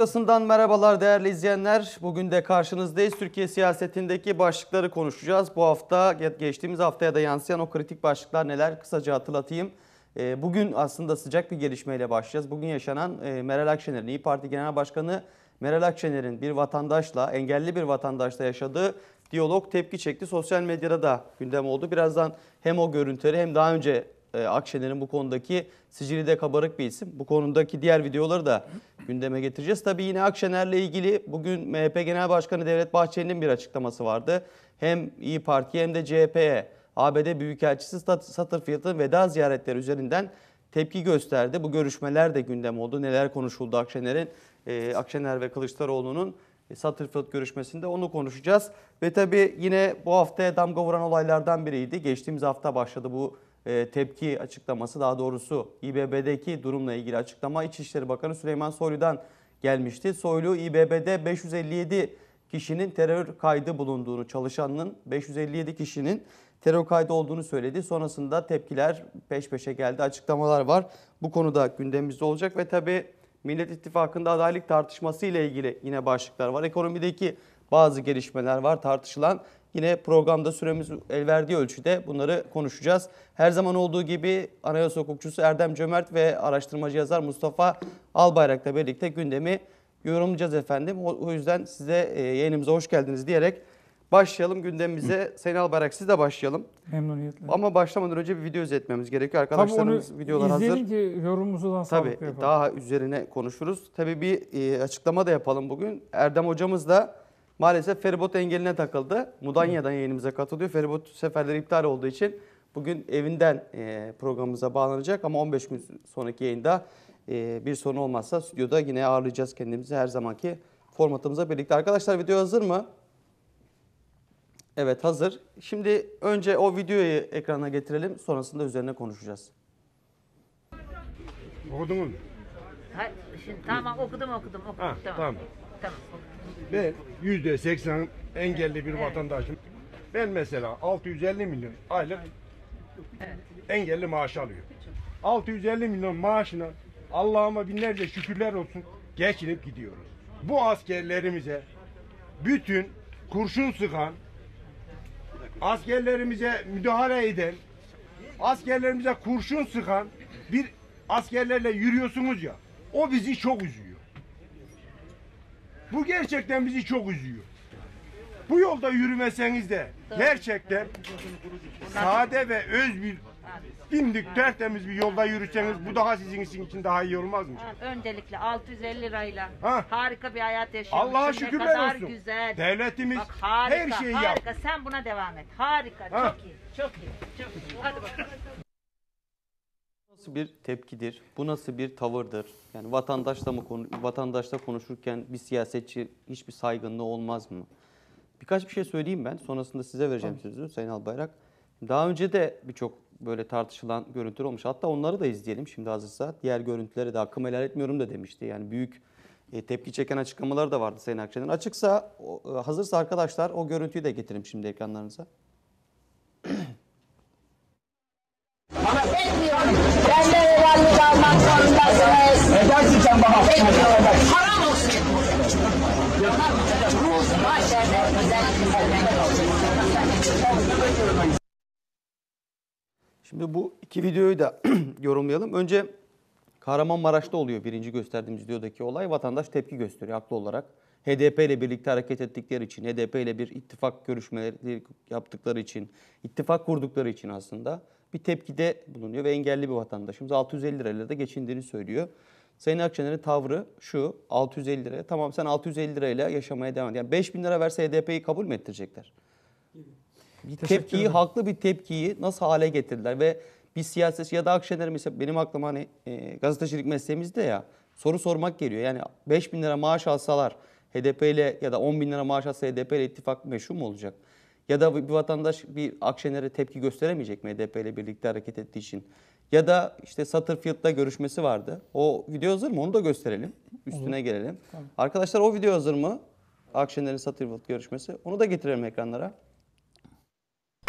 noktasından merhabalar değerli izleyenler. Bugün de karşınızdayız. Türkiye siyasetindeki başlıkları konuşacağız. Bu hafta geçtiğimiz haftaya da yansıyan o kritik başlıklar neler kısaca hatırlatayım. Ee, bugün aslında sıcak bir gelişmeyle başlayacağız. Bugün yaşanan e, Meral Akşener'in, İyi Parti Genel Başkanı Meral Akşener'in bir vatandaşla, engelli bir vatandaşla yaşadığı diyalog tepki çekti. Sosyal medyada da gündem oldu. Birazdan hem o görüntüleri hem daha önce Akşener'in bu konudaki sicili de kabarık bir isim. Bu konudaki diğer videoları da gündeme getireceğiz. Tabii yine Akşener'le ilgili bugün MHP Genel Başkanı Devlet Bahçeli'nin bir açıklaması vardı. Hem İyi Parti hem de CHP'ye ABD Büyükelçisi Satterfield'ın veda ziyaretleri üzerinden tepki gösterdi. Bu görüşmeler de gündem oldu. Neler konuşuldu Akşener'in, e, Akşener ve Kılıçdaroğlu'nun Satterfield görüşmesinde onu konuşacağız. Ve tabii yine bu haftaya damga vuran olaylardan biriydi. Geçtiğimiz hafta başladı bu e, tepki açıklaması daha doğrusu İBB'deki durumla ilgili açıklama İçişleri Bakanı Süleyman Soylu'dan gelmişti. Soylu İBB'de 557 kişinin terör kaydı bulunduğunu, çalışanının 557 kişinin terör kaydı olduğunu söyledi. Sonrasında tepkiler peş peşe geldi, açıklamalar var. Bu konuda gündemimizde olacak ve tabii Millet İttifakı'nda adaylık tartışması ile ilgili yine başlıklar var. Ekonomideki bazı gelişmeler var tartışılan. Yine programda süremiz el verdiği ölçüde bunları konuşacağız. Her zaman olduğu gibi anayasa hukukçusu Erdem Cömert ve araştırmacı yazar Mustafa Albayrak'la birlikte gündemi yorumlayacağız efendim. O yüzden size e, yayınımıza hoş geldiniz diyerek başlayalım gündemimize. Sayın Albayrak siz de başlayalım. Memnuniyetle. Ama başlamadan önce bir video izletmemiz gerekiyor. Arkadaşlarımız Tabii videolar hazır. ki yorumumuzu da Tabii yapalım. daha üzerine konuşuruz. Tabii bir e, açıklama da yapalım bugün. Erdem hocamız da maalesef feribot engeline takıldı. Mudanya'dan yayınımıza katılıyor. Feribot seferleri iptal olduğu için bugün evinden e, programımıza bağlanacak ama 15 gün sonraki yayında e, bir sorun olmazsa stüdyoda yine ağırlayacağız kendimizi her zamanki formatımıza birlikte. Arkadaşlar video hazır mı? Evet hazır. Şimdi önce o videoyu ekrana getirelim sonrasında üzerine konuşacağız. Okudunuz mu? Ha, şimdi tamam okudum okudum okudum. Ha, tamam. tamam. Tamam. Ben yüzde seksen engelli bir vatandaşım. Ben mesela 650 milyon aylık engelli maaş alıyorum. 650 milyon maaşına Allah'ıma binlerce şükürler olsun geçinip gidiyoruz. Bu askerlerimize bütün kurşun sıkan, askerlerimize müdahale eden, askerlerimize kurşun sıkan bir askerlerle yürüyorsunuz ya. O bizi çok üzüyor. Bu gerçekten bizi çok üzüyor. Bu yolda yürümeseniz de gerçekten sade ve öz bir dimdik tertemiz bir yolda yürüseniz bu daha sizin için daha iyi olmaz mı? Öncelikle 650 lirayla Ha. harika bir hayat yaşıyorsun. Allah'a şükürler kadar olsun. güzel. Devletimiz Bak harika, her şeyi harika. yap. Sen buna devam et. Harika. Ha. Çok iyi. Çok iyi. Çok iyi. Hadi bakalım. Nasıl bir tepkidir? Bu nasıl bir tavırdır? Yani vatandaşla mı konu vatandaşla konuşurken bir siyasetçi hiçbir saygınlığı olmaz mı? Birkaç bir şey söyleyeyim ben. Sonrasında size vereceğim sözü Sayın Albayrak. Daha önce de birçok böyle tartışılan görüntüler olmuş. Hatta onları da izleyelim şimdi hazırsa. Diğer görüntüleri de hakkımı helal etmiyorum da demişti. Yani büyük e, tepki çeken açıklamalar da vardı Sayın Akşener'in. Açıksa, e, hazırsa arkadaşlar o görüntüyü de getirin şimdi ekranlarınıza. Ama Şimdi bu iki videoyu da yorumlayalım. Önce Kahramanmaraş'ta oluyor birinci gösterdiğimiz videodaki olay. Vatandaş tepki gösteriyor haklı olarak. HDP ile birlikte hareket ettikleri için, HDP ile bir ittifak görüşmeleri yaptıkları için, ittifak kurdukları için aslında bir tepkide bulunuyor ve engelli bir vatandaşımız 650 lirayla da geçindiğini söylüyor. Sayın Akşener'in tavrı şu 650 liraya tamam sen 650 lirayla yaşamaya devam et. Yani 5000 lira verse HDP'yi kabul mü ettirecekler? Bir tepkiyi, haklı bir tepkiyi nasıl hale getirdiler ve bir siyasetçi ya da Akşener mesela benim aklıma hani e, gazetecilik mesleğimizde ya soru sormak geliyor. Yani 5 bin lira maaş alsalar HDP ile ya da 10 bin lira maaş alsa HDP ile ittifak meşru mu olacak? Ya da bir vatandaş bir Akşener'e tepki gösteremeyecek mi HDP ile birlikte hareket ettiği için? Ya da işte Satterfield'da görüşmesi vardı. O video hazır mı? Onu da gösterelim. Üstüne gelelim. Arkadaşlar o video hazır mı? Akşener'in Satterfield görüşmesi. Onu da getirelim ekranlara.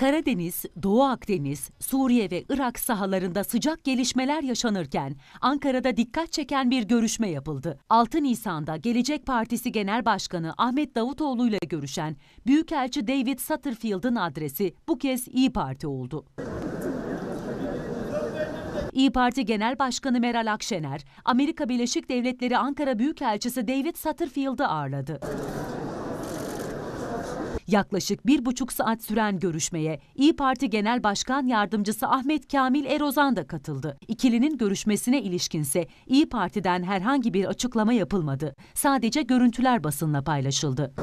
Karadeniz, Doğu Akdeniz, Suriye ve Irak sahalarında sıcak gelişmeler yaşanırken Ankara'da dikkat çeken bir görüşme yapıldı. 6 Nisan'da Gelecek Partisi Genel Başkanı Ahmet Davutoğlu ile görüşen Büyükelçi David Satterfield'ın adresi bu kez İyi Parti oldu. İyi Parti Genel Başkanı Meral Akşener, Amerika Birleşik Devletleri Ankara Büyükelçisi David Satterfield'ı ağırladı. Yaklaşık bir buçuk saat süren görüşmeye İyi Parti Genel Başkan Yardımcısı Ahmet Kamil Erozan da katıldı. İkilinin görüşmesine ilişkinse İyi Parti'den herhangi bir açıklama yapılmadı. Sadece görüntüler basınla paylaşıldı.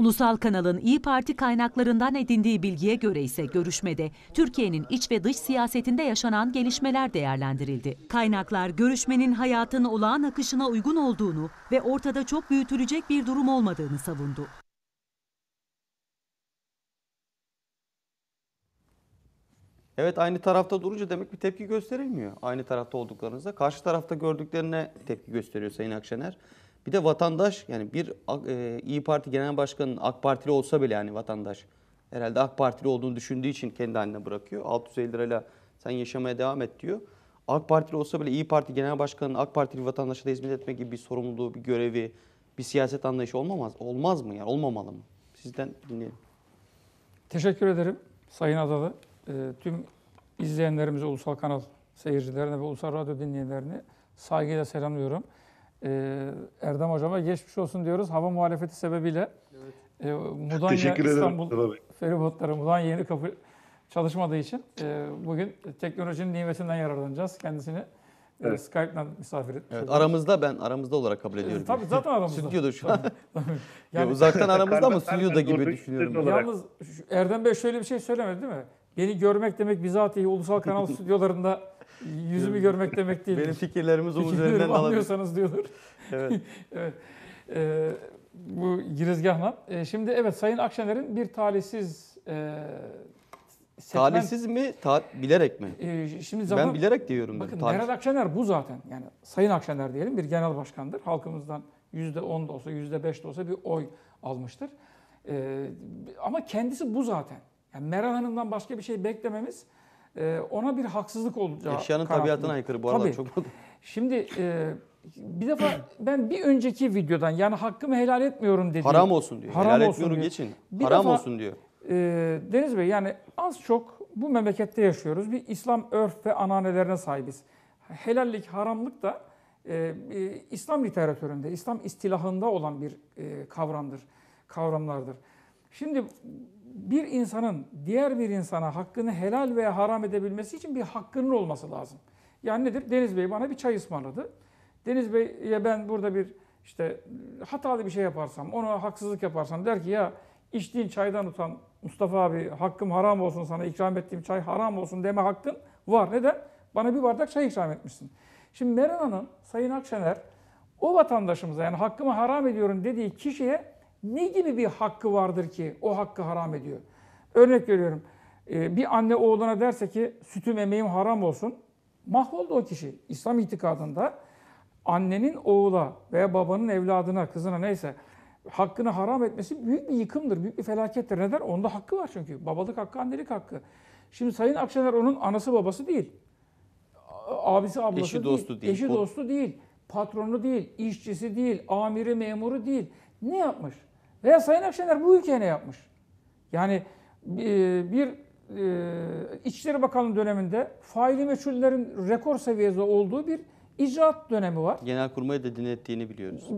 Ulusal kanalın İyi Parti kaynaklarından edindiği bilgiye göre ise görüşmede Türkiye'nin iç ve dış siyasetinde yaşanan gelişmeler değerlendirildi. Kaynaklar görüşmenin hayatın olağan akışına uygun olduğunu ve ortada çok büyütülecek bir durum olmadığını savundu. Evet aynı tarafta durunca demek bir tepki gösterilmiyor. Aynı tarafta olduklarınızda. Karşı tarafta gördüklerine tepki gösteriyor Sayın Akşener. Bir de vatandaş yani bir e, İyi Parti Genel Başkanı'nın AK Partili olsa bile yani vatandaş herhalde AK Partili olduğunu düşündüğü için kendi haline bırakıyor. 650 lirayla sen yaşamaya devam et diyor. AK Partili olsa bile İyi Parti Genel Başkanı'nın AK Partili vatandaşa da hizmet etmek gibi bir sorumluluğu, bir görevi, bir siyaset anlayışı olmamaz, olmaz mı yani olmamalı mı? Sizden dinleyelim. Teşekkür ederim Sayın Adalı. Ee, tüm izleyenlerimizi, Ulusal Kanal seyircilerine ve Ulusal Radyo dinleyenlerini saygıyla selamlıyorum. Ee, Erdem Hocama geçmiş olsun diyoruz. Hava muhalefeti sebebiyle e, Mudanya Teşekkür ederim. İstanbul feribotları Mudanya yeni kapı çalışmadığı için e, bugün teknolojinin nimetinden yararlanacağız. Kendisini e, Evet. Skype'dan misafir etmiş Evet, aramızda ben aramızda olarak kabul ediyorum. Tabii zaten aramızda. Stüdyoda şu an. Yani uzaktan aramızda ama stüdyoda gibi düşünüyorum. Yalnız şu- Erdem Bey şöyle bir şey söylemedi değil mi? Beni görmek demek bizatihi ulusal kanal stüdyolarında yüzümü görmek demek değil. Benim fikirlerimiz onun üzerinden alabilir. anlıyorsanız diyordur. Evet. evet. Ee, bu girizgahla. Ee, şimdi evet Sayın Akşener'in bir talihsiz e, seçmen- Talihsiz mi? Ta- bilerek mi? Ee, şimdi zaman, Ben bilerek diyorum. Bakın Meral Akşener bu zaten. Yani Sayın Akşener diyelim bir genel başkandır. Halkımızdan yüzde on da olsa, yüzde beş de olsa bir oy almıştır. Ee, ama kendisi bu zaten. Yani Meral Hanım'dan başka bir şey beklememiz e, ona bir haksızlık olacağı Eşyanın kanaatindeyim. tabiatına aykırı bu arada Tabii. çok. Şimdi e, bir defa ben bir önceki videodan yani hakkımı helal etmiyorum dediğim. Haram olsun diyor. Haram Helal olsun etmiyorum diyor. geçin. Bir Haram defa- olsun diyor. Ee, Deniz Bey yani az çok bu memlekette yaşıyoruz. Bir İslam örf ve ananelerine sahibiz. Helallik, haramlık da e, e, İslam literatüründe, İslam istilahında olan bir e, kavramdır, kavramlardır. Şimdi bir insanın diğer bir insana hakkını helal veya haram edebilmesi için bir hakkının olması lazım. Yani nedir? Deniz Bey bana bir çay ısmarladı. Deniz Bey'e ben burada bir işte hatalı bir şey yaparsam, ona haksızlık yaparsam der ki ya içtiğin çaydan utan Mustafa abi hakkım haram olsun sana ikram ettiğim çay haram olsun deme hakkın var. Neden? Bana bir bardak çay ikram etmişsin. Şimdi Meral Hanım, Sayın Akşener o vatandaşımıza yani hakkımı haram ediyorum dediği kişiye ne gibi bir hakkı vardır ki o hakkı haram ediyor? Örnek veriyorum. Ee, Bir anne oğluna derse ki sütüm emeğim haram olsun. Mahvoldu o kişi. İslam itikadında annenin oğula veya babanın evladına, kızına neyse hakkını haram etmesi büyük bir yıkımdır, büyük bir felakettir. Neden? Onda hakkı var çünkü. Babalık hakkı, annelik hakkı. Şimdi Sayın Akşener onun anası babası değil. Abisi ablası Eşi, dostu değil. Eşi O- dostu değil. Patronu değil. işçisi değil. Amiri memuru değil. Ne yapmış? Veya Sayın Akşener bu ülkeye ne yapmış? Yani e, bir e, İçişleri Bakanlığı döneminde faili meçhullerin rekor seviyede olduğu bir icraat dönemi var. Genelkurmay'ı da dinlettiğini biliyoruz.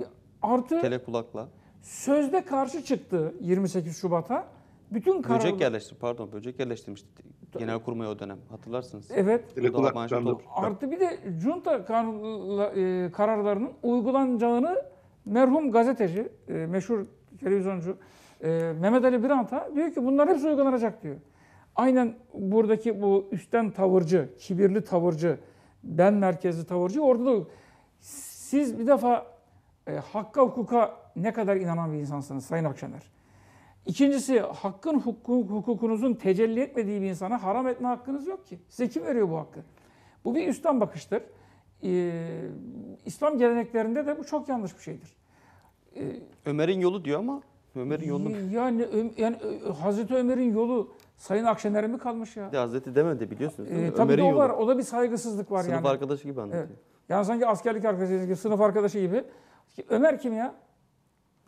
Artı Telekulakla. sözde karşı çıktı 28 Şubat'a. Bütün karar... Böcek yerleştir, pardon böcek yerleştirmişti Genelkurmay o dönem. Hatırlarsınız. Evet. Telekulak. Artı bir de junta kanunla- e, kararlarının uygulanacağını merhum gazeteci, e, meşhur televizyoncu e, Mehmet Ali Birant'a diyor ki bunlar hepsi uygulanacak diyor. Aynen buradaki bu üstten tavırcı, kibirli tavırcı, ben merkezli tavırcı orada da siz bir defa e, hakka hukuka ne kadar inanan bir insansınız Sayın Akşener. İkincisi hakkın huku- hukukunuzun tecelli etmediği bir insana haram etme hakkınız yok ki. Size kim veriyor bu hakkı? Bu bir üstten bakıştır. Ee, İslam geleneklerinde de bu çok yanlış bir şeydir. Ömer'in yolu diyor ama Ömer'in yolunu Yani, yani Hazreti Ömer'in yolu Sayın Akşener'e mi kalmış ya? de Hazreti demedi biliyorsunuz değil mi? Ee, tabii Ömer'in de o yolu. var. O da bir saygısızlık var Sınıf yani. arkadaşı gibi anlatıyor. Evet. Yani sanki askerlik arkadaşı gibi, sınıf arkadaşı gibi. Ömer kim ya?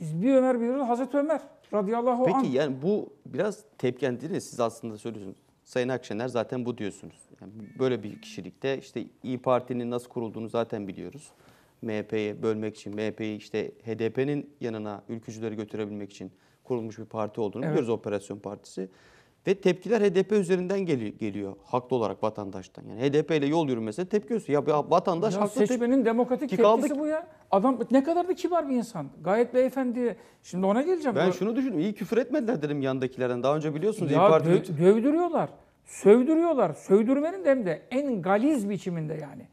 Biz bir Ömer biliyoruz. Hazreti Ömer radıyallahu anh. Peki yani bu biraz tepken değil mi? Siz aslında söylüyorsunuz. Sayın Akşener zaten bu diyorsunuz. Yani böyle bir kişilikte işte İyi Parti'nin nasıl kurulduğunu zaten biliyoruz. MHP'yi bölmek için, MHP'yi işte HDP'nin yanına ülkücüleri götürebilmek için kurulmuş bir parti olduğunu Evet. biliyoruz Operasyon Partisi. Ve tepkiler HDP üzerinden geliyor, geliyor haklı olarak vatandaştan. Yani HDP ile yol yürümesine tepki gösteriyor. Ya bir vatandaş Ya haklı seçmenin demokratik Ki tepkisi kaldık- bu ya. Adam ne kadar da kibar bir insan. Gayet beyefendi. Şimdi ona geleceğim. Ben O- şunu düşündüm. İyi küfür etmediler dedim yandakilerden. Daha önce biliyorsunuz İyi Ya Parti dö- dövdürüyorlar. Sövdürüyorlar. Sövdürmenin de hem de en galiz biçiminde yani.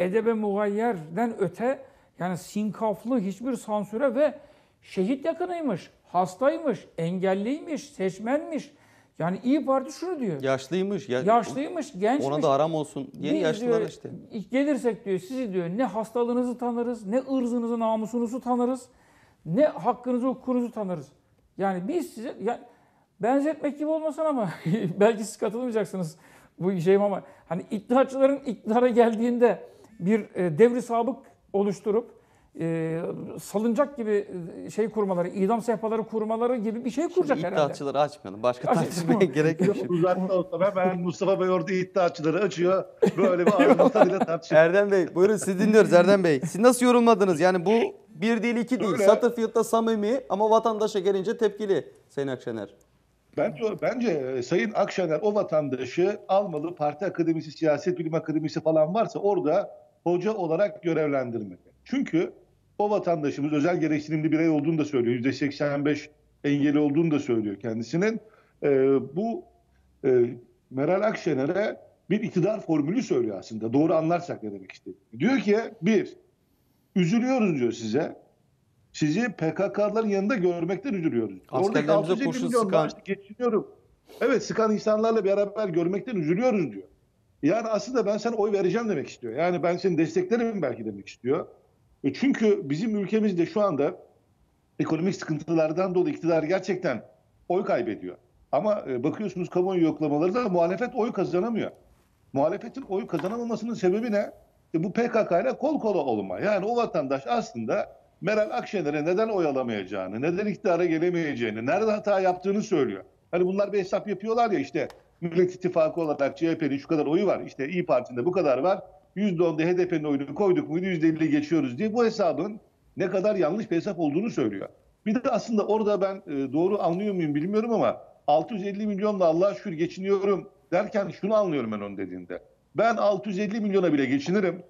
Edebe mugayyerden öte yani sinkaflı hiçbir sansüre ve şehit yakınıymış, hastaymış, engelliymiş, seçmenmiş. Yani İyi Parti şunu diyor. yaşlıymış. Ya, Yaşlıymış, gençmiş. Ona da haram olsun diye Biz yaşlılar diyor, işte. Gelirsek diyor sizi diyor ne hastalığınızı tanırız, ne ırzınızı, namusunuzu tanırız, ne hakkınızı, hukukunuzu tanırız. Yani biz size ya, benzetmek gibi olmasın ama belki siz katılmayacaksınız bu şey ama hani iddiaçıların iktidara geldiğinde bir e, devri sabık oluşturup e, salıncak gibi e, şey kurmaları, idam sehpaları kurmaları gibi bir şey kuracak herhalde. İddiatçıları açmayalım. Başka tartışmaya gerek yok. şimdi. Uzakta olsam hemen Mustafa Bey orada iddiaçıları açıyor. Böyle bir ağzının tadıyla tartışıyor. Erdem Bey buyurun sizi dinliyoruz Erdem Bey. Siz nasıl yorumladınız? Yani bu bir değil iki değil. Öyle. Satterfield'da samimi ama vatandaşa gelince tepkili Sayın Akşener. Bence, bence Sayın Akşener o vatandaşı almalı parti akademisi, siyaset bilim akademisi falan varsa orada hoca olarak görevlendirmeli. Çünkü o vatandaşımız özel gereksinimli birey olduğunu da söylüyor. %85 engeli olduğunu da söylüyor kendisinin. Ee, bu e, Meral Akşener'e bir iktidar formülü söylüyor aslında. Doğru anlarsak ne demek istediğini. Diyor ki bir, üzülüyoruz diyor size. Sizi PKK'ların yanında görmekten üzülüyoruz. Askerlerimize 650 kurşun sıkan- geçiniyorum. Evet sıkan insanlarla beraber görmekten üzülüyoruz diyor. Yani aslında ben sana oy vereceğim demek istiyor. Yani ben seni desteklerim belki demek istiyor. E Çünkü bizim ülkemizde şu anda ekonomik sıkıntılardan dolayı iktidar gerçekten oy kaybediyor. Ama e, bakıyorsunuz kamuoyu yoklamaları da muhalefet oy kazanamıyor. Muhalefetin oy kazanamamasının sebebi ne? E bu PKK ile kol kola olma. Yani o vatandaş aslında Meral Akşener'e neden oy alamayacağını, neden iktidara gelemeyeceğini, nerede hata yaptığını söylüyor. Hani bunlar bir hesap yapıyorlar ya işte Millet İttifakı olarak CHP'nin şu kadar oyu var, işte İyi Parti'nin bu kadar var. %10'da HDP'nin oyunu koyduk muydu %50 geçiyoruz diye bu hesabın ne kadar yanlış bir hesap olduğunu söylüyor. Bir de aslında orada ben e, doğru anlıyor muyum bilmiyorum ama 650 milyonla Allah'a şükür geçiniyorum derken şunu anlıyorum ben onun dediğinde. Ben 650 milyona bile geçinirim.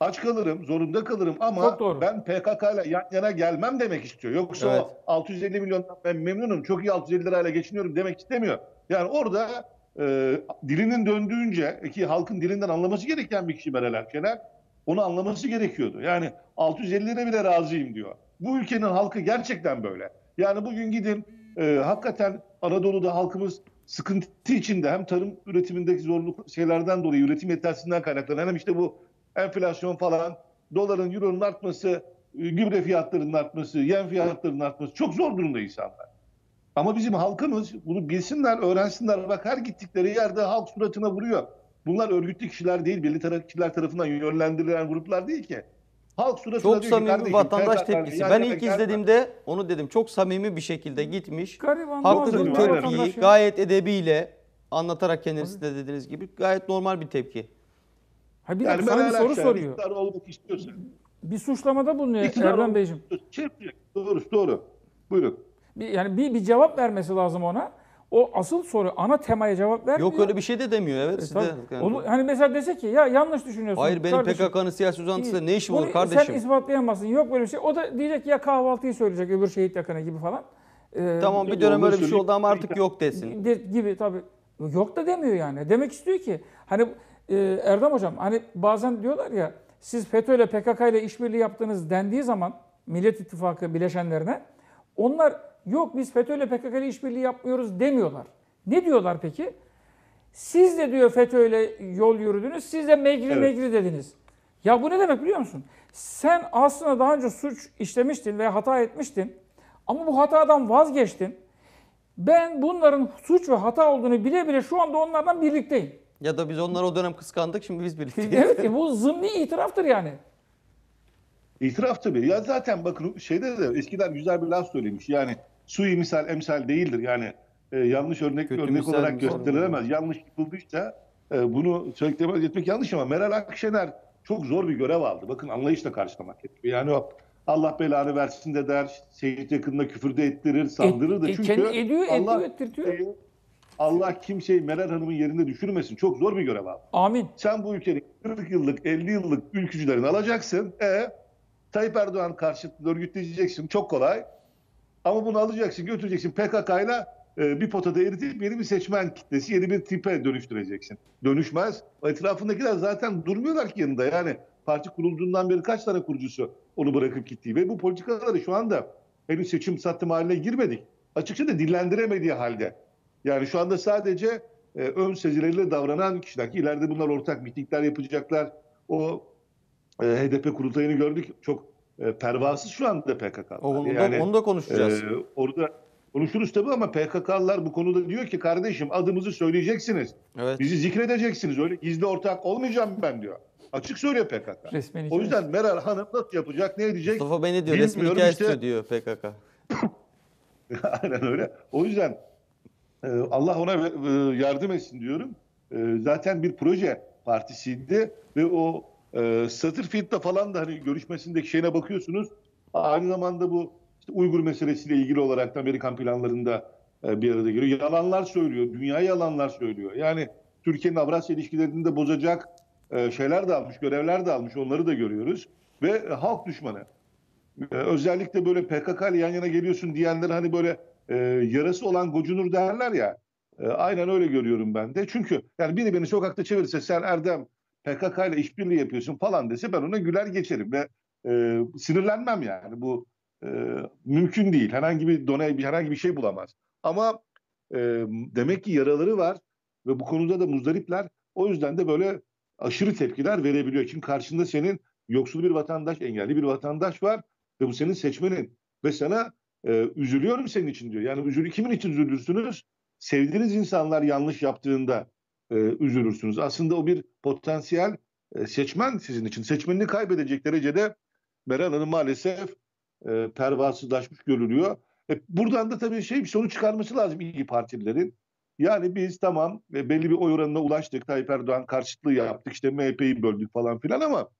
Aç kalırım, zorunda kalırım ama ben PKK ile yan yana gelmem demek istiyor. Yoksa Evet. o 650 milyondan ben memnunum, çok iyi 650 lirayla geçiniyorum demek istemiyor. Yani orada e, dilinin döndüğünce ki halkın dilinden anlaması gereken bir kişi Meral Akşener onu anlaması gerekiyordu. Yani 650 lira bile razıyım diyor. Bu ülkenin halkı gerçekten böyle. Yani bugün gidin e, hakikaten Anadolu'da halkımız sıkıntı içinde hem tarım üretimindeki zorluk şeylerden dolayı üretim yetersizliğinden kaynaklanan hem işte bu enflasyon falan doların euronun artması e, gübre fiyatlarının artması yem fiyatlarının artması çok zor durumda insanlar. Ama bizim halkımız bunu bilsinler, öğrensinler. Bak her gittikleri yerde halk suratına vuruyor. Bunlar örgütlü kişiler değil, belli kişiler tarafından yönlendirilen gruplar değil ki. Halk suratına Çok diyor ki, samimi "Kardeşim, vatandaş tepkisi. Ben ilk gelme." izlediğimde onu dedim. Çok samimi bir şekilde gitmiş. Gariban, Haklı tepkiyi gayet edebiyle anlatarak kendisi de dediğiniz gibi gayet normal bir tepki. Ha bir Yani sana bir soru soruyor. Bir suçlamada bulunuyor iktidar Erdem olmak Beyciğim. Doğru, doğru. Buyurun. Bir, yani bir, bir cevap vermesi lazım ona. O asıl soru ana temaya cevap vermiyor. Yok öyle bir şey de demiyor evet. siz de- yani- Onu, hani mesela dese ki ya yanlış düşünüyorsun. Hayır benim. PKK'nın siyasi uzantısıyla ne işim olur kardeşim? Sen ispatlayamazsın. Yok böyle bir şey. O da diyecek ki ya kahvaltıyı söyleyecek öbür şehit yakını gibi falan. Ee, Tamam bir dönem öyle bir şey oldu ama artık yok desin. de- gibi tabii. Yok da demiyor yani. Demek istiyor ki hani e, Erdem hocam hani bazen diyorlar ya siz FETÖ ile PKK ile işbirliği yaptığınız dendiği zaman Millet İttifakı bileşenlerine onlar yok biz FETÖ ile PKK ile işbirliği yapmıyoruz demiyorlar. Ne diyorlar peki? Siz de diyor FETÖ ile yol yürüdünüz, siz de megri Evet. megri dediniz. Ya bu ne demek biliyor musun? Sen aslında daha önce suç işlemiştin veya hata etmiştin. Ama bu hatadan vazgeçtin. Ben bunların suç ve hata olduğunu bile bile şu anda onlardan birlikteyim. Ya da biz onları o dönem kıskandık şimdi biz birlikteyiz. Evet ki bu zımni itiraftır yani. İtiraf tabii. Ya zaten bakın şeyde de eskiden güzel bir laf söylemiş. Yani sui misal emsal değildir. Yani e, yanlış örnek Kötü örnek misal olarak misal. gösterilemez. Yanlış yapıldıysa e, bunu söylemez etmek yanlış ama Meral Akşener çok zor bir görev aldı. Bakın anlayışla karşılamak gerekiyor. Yani o Allah belanı versin de der, şehit yakınına küfür de ettirir, sandırır da. E, Çünkü kendi ediyor, Allah, ediyor, ettirtiyor. Allah kimseyi Meral Hanım'ın yerinde düşürmesin. Çok zor bir görev aldı. Amin. Sen bu ülkenin 40 yıllık, 50 yıllık ülkücülerini alacaksın. E Tayyip Erdoğan karşıtını örgütleyeceksin. Çok kolay. Ama bunu alacaksın, götüreceksin PKK'yla e, bir potada eritip yeni bir seçmen kitlesi, yeni bir tipe dönüştüreceksin. Dönüşmez. Etrafındakiler zaten durmuyorlar ki yanında. Yani parti kurulduğundan beri kaç tane kurucusu onu bırakıp gitti. Ve bu politikaları şu anda henüz seçim sattım haline girmedik. Açıkça da dillendiremediği halde. Yani şu anda sadece e, ön sezileriyle davranan kişiler ki ileride bunlar ortak mitingler yapacaklar. O e, HDP kurultayını gördük. Çok e, pervasız şu anda PKK. Onu, da, onu da konuşacağız. Ee, orada konuşuruz tabii ama PKK'lılar bu konuda diyor ki kardeşim adımızı söyleyeceksiniz. evet. Bizi zikredeceksiniz. Öyle gizli ortak olmayacağım ben diyor. Açık söylüyor PKK. Resmen O yüzden Meral Hanım nasıl yapacak, ne edecek? Mustafa beni diyor resmi hikaye işte. diyor PKK. Aynen öyle. O yüzden e, Allah ona e, yardım etsin diyorum. E, Zaten bir proje partisiydi ve o e, Satterfield'da falan da hani görüşmesindeki şeyine bakıyorsunuz. Aynı zamanda bu işte Uygur meselesiyle ilgili olarak da Amerikan planlarında e, bir arada geliyor. Yalanlar söylüyor, dünyaya yalanlar söylüyor. Yani Türkiye'nin Avrasya ilişkilerini de bozacak e, şeyler de almış, görevler de almış. Onları da görüyoruz. Ve e, halk düşmanı. Ee, özellikle böyle PKK ile yan yana geliyorsun diyenler hani böyle e, yarası olan gocunur derler ya. E, aynen öyle görüyorum ben de. Çünkü yani biri beni sokakta çevirirse sen Erdem PKK ile işbirliği yapıyorsun falan dese ben ona güler geçerim ve e, sinirlenmem yani. Bu e, mümkün değil. Herhangi bir donay, bir herhangi bir şey bulamaz. Ama e, demek ki yaraları var ve bu konuda da muzdaripler. O yüzden de böyle aşırı tepkiler verebiliyor. Çünkü karşında senin yoksul bir vatandaş, engelli bir vatandaş var ve bu senin seçmenin ve sana e, üzülüyorum senin için diyor. Yani üzülü kimin için üzülürsünüz? Sevdiğiniz insanlar yanlış yaptığında e, üzülürsünüz. Aslında o bir potansiyel e, seçmen sizin için. Seçmenini kaybedecek derecede Meral Hanım maalesef e, pervasızlaşmış görülüyor. E, buradan da tabii şey bir sonuç çıkarması lazım iyi Partililerin. Yani biz tamam e, belli bir oy oranına ulaştık. Tayyip Erdoğan karşıtlığı yaptık. işte MHP'yi böldük falan filan ama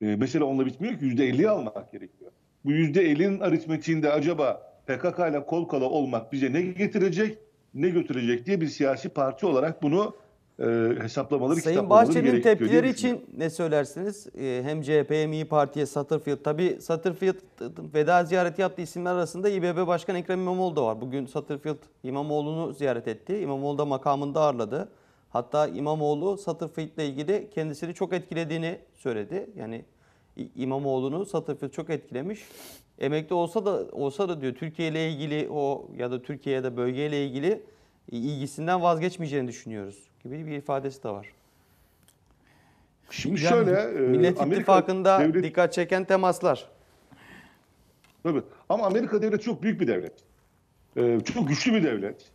e, mesele onunla bitmiyor ki %50'yi almak gerekiyor. Bu %50'nin aritmetiğinde acaba PKK ile kol kola olmak bize ne getirecek, ne götürecek diye bir siyasi parti olarak bunu e, hesaplamaları, Sayın Bahçeli'nin tepkileri için ne söylersiniz? Ee, hem CHP hem İyi Parti'ye Satterfield. Tabii Satterfield veda ziyareti yaptığı isimler arasında İBB Başkanı Ekrem İmamoğlu da var. Bugün Satterfield İmamoğlu'nu ziyaret etti. İmamoğlu da makamında ağırladı. Hatta İmamoğlu Satterfield'le ilgili kendisini çok etkilediğini söyledi. Yani İmamoğlu'nu Satterfield çok etkilemiş. Emekli olsa da olsa da diyor Türkiye ile ilgili o ya da Türkiye ya da bölgeyle ilgili ilgisinden vazgeçmeyeceğini düşünüyoruz gibi bir ifadesi de var. Şimdi Yani şöyle, e, Millet Amerika İttifakı'nda devlet- dikkat çeken temaslar. Tabii. Ama Amerika devleti çok büyük bir devlet. Ee, çok güçlü bir devlet.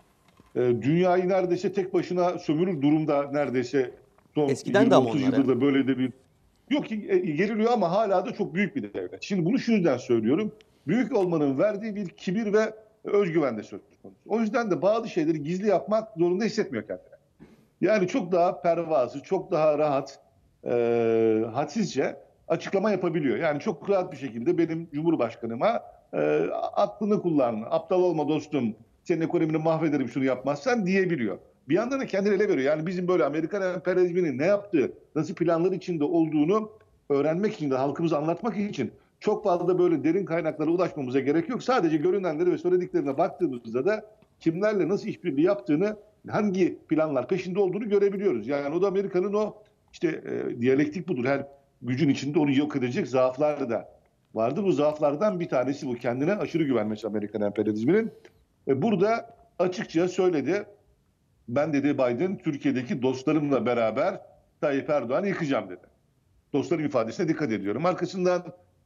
Ee, dünyayı neredeyse tek başına sömürür durumda neredeyse son Eskiden de ama 20-30 onlar, yıldır da böyle de bir yok ki e, geriliyor ama hala da çok büyük bir devlet. Şimdi bunu şu yüzden söylüyorum. Büyük olmanın verdiği bir kibir ve özgüven de söz konusu. O yüzden de bazı şeyleri gizli yapmak zorunda hissetmiyor kendini. Yani çok daha pervasız, çok daha rahat, e, hadsizce açıklama yapabiliyor. Yani çok rahat bir şekilde benim Cumhurbaşkanıma e, aklını kullan, aptal olma dostum, senin ekonomini mahvederim şunu yapmazsan diyebiliyor. Bir yandan da kendini ele veriyor. Yani bizim böyle Amerikan emperyalizminin ne yaptığı, nasıl planlar içinde olduğunu öğrenmek için de halkımıza anlatmak için çok fazla böyle derin kaynaklara ulaşmamıza gerek yok. Sadece görünenleri ve söylediklerine baktığımızda da kimlerle nasıl işbirliği yaptığını, hangi planlar peşinde olduğunu görebiliyoruz. Yani o da Amerika'nın o işte e, diyalektik budur. Her gücün içinde onu yok edecek zaaflar da vardı. Bu zaaflardan bir tanesi bu. Kendine aşırı güvenmesi Amerikan emperyalizminin. E, burada açıkça söyledi. Ben dedi Biden Türkiye'deki dostlarımla beraber Tayyip Erdoğan'ı yıkacağım dedi. Dostlarım ifadesine dikkat ediyorum. Arkasından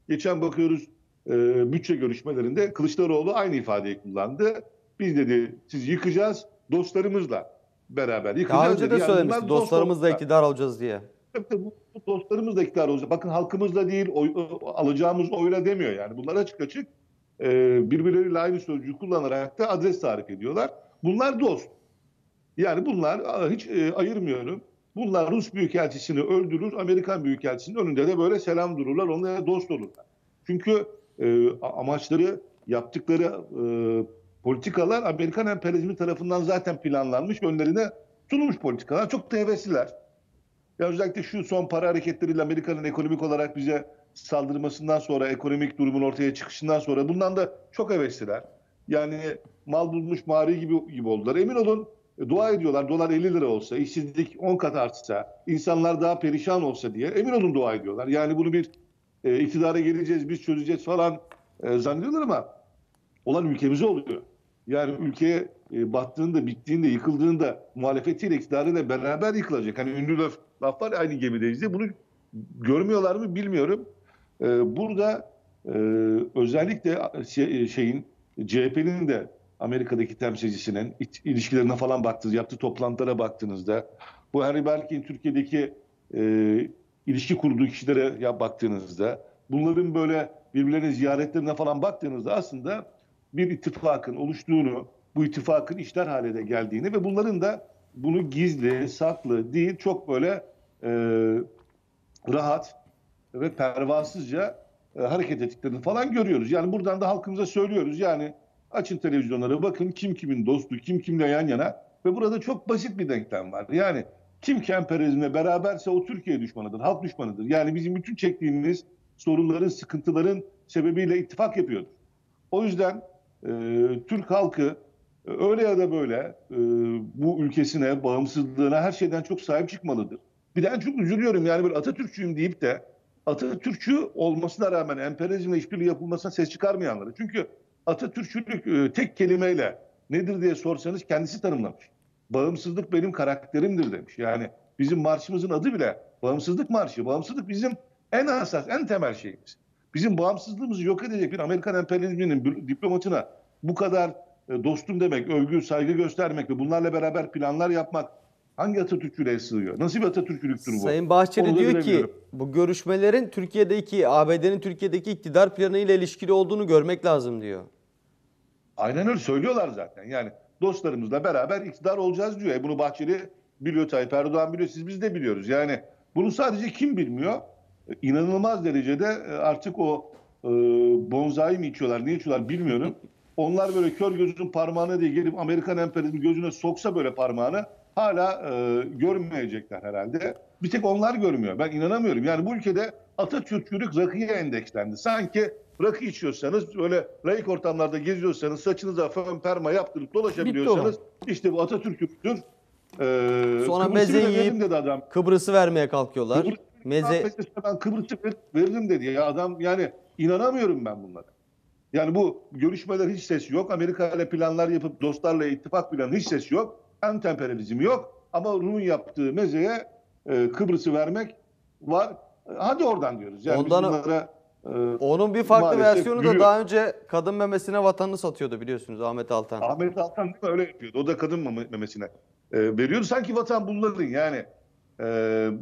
geçen bakıyoruz e, bütçe görüşmelerinde Kılıçdaroğlu aynı ifadeyi kullandı. Biz dedi siz yıkacağız dostlarımızla beraber yıkacağız Daha önce dedi. de Yani söylemişti dost dostlarımızla oldular. iktidar olacağız diye. Bu, dostlarımızla iktidar olacak. Bakın halkımızla değil oy, alacağımız oyla demiyor yani. Bunlar açık açık e, birbirleriyle aynı sözcüğü kullanarak da adres tarif ediyorlar. Bunlar dost. Yani bunlar hiç e, ayırmıyorum. Bunlar Rus Büyükelçisini öldürür, Amerikan Büyükelçisinin önünde de böyle selam dururlar, onlara dost olurlar. Çünkü e, amaçları, yaptıkları e, politikalar Amerikan emperyalizmi tarafından zaten planlanmış, önlerine sunulmuş politikalar. Çok da hevesliler. Özellikle şu son para hareketleriyle Amerika'nın ekonomik olarak bize saldırmasından sonra, ekonomik durumun ortaya çıkışından sonra bundan da çok hevesliler. Yani mal bulmuş mağari gibi, gibi oldular. Emin olun dua ediyorlar. Dolar 50 lira olsa, işsizlik 10 kat artsa, insanlar daha perişan olsa diye emin olun dua ediyorlar. Yani bunu bir e, iktidara geleceğiz, biz çözeceğiz falan e, zannediyorlar ama olan ülkemize oluyor. Yani ülkeye e, battığında, bittiğinde, yıkıldığında muhalefetiyle, iktidarıyla beraber yıkılacak. Hani ünlü laf, laf var aynı gemideyiz diye. Bunu görmüyorlar mı bilmiyorum. E, burada e, özellikle şey- şeyin CHP'nin de Amerika'daki temsilcisinin iç- ilişkilerine falan baktınız, yaptığı toplantılara baktığınızda bu Henry Berkey'in Türkiye'deki e, ilişki kurduğu kişilere ya baktığınızda bunların böyle birbirlerine ziyaretlerine falan baktığınızda aslında bir ittifakın oluştuğunu, bu ittifakın işler hale de geldiğini ve bunların da bunu gizli, saklı değil çok böyle e, rahat ve pervasızca e, hareket ettiklerini falan görüyoruz. Yani buradan da halkımıza söylüyoruz. Yani açın televizyonlara bakın kim kimin dostu, kim kimle yan yana ve burada çok basit bir denklem var. Yani kim ki emperyalizmle beraberse o Türkiye düşmanıdır, halk düşmanıdır. Yani bizim bütün çektiğimiz sorunların, sıkıntıların sebebiyle ittifak yapıyordur. O yüzden e, Türk halkı e, öyle ya da böyle e, bu ülkesine, bağımsızlığına her şeyden çok sahip çıkmalıdır. Bir de en çok üzülüyorum yani böyle Atatürkçüyüm deyip de Atatürkçü olmasına rağmen emperyalizmle işbirliği yapılmasına ses çıkarmayanları. Çünkü Atatürkçülük e, tek kelimeyle nedir diye sorsanız kendisi tanımlamış. Bağımsızlık benim karakterimdir demiş. Yani bizim marşımızın adı bile bağımsızlık marşı. Bağımsızlık bizim en asas, en temel şeyimiz. Bizim bağımsızlığımızı yok edecek bir Amerikan emperyalizminin diplomatına bu kadar e, dostum demek, övgü, saygı göstermek ve bunlarla beraber planlar yapmak hangi Atatürkçülüğe sığıyor? Nasıl bir Atatürkçülüktür bu? Sayın Bahçeli Onu diyor ki bu görüşmelerin Türkiye'deki ABD'nin Türkiye'deki iktidar planı ile ilişkili olduğunu görmek lazım diyor. Aynen öyle söylüyorlar zaten. Yani dostlarımızla beraber iktidar olacağız diyor. E bunu Bahçeli biliyor, Tayyip Erdoğan biliyor, siz biz de biliyoruz. Yani bunu sadece kim bilmiyor? E, İnanılmaz derecede e, artık o e, bonzai mi içiyorlar, ne içiyorlar bilmiyorum. Onlar böyle kör gözün parmağına diye gelip Amerikan emperyalizmi gözüne soksa böyle parmağını hala e, görmeyecekler herhalde. Bir tek onlar görmüyor. Ben inanamıyorum. Yani bu ülkede Atatürkçülük rakıya endekslendi. Sanki rakı içiyorsanız böyle layık ortamlarda geziyorsanız saçınıza fön perma yaptırıp dolaşabiliyorsanız işte bu Atatürk'tür. Ee, Sonra Kıbrıs'ı meze yiyip dedi adam. Kıbrıs'ı vermeye kalkıyorlar. Kıbrıs- Meze Ben Kıbrıs'ı ver- veririm dedi ya adam yani inanamıyorum ben bunlara. Yani bu görüşmeler hiç ses yok. Amerika ile planlar yapıp dostlarla ittifak planı hiç ses yok. Antemperyalizm yok. Ama Rum'un yaptığı mezeye e, Kıbrıs'ı vermek var. E, Hadi oradan diyoruz. Yani Ondan- bunlara, e, onun bir farklı versiyonu da yürüyor. daha önce kadın memesine vatanını satıyordu biliyorsunuz Ahmet Altan. Ahmet Altan değil mi? öyle yapıyordu. O da kadın meme- memesine e, veriyordu. Sanki vatan bunların yani. E,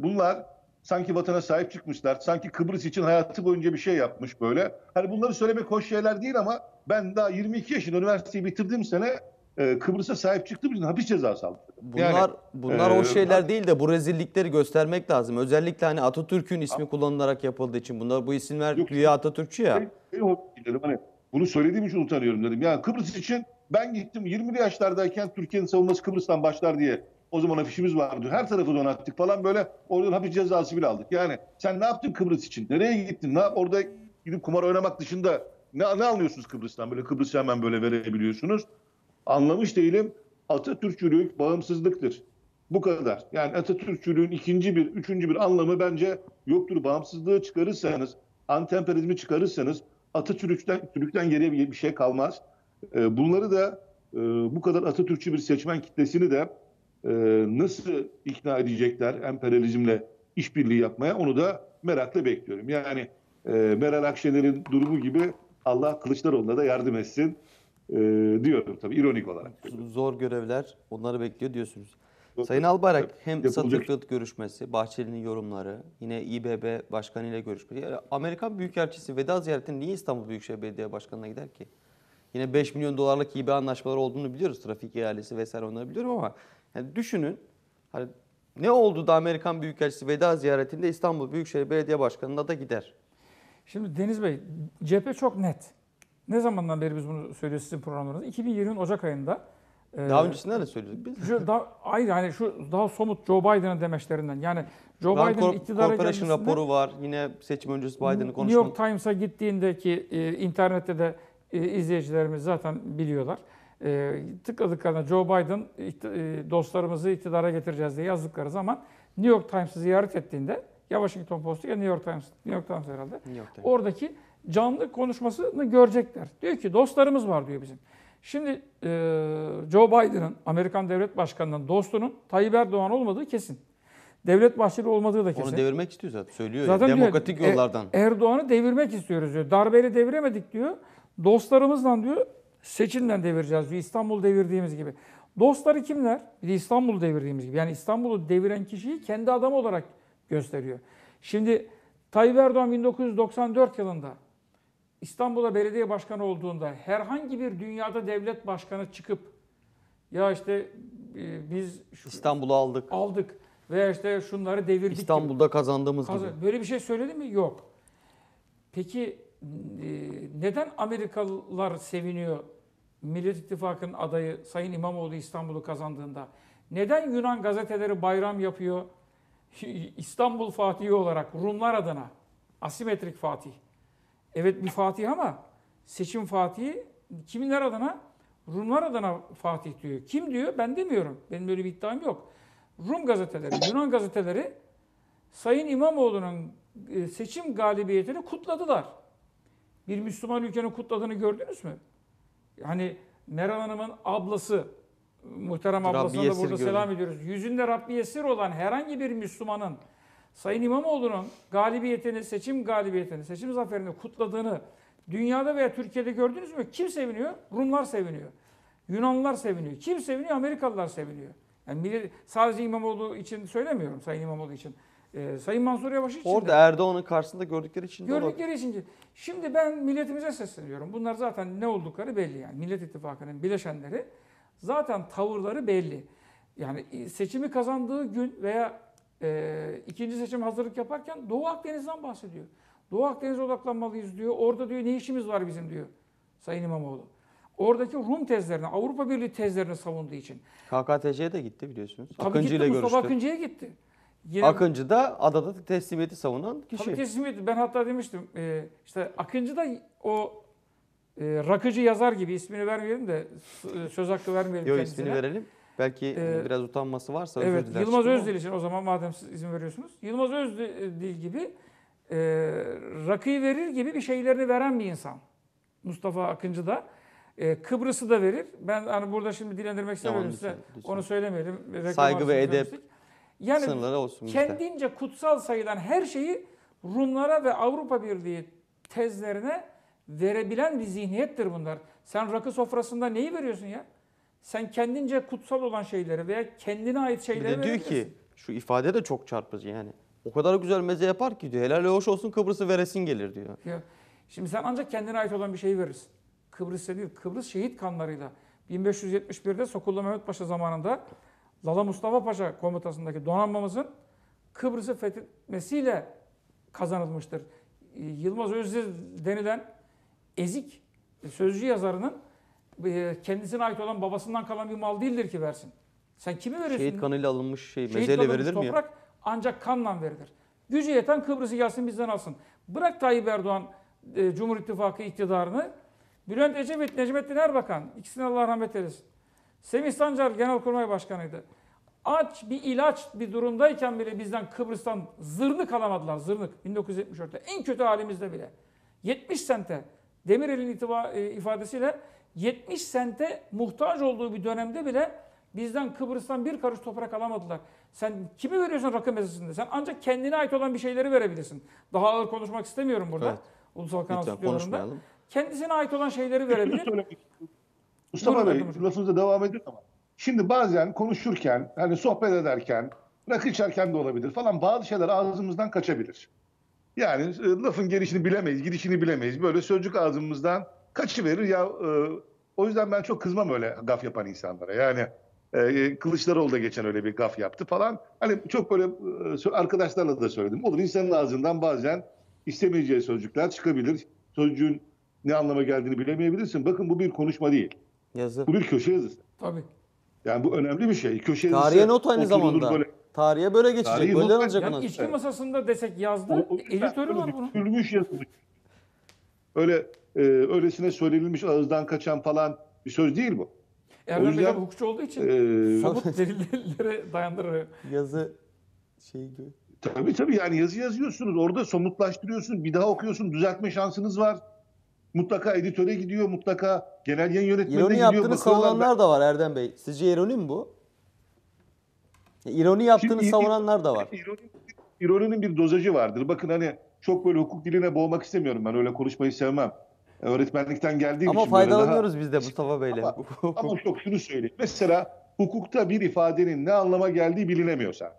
bunlar sanki vatana sahip çıkmışlar. Sanki Kıbrıs için hayatı boyunca bir şey yapmış böyle. Hani bunları söylemek hoş şeyler değil ama ben daha 22 yaşında üniversiteyi bitirdiğim sene e, Kıbrıs'a sahip çıktığım için hapis cezası aldım. Bunlar Yani, bunlar e, o şeyler değil de bu rezillikleri göstermek lazım. Özellikle hani Atatürk'ün ismi kullanılarak yapıldığı için bunlar bu isimler Yok. güya Atatürkçü ya. Benim hoşuma giderim. Hani bunu söylediğim için utanıyorum dedim. Yani Kıbrıs için ben gittim 20'li yaşlardayken Türkiye'nin savunması Kıbrıs'tan başlar diye o zaman afişimiz vardı. Her tarafı donattık falan böyle oradan hapis cezası bile aldık. Yani sen ne yaptın Kıbrıs için? Nereye gittin? Ne yap? Orada gidip kumar oynamak dışında ne, ne anlıyorsunuz Kıbrıs'tan? Böyle Kıbrıs'ı hemen böyle verebiliyorsunuz. Anlamış değilim. Atatürkçülük bağımsızlıktır. Bu kadar. Yani Atatürkçülüğün ikinci bir, üçüncü bir anlamı bence yoktur. Bağımsızlığı çıkarırsanız, antemperizmi çıkarırsanız Atatürk'ten Türk'ten geriye bir şey kalmaz. Ee, bunları da e, bu kadar Atatürkçü bir seçmen kitlesini de e, nasıl ikna edecekler emperyalizmle işbirliği yapmaya onu da merakla bekliyorum. Yani e, Meral Akşener'in durumu gibi Allah Kılıçdaroğlu'na da yardım etsin e, diyorum tabii ironik olarak. Zor görevler onları bekliyor diyorsunuz. Yok, Sayın Albayrak hem yapılacak- Satterfield görüşmesi, Bahçeli'nin yorumları, yine İBB Başkanı ile görüşmesi. Yani Amerikan Büyükelçisi veda ziyaretinde niye İstanbul Büyükşehir Belediye Başkanı'na gider ki? Yine 5 milyon dolarlık İBB anlaşmaları olduğunu biliyoruz. Trafik ihalesi vesaire onları biliyorum ama yani düşünün hani ne oldu da Amerikan Büyükelçisi veda ziyaretinde İstanbul Büyükşehir Belediye Başkanı'na da gider? Şimdi Deniz Bey, cephe çok net. Ne zamandan beri biz bunu söylüyoruz sizin programlarınızda? 2020'nin Ocak ayında. e, Daha öncesinden de söylüyorduk biz. Daha, hayır yani şu daha somut Joe Biden'ın demeçlerinden. Yani Joe Rand Biden'ın iktidara gelmesinde raporu var. Yine seçim öncesi Biden'ın New konuşması. York Times'a gittiğindeki e, internette de e, izleyicilerimiz zaten biliyorlar. E, tıkladıklarında Joe Biden e, dostlarımızı iktidara getireceğiz diye yazdıkları zaman New York Times'ı ziyaret ettiğinde ya Washington Post'u ya New York Times, New York Times herhalde. New York Times. Oradaki canlı konuşmasını görecekler. Diyor ki dostlarımız var diyor bizim. Şimdi e, Joe Biden'ın Amerikan Devlet Başkanı'nın dostunun Tayyip Erdoğan olmadığı kesin. Devlet Bahçeli olmadığı da kesin. Onu devirmek istiyor zaten. Söylüyor Zaten ya. diyor, Demokratik e, yollardan. Erdoğan'ı devirmek istiyoruz diyor. Darbeyle deviremedik diyor. Dostlarımızla diyor seçimden devireceğiz diyor. İstanbul devirdiğimiz gibi. Dostları kimler? Bir de İstanbul'u devirdiğimiz gibi. Yani İstanbul'u deviren kişiyi kendi adamı olarak gösteriyor. Şimdi Tayyip Erdoğan 1994 yılında İstanbul'a belediye başkanı olduğunda herhangi bir dünyada devlet başkanı çıkıp ya işte e, biz İstanbul'u aldık. aldık veya işte şunları devirdik gibi. İstanbul'da kazandığımız gibi. Kazan- Böyle bir şey söyledi mi? Yok. Peki e, neden Amerikalılar seviniyor Millet İttifakı'nın adayı Sayın İmamoğlu İstanbul'u kazandığında? Neden Yunan gazeteleri bayram yapıyor? İstanbul Fatihi olarak Rumlar adına asimetrik Fatih. Evet bir Fatih ama seçim Fatihi kiminler adına? Rumlar adına Fatih diyor. Kim diyor? Ben demiyorum. Benim böyle bir iddiam yok. Rum gazeteleri, Yunan gazeteleri Sayın İmamoğlu'nun e, seçim galibiyetini kutladılar. Bir Müslüman ülkenin kutladığını gördünüz mü? Yani Meral Hanım'ın ablası, muhterem ablasına da burada gördüm. selam ediyoruz. Yüzünde Rabbi Yesir olan herhangi bir Müslümanın Sayın İmamoğlu'nun galibiyetini, seçim galibiyetini, seçim zaferini kutladığını dünyada veya Türkiye'de gördünüz mü? Kim seviniyor? Rumlar seviniyor. Yunanlılar seviniyor. Kim seviniyor? Amerikalılar seviniyor. Yani millet- sadece İmamoğlu için söylemiyorum, Sayın İmamoğlu için. Ee, Sayın Mansur Yavaş için de. Orada Erdoğan'ın karşısında gördükleri için de. Gördükleri için. Şimdi ben milletimize sesleniyorum. Bunlar zaten ne oldukları belli yani. Millet İttifakı'nın bileşenleri zaten tavırları belli. Yani seçimi kazandığı gün veya e, ikinci seçim hazırlık yaparken Doğu Akdeniz'den bahsediyor. Doğu Akdeniz'e odaklanmalıyız diyor. Orada diyor ne işimiz var bizim diyor Sayın İmamoğlu. Oradaki Rum tezlerini, Avrupa Birliği tezlerini savunduğu için. KKTC'ye de gitti biliyorsunuz. Tabii Akıncı gitti ile Mustafa görüştü. Akıncı'ya gitti. Yine- Akıncı da adada teslimiyeti savunan kişi. Tabii kesinlikle. Ben hatta demiştim e, işte Akıncı da o e, rakıcı yazar gibi ismini vermeyelim de söz hakkı vermeyelim Yok kendisine. ismini verelim. Belki Ee, biraz utanması varsa özür Evet diler. Yılmaz Özdil için o zaman madem siz izin veriyorsunuz. Yılmaz Özdil gibi e, rakıyı verir gibi bir şeylerini veren bir insan. Mustafa Akıncı da. E, Kıbrıs'ı da verir. Ben hani burada şimdi dilendirmek istemiyorum size. lütfen. Onu söylemeyelim. Reklam Saygı ve edep. Yani Sınırları olsun kendince kutsal sayılan her şeyi Rumlara ve Avrupa Birliği tezlerine verebilen bir zihniyettir bunlar. Sen rakı sofrasında neyi veriyorsun ya? Sen kendince kutsal olan şeyleri veya kendine ait Bir şeyleri de diyor ki şu ifade de çok çarpıcı yani. O kadar güzel meze yapar ki diyor. Helal hoş olsun Kıbrıs'ı veresin gelir diyor. Ya, Şimdi sen ancak kendine ait olan bir şeyi verirsin. Kıbrıs'ta değil, Kıbrıs şehit kanlarıyla 1571'de Sokullu Mehmet Paşa zamanında Lala Mustafa Paşa komutasındaki donanmamızın Kıbrıs'ı fethetmesiyle kazanılmıştır. Ee, Yılmaz Özdil denilen ezik sözcü yazarının kendisine ait olan babasından kalan bir mal değildir ki versin. Sen kimi veriyorsun? Şehit kanıyla alınmış şey Şehit mezeyle verilir mi ya? toprak ancak kanla verilir. Gücü yeten Kıbrıs'ı gelsin bizden alsın. Bırak Tayyip Erdoğan e, Cumhur İttifakı iktidarını. Bülent Ecevit, Necmettin Erbakan ikisine Allah rahmet eylesin. Semih Sancar Genelkurmay Başkanı'ydı. Aç bir ilaç bir durumdayken bile bizden Kıbrıs'tan zırnık alamadılar. Zırnık 1974'te en kötü halimizde bile. 70 sente Demirel'in e, ifadesiyle 70 sente muhtaç olduğu bir dönemde bile bizden Kıbrıs'tan bir karış toprak alamadılar. Sen kimi veriyorsun rakı mezesinde? Sen ancak kendine ait olan bir şeyleri verebilirsin. Daha ağır konuşmak istemiyorum burada. Evet. Ulusal kanal stüdyolarında. kendisine ait olan şeyleri verebilir. istiyorum. Mustafa Bey lafınıza devam edin ama şimdi bazen konuşurken hani sohbet ederken rakı içerken de olabilir falan bazı şeyler ağzımızdan kaçabilir. Yani e, lafın gelişini bilemeyiz, gidişini bilemeyiz. Böyle sözcük ağzımızdan kaçıverir ya. e, o yüzden ben çok kızmam öyle gaf yapan insanlara. Yani e, Kılıçdaroğlu da geçen öyle bir gaf yaptı falan. Hani çok böyle e, arkadaşlarla da söyledim. Olur insanın ağzından bazen istemeyeceği sözcükler çıkabilir. Sözcüğün ne anlama geldiğini bilemeyebilirsin. Bakın bu bir konuşma değil. Yazı. Bu bir köşe yazısı. Tabii. Yani bu önemli bir şey. Köşe yazısı. Tarihe not aynı zamanda. böyle- Tarihe böyle geçecek. Tarihi Böyle not- alınacak Yani ona. içki masasında desek yazdı. O- o editörü var bunun. Düşünülmüş yazılmış. Öyle e, öylesine söylenilmiş ağızdan kaçan falan bir söz değil bu. Erdem Bey yüzden- hukukçu olduğu için E, somut delillere dayandırır. Yazı şey gibi. tabii tabii yani yazı yazıyorsunuz. Orada somutlaştırıyorsun. Bir daha okuyorsun. Düzeltme şansınız var. Mutlaka editöre gidiyor. Mutlaka genel yayın yönetmenine İroni gidiyor. yaptığını bakıyorlar. savunanlar da var Erdem Bey. Sizce ironi mi bu? İroni yaptığını Şimdi- savunanlar da var. İroni- İroninin bir dozajı vardır. Bakın hani çok böyle hukuk diline boğmak istemiyorum ben. Öyle konuşmayı sevmem. Öğretmenlikten geldiğim Ama için daha- faydalanıyoruz biz de Mustafa Bey'le. Ama, ama çok şunu söyleyeyim. Mesela hukukta bir ifadenin ne anlama geldiği bilinemiyorsa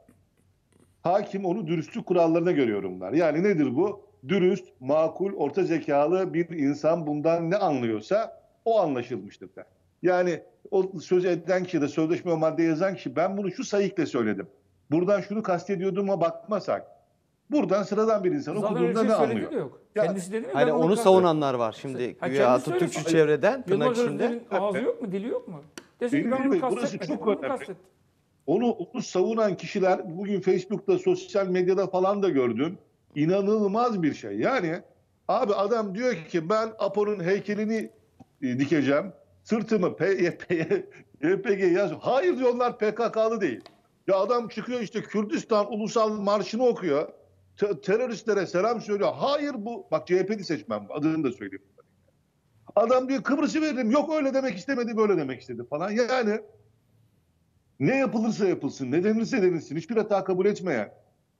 hakim onu dürüstlük kurallarına göre yorumlar. Yani nedir bu? Dürüst, makul, orta zekalı bir insan bundan ne anlıyorsa o anlaşılmıştır der. Yani o söz eden kişi de sözleşme o madde yazan kişi ben bunu şu sayıkla söyledim. Buradan şunu kastediyordum'a bakmasak buradan sıradan bir insan Zaten okuduğunda şey ne anlıyor? de yok. Ya- Kendisi dedi mi? Hani onu savunanlar var şimdi. Güya Atatürkçü çevreden tırnak içinde. Ağzı yok mu, dili yok mu? Desin ki Benim ben gibi, onu burası kastetmedim, çok onu. Onu, onu savunan kişiler bugün Facebook'ta, sosyal medyada falan da gördüm. İnanılmaz bir şey. Yani abi adam diyor ki ben Apo'nun heykelini e, dikeceğim. Sırtımı YPG yaz. Hayır diyor onlar PKK'lı değil. Ya adam çıkıyor işte Kürdistan Ulusal Marşı'nı okuyor. Te- teröristlere selam söylüyor. Hayır bu bak CHP'li seçmen adını da söyleyeyim. Adam diyor Kıbrıs'ı veririm. Yok öyle demek istemedi böyle demek istedi falan. Yani ne yapılırsa yapılsın, ne denirse denilsin, hiçbir hata kabul etmeyen,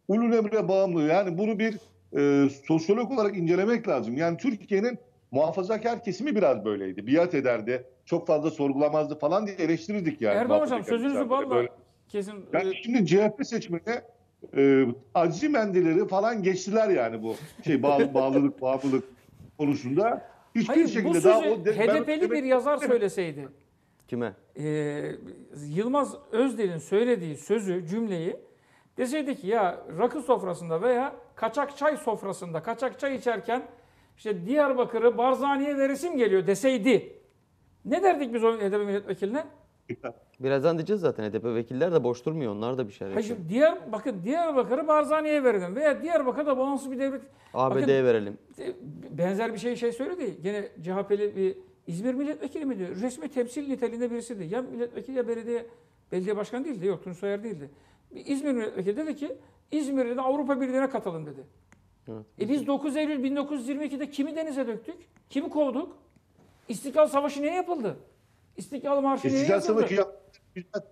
ulul emre bağımlı. Yani bunu bir e, sosyolog olarak incelemek lazım. Yani Türkiye'nin muhafazakar kesimi biraz böyleydi. Biat ederdi, çok fazla sorgulamazdı falan diye eleştirirdik yani. Erdem Hocam sözünüzü balla kesin Yani e, şimdi CHP seçmeni e, acı mendileri falan geçtiler yani bu şey bağlı, bağlılık, bağımlılık konusunda. Hiçbir Hayır bu şekilde sözü daha o de- ben- HDP'li bir yazar söyleseydi, Kime? e, Yılmaz Özdel'in söylediği sözü, cümleyi deseydi ki ya rakı sofrasında veya kaçak çay sofrasında kaçak çay içerken işte Diyarbakır'ı Barzani'ye veresim geliyor deseydi. Ne derdik biz o HDP milletvekiline? Birazdan diyeceğiz zaten HDP vekiller de boş durmuyor. Onlar da bir şeyler Hayır, yapıyor. diğer bakın Diyarbakır'ı Barzani'ye verelim veya Diyarbakır'da bağımsız bir devlet ABD'ye verelim. E, benzer bir şey şey söyledi. Gene CHP'li bir İzmir milletvekili mi diyor? Resmi temsil niteliğinde birisiydi. Ya milletvekili ya belediye belediye başkanı değildi. Yok Tunç Soyer değildi. Bir İzmir milletvekili dedi ki İzmir'de de Avrupa Birliği'ne katılın dedi. Evet. E biz 9 Eylül 1922'de kimi denize döktük? Kimi kovduk? İstiklal Savaşı niye yapıldı? İstiklal Marşı niye İstiklal yapıldı? Savaşı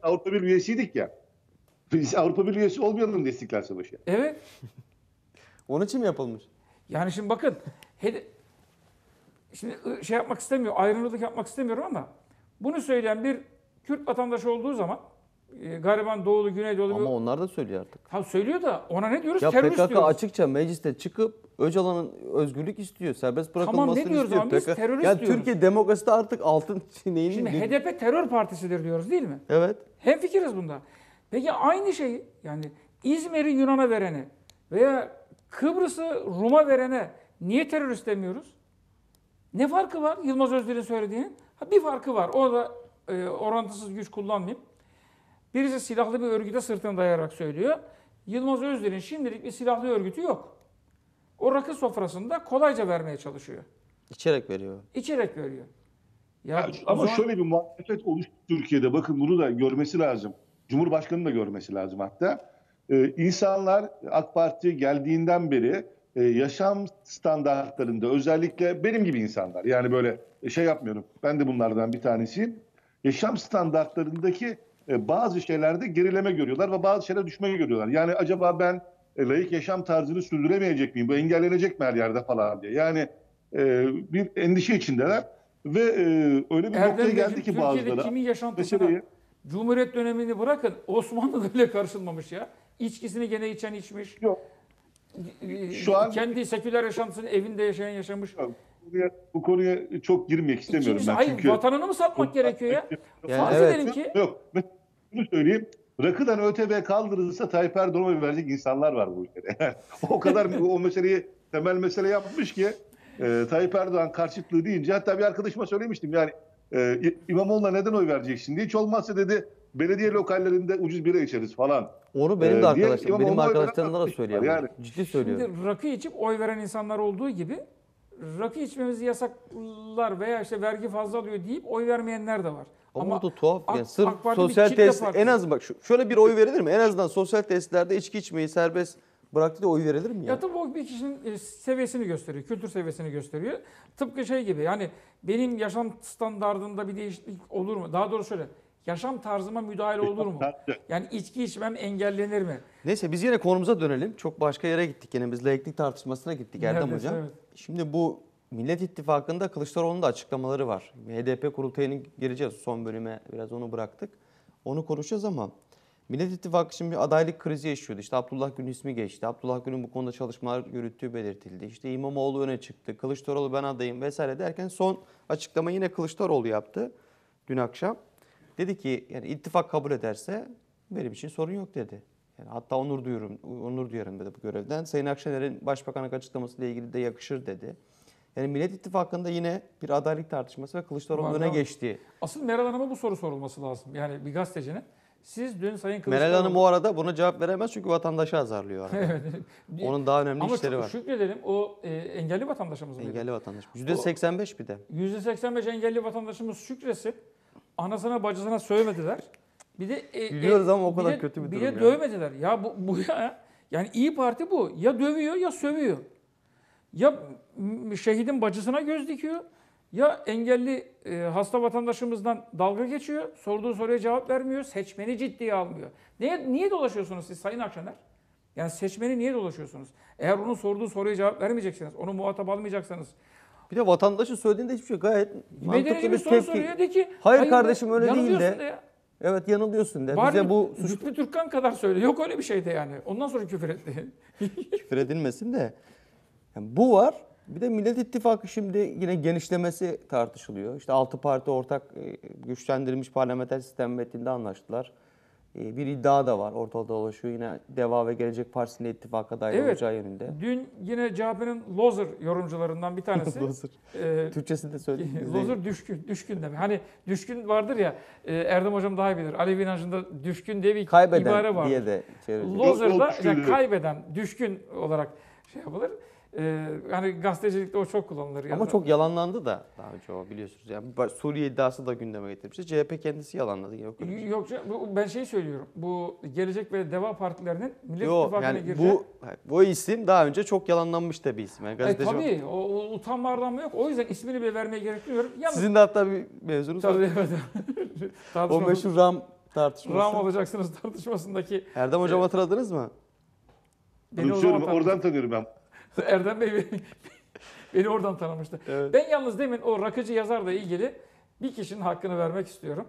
Avrupa Birliği üyesiydik ya. Biz Avrupa Birliği üyesi olmayalım da İstiklal Savaşı. Evet. Onun için mi yapılmış? Yani şimdi bakın hede- şimdi şey yapmak istemiyor, ayrımcılık yapmak istemiyorum ama bunu söyleyen bir Kürt vatandaşı olduğu zaman e, gariban doğulu, güneydoğulu bir Ama onlar da söylüyor artık. Tam söylüyor da ona ne diyoruz? Ya Terörist PKK diyoruz. açıkça mecliste çıkıp Öcalan'ın özgürlük istiyor. Serbest Tamam, bırakılmasını ne diyoruz istiyor. ama biz PKK terörist ya diyoruz. Türkiye demokraside artık altın neyini... Şimdi HDP terör partisidir diyoruz değil mi? Evet. Hem fikiriz bunda. Peki aynı şeyi yani İzmir'i Yunan'a verene veya Kıbrıs'ı Rum'a verene niye terörist demiyoruz? Ne farkı var Yılmaz Özdel'in söylediğinin? Ha, bir farkı var. O da e, orantısız güç kullanmayayım. Birisi silahlı bir örgüte sırtını dayayarak söylüyor. Yılmaz Özdel'in şimdilik bir silahlı örgütü yok. O rakı sofrasında kolayca vermeye çalışıyor. İçerek veriyor. İçerek veriyor. Ya, Ya, ama zaman- şöyle bir muhalefet oluştu Türkiye'de. Bakın bunu da görmesi lazım. Cumhurbaşkanı da görmesi lazım hatta. Ee, insanlar AK Parti geldiğinden beri e, yaşam standartlarında özellikle benim gibi insanlar yani böyle şey yapmıyorum. Ben de bunlardan bir tanesiyim. Yaşam standartlarındaki bazı şeylerde gerileme görüyorlar ve bazı şeyler düşmeyi görüyorlar. Yani acaba ben e, layık yaşam tarzını sürdüremeyecek miyim? Bu engellenecek mi her yerde falan diye. Yani e, bir endişe içindeler ve e, öyle bir noktaya Erdem Beyciğim, geldi ki Türkiye'de bazıları. kimin yaşantısına meseleyi- Cumhuriyet dönemini bırakın Osmanlı'da bile karışılmamış ya. İçkisini gene içen içmiş. Yok. Şu an- kendi seküler yaşantısını evinde yaşayan yaşamış. Bu konuya, bu konuya çok girmek istemiyorum İkincisi ben hayır çünkü. vatanını mı satmak gerekiyor ya? Yani Farz evet. edelim ki Yok. Mesela Şunu söyleyeyim. Rakıdan ÖTV kaldırılırsa Tayyip Erdoğan'a verecek insanlar var bu ülkede. o kadar o meseleyi temel mesele yapmış ki e, Tayyip Erdoğan karşıtlığı deyince hatta bir arkadaşıma söylemiştim yani e, İmamoğlu'na neden oy vereceksin diye hiç olmazsa dedi belediye lokallerinde ucuz bira içeriz falan. Onu benim Ee, de arkadaşlarım, benim arkadaşlarımda da söylüyorum. yani. Ciddi söylüyorum. Şimdi rakı içip oy veren insanlar olduğu gibi rakı içmemizi yasaklar veya işte vergi fazla alıyor deyip oy vermeyenler de var. Ama, o da tuhaf. Yani AK- sırf AK Parti bir sosyal partisi. en az bak şöyle bir oy verilir mi? En azından sosyal tesislerde içki içmeyi serbest bıraktı da oy verilir mi ya? Ya tabii o bir kişinin e, seviyesini gösteriyor, kültür seviyesini gösteriyor. Tıpkı şey gibi yani benim yaşam standartında bir değişiklik olur mu? Daha doğrusu şöyle, yaşam tarzıma müdahale olur mu? Yani içki içmem engellenir mi? Neyse biz yine konumuza dönelim. Çok başka yere gittik. Yine biz laiklik tartışmasına gittik Erdem Neredeyse, Hocam. evet. Şimdi bu Millet İttifakı'nda Kılıçdaroğlu'nun da açıklamaları var. HDP kurultayını gireceğiz. Son bölüme biraz onu bıraktık. Onu konuşacağız ama Millet İttifakı şimdi bir adaylık krizi yaşıyordu. İşte Abdullah Gül'ün ismi geçti. Abdullah Gül'ün bu konuda çalışmalar yürüttüğü belirtildi. İşte İmamoğlu öne çıktı. Kılıçdaroğlu ben adayım vesaire derken son açıklama yine Kılıçdaroğlu yaptı dün akşam. Dedi ki yani ittifak kabul ederse benim için sorun yok dedi. Yani hatta onur duyuyorum, onur duyarım dedi bu görevden. Sayın Akşener'in başbakanlık açıklamasıyla ilgili de yakışır dedi. Yani Millet İttifakı'nda yine bir adaylık tartışması ve Kılıçdaroğlu Var, öne geçti. Asıl Meral Hanım'a bu soru sorulması lazım. Yani bir gazetecinin. Siz dün Sayın Kılıçdaroğlu... Meral Hanım o arada buna cevap veremez çünkü vatandaşı azarlıyor arada. Onun daha önemli Ama işleri var. şükredelim o e, engelli vatandaşımız mıydı? Engelli vatandaş. %85 bir de. %85 engelli vatandaşımız şükretsin. Anasına bacısına sövmediler. Bir de e, Gülüyoruz ama o bir kadar de- kötü bir Bir durum de ya. dövmediler. Ya bu, bu ya yani iyi Parti bu. Ya dövüyor ya sövüyor. Ya şehidin bacısına göz dikiyor. Ya engelli e, hasta vatandaşımızdan dalga geçiyor. Sorduğu soruya cevap vermiyor. Seçmeni ciddiye almıyor. Niye, niye dolaşıyorsunuz siz Sayın Akşener? Yani seçmeni niye dolaşıyorsunuz? Eğer onun sorduğu soruya cevap vermeyeceksiniz, onu muhatap almayacaksanız, Bir de vatandaşın söylediğinde hiçbir şey gayet Medeni mantıklı bir tepki. soruyor. De ki, Hayır de, kardeşim, öyle değil de. ya. Evet yanılıyorsun de. Bari Bize bu suç Lütfü Türkkan kadar söyle. Yok öyle bir şey de yani. Ondan sonra küfür etti. küfür edilmesin de. Yani bu var. Bir de Millet İttifakı şimdi yine genişlemesi tartışılıyor. İşte altı parti ortak e, güçlendirilmiş parlamenter sistem metninde anlaştılar. E, Bir iddia da var ortada dolaşıyor. Yine Deva ve Gelecek Partisi'nin ittifaka adaylı Evet. olacağı yönünde. Dün yine CHP'nin Lozer yorumcularından bir tanesi. Lozer. e, Türkçesini de de- Lozer düşkün, düşkün demek. Hani düşkün vardır ya, e, Erdem Hocam daha iyi bilir. Alevi inancında düşkün diye bir ibare Kaybeden var. diye de yol düşkünlüğü. yani kaybeden, düşkün olarak şey yapılır. E, yani gazetecilikte o çok kullanılır. Ama da- çok yalanlandı da daha önce o biliyorsunuz. Yani Suriye iddiası da gündeme getirmişti. CHP kendisi yalanladı. Yok öyle şey. Yok ben şey söylüyorum. Bu Gelecek ve Deva partilerinin Millet Yok İttifakı'na yani gireceği... bu bu isim daha önce çok yalanlanmış da bir isim. Yani E, gazeteci tabii o, o utanma arlanma yok. O yüzden ismini bile vermeye gerekmiyorum. Yalnız Sizin de hatta bir mevzunuz var. Tabii, evet. O meşhur RAM tartışması. Ram olacaksınız tartışmasındaki Erdem hocam hatırladınız mı? beni Konuşuyorum, oradan tanıyorum ben. Erdem Bey beni, beni oradan tanımıştı. Evet. Ben yalnız demin o rakıcı yazarla ilgili bir kişinin hakkını vermek istiyorum.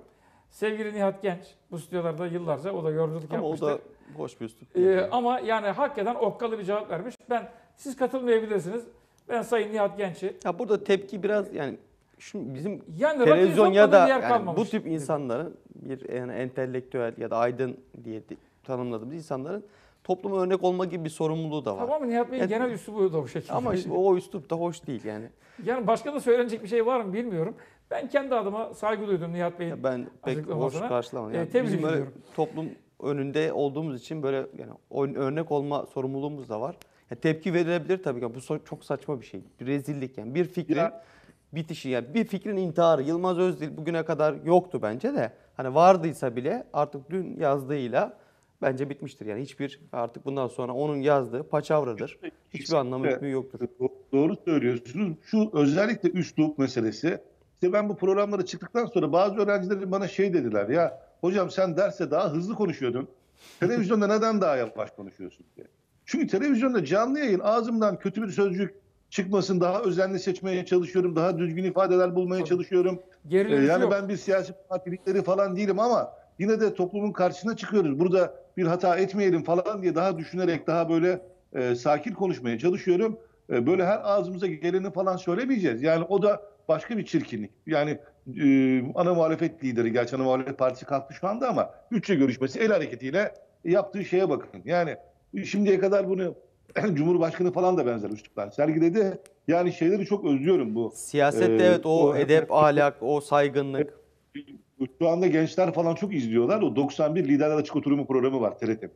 Sevgili Nihat Genç, bu stüdyolarda yıllarca o da yorumculuk Ama o yapmıştı. da boş bir üslup. Ee, ama yani hakikaten okkalı bir cevap vermiş. Ben siz katılmayabilirsiniz. Ben Sayın Nihat Genç'i Ya burada tepki biraz yani şu bizim yani televizyon ya da yani bu tip insanların bir yani entelektüel ya da aydın diye tanımladığımız insanların topluma örnek olma gibi bir sorumluluğu da var. Tamam mı Nihat Bey'in Yani- genel üslubu da o şekilde. Ama işte o üslup da hoş değil yani. Yani başka da söylenecek bir şey var mı bilmiyorum. Ben kendi adıma saygı duydum Nihat Bey'in. Ben pek hoş karşılamadım. e, Yani tebrik bizim toplum önünde olduğumuz için böyle yani örnek olma sorumluluğumuz da var. Ya tepki verilebilir tabii ki. Bu çok saçma bir şey. Bir rezillik yani. Bir fikrin Ya- bitişi yani bir fikrin intiharı. Yılmaz Özdil bugüne kadar yoktu bence de. Hani vardıysa bile artık dün yazdığıyla bence bitmiştir. Yani hiçbir artık bundan sonra onun yazdığı paçavradır. Hiçbir anlamı hükmü yoktur. Do- Doğru söylüyorsunuz. Şu özellikle üslup meselesi. İşte ben bu programlara çıktıktan sonra bazı öğrencilerim bana şey dediler ya hocam sen derste daha hızlı konuşuyordun. Televizyonda neden daha yavaş konuşuyorsun diye. Çünkü televizyonda canlı yayın ağzımdan kötü bir sözcük çıkmasın daha özenli seçmeye çalışıyorum. Daha düzgün ifadeler bulmaya çalışıyorum. Ee, Gerilemesi yani yok. ben bir siyasi parti lideri falan değilim ama yine de toplumun karşısına çıkıyoruz. Burada bir hata etmeyelim falan diye daha düşünerek daha böyle e, sakin konuşmaya çalışıyorum. E, böyle her ağzımıza geleni falan söylemeyeceğiz. Yani o da başka bir çirkinlik. Yani e, ana muhalefet lideri, gerçi ana muhalefet partisi kalktı şu anda ama bütçe görüşmesi el hareketiyle yaptığı şeye bakın. Yani şimdiye kadar bunu Cumhurbaşkanı falan da benzer üsluplar sergiledi. Yani şeyleri çok özlüyorum bu. Siyasette Ee, evet o o- edep, ahlak, o saygınlık. Şu anda gençler falan çok izliyorlar. O 91 Liderler Açık Oturumu programı var TRT.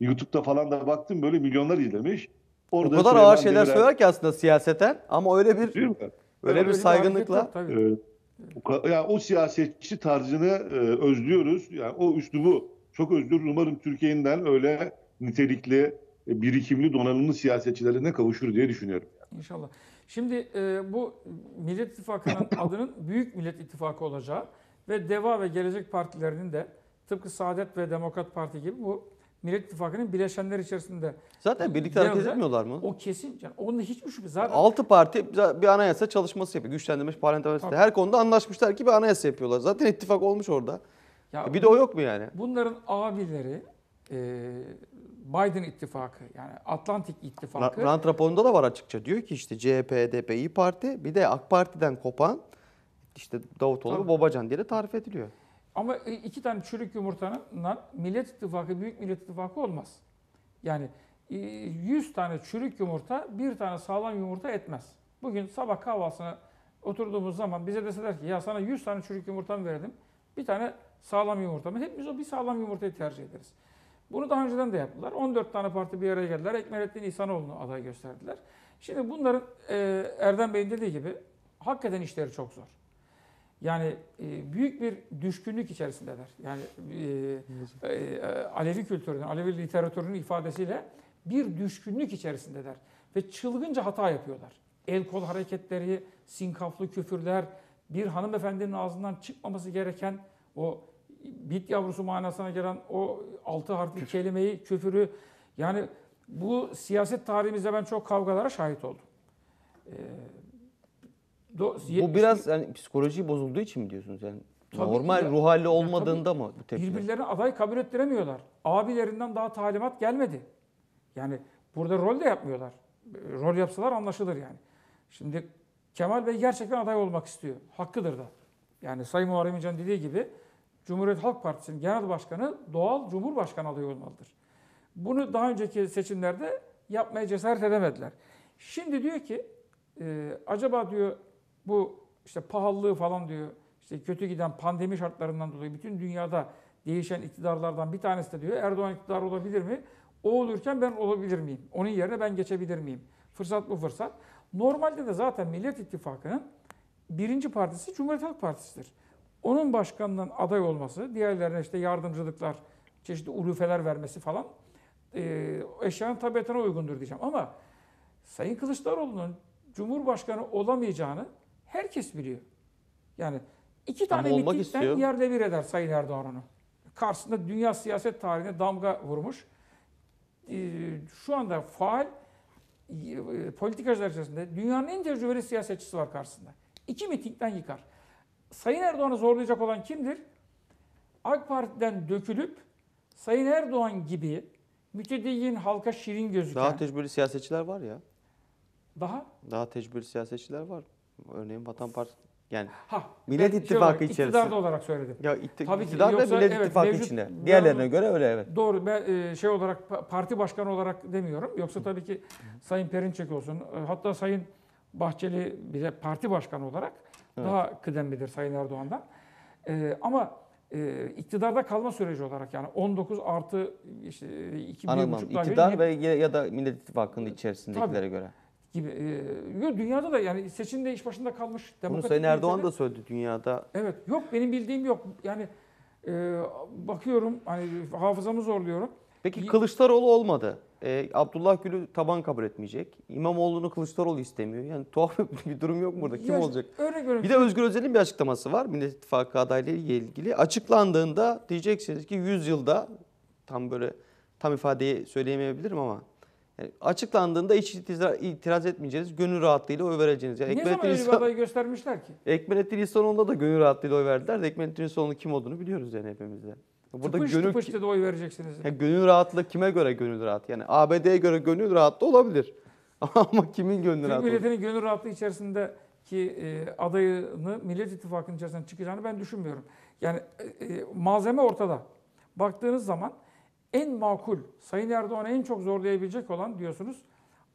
YouTube'da falan da baktım böyle milyonlar izlemiş. O Orada kadar Süleyman ağır şeyler Demirel- söyler ki aslında siyaseten ama öyle bir öyle bir saygınlıkla o ka- yani o siyasetçi tarzını e, özlüyoruz. Yani o üslubu çok özlüyoruz. Umarım Türkiye'den öyle nitelikli, e, birikimli, donanımlı siyasetçilerine kavuşur diye düşünüyorum. İnşallah. Şimdi e, bu Millet İttifakı'nın adının Büyük Millet İttifakı olacağı ve Deva ve Gelecek Partilerinin de tıpkı Saadet ve Demokrat Parti gibi bu Millet İttifakı'nın bileşenler içerisinde zaten birlikte hareket etmiyorlar mı? o kesin. Yani onda hiçbir şüphe. Zaten Altı parti bir anayasa çalışması yapıyor. Güçlendirilmiş parlamenter. Her konuda anlaşmışlar ki bir anayasa yapıyorlar. Zaten ittifak olmuş orada. ya E bir de o yok mu yani? bunların abileri e, Biden İttifakı yani Atlantik İttifakı Ra- Rant raporunda da var açıkça. Diyor ki işte CHP, HDP, İyi Parti bir de AK Parti'den kopan işte Davutoğlu Tabii. Babacan diye de tarif ediliyor. Ama e, iki tane çürük yumurtanın Millet İttifakı, Büyük Millet İttifakı olmaz. Yani e, 100 tane çürük yumurta bir tane sağlam yumurta etmez. Bugün sabah kahvaltısına oturduğumuz zaman bize deseler ki ya sana 100 tane çürük yumurta mı verdim? Bir tane sağlam yumurta mı? Hepimiz o bir sağlam yumurtayı tercih ederiz. Bunu daha önceden de yaptılar. 14 tane parti bir araya geldiler. Ekmelettin İhsanoğlu'nu aday gösterdiler. Şimdi bunların e, Erdem Bey'in dediği gibi hakikaten işleri çok zor. Yani e, büyük bir düşkünlük içerisindeler. Yani e, e, Alevi kültürünün, Alevi literatürünün ifadesiyle bir düşkünlük içerisindeler. Ve çılgınca hata yapıyorlar. El kol hareketleri, sinkaflı küfürler, bir hanımefendinin ağzından çıkmaması gereken o bit yavrusu manasına gelen o altı harfli kelimeyi, küfürü yani bu siyaset tarihimizde ben çok kavgalara şahit oldum. Ee, Bu biraz yani psikoloji bozulduğu için mi diyorsunuz yani? Tabii Normal ya. ruh hali olmadığında mı bu tepki? Birbirlerine aday kabul ettiremiyorlar. Abilerinden daha talimat gelmedi. Yani burada rol de yapmıyorlar. Rol yapsalar anlaşılır yani. Şimdi Kemal Bey gerçekten aday olmak istiyor. Hakkıdır da. Yani Sayın Muharrem İnce'nin dediği gibi Cumhuriyet Halk Partisi'nin genel başkanı doğal cumhurbaşkanı adayı olmalıdır. Bunu daha önceki seçimlerde yapmaya cesaret edemediler. Şimdi diyor ki e, acaba diyor bu işte pahalılığı falan diyor işte kötü giden pandemi şartlarından dolayı bütün dünyada değişen iktidarlardan bir tanesi de diyor Erdoğan iktidar olabilir mi? O olurken ben olabilir miyim? Onun yerine ben geçebilir miyim? Fırsat bu fırsat. Normalde de zaten Millet İttifakı'nın birinci partisi Cumhuriyet Halk Partisi'dir. Onun başkanından aday olması, diğerlerine işte yardımcılıklar, çeşitli ulufeler vermesi falan e, eşyanın tabiatına uygundur diyeceğim. Ama Sayın Kılıçdaroğlu'nun Cumhurbaşkanı olamayacağını herkes biliyor. Yani iki tane olmak mitingden istiyor. yerle bir eder Sayın Erdoğan onu. Karşısında dünya siyaset tarihine damga vurmuş. Ee, Şu anda faal e, politikacılar içerisinde dünyanın en tecrübeli siyasetçisi var karşısında. İki mitingden yıkar. Sayın Erdoğan'ı zorlayacak olan kimdir? AK Parti'den dökülüp Sayın Erdoğan gibi mütedeyyin halka şirin gözüken Daha tecrübeli siyasetçiler var ya. daha Daha tecrübeli siyasetçiler var. Örneğin Vatan Partisi. Yani ha Millet ben şey İttifakı olarak, içerisinde. iktidarda olarak söyledim. ya itti, Tabii ki, iktidar ve yoksa Millet evet, İttifakı mevcut- içinde. ben Diğerlerine onu- göre öyle evet. Doğru ben e, şey olarak pa- parti başkanı olarak demiyorum. Yoksa tabii ki Sayın Perinçek olsun. e, Hatta Sayın Bahçeli bile parti başkanı olarak daha kıdemlidir Sayın Erdoğan'dan. E, ama e, iktidarda kalma süreci olarak yani 19 artı işte e, iki bir Anladım. buçuk daha İktidar bir- ve ya, ya da Millet İttifakı'nın içerisindekilere göre. Gibi. E, yo, dünyada da yani seçimde iş başında kalmış. Bunu Sayın Erdoğan da söyledi dünyada. Evet. Yok benim bildiğim yok. Yani e, bakıyorum hani hafızamı zorluyorum. Peki Kılıçdaroğlu olmadı. Ee, Abdullah Gül'ü taban kabul etmeyecek. İmamoğlu'nu Kılıçdaroğlu istemiyor. Yani tuhaf bir durum yok burada. Kim Ya, olacak? Örnek veriyorum. Bir de Özgür Özel'in bir açıklaması var. Millet İttifakı adaylığı ile ilgili. Açıklandığında diyeceksiniz ki 100 yılda tam böyle tam ifadeyi söyleyemeyebilirim ama Yani açıklandığında hiç itiraz, etmeyeceğiniz, gönül rahatlığıyla oy vereceğiniz. Yani Ne zaman Ekmelettin öyle bir İhsan- adayı göstermişler ki? Ekmelettin İhsanoğlu'na da gönül rahatlığıyla oy verdiler de Ekmelettin İhsanoğlu'nun kim olduğunu biliyoruz yani hepimiz de. Burada tıpış gönül, tıpış dedi oy vereceksiniz. Ya gönül rahatlığı kime göre gönül rahat? Yani ABD'ye göre gönül rahatlığı olabilir. Ama kimin gönlü Türk rahat? olur? milletinin gönül rahatlığı içerisindeki e, adayını Millet İttifakı'nın içerisinden çıkacağını ben düşünmüyorum. Yani e, e, malzeme ortada. Baktığınız zaman en makul, Sayın Erdoğan'ı en çok zorlayabilecek olan diyorsunuz.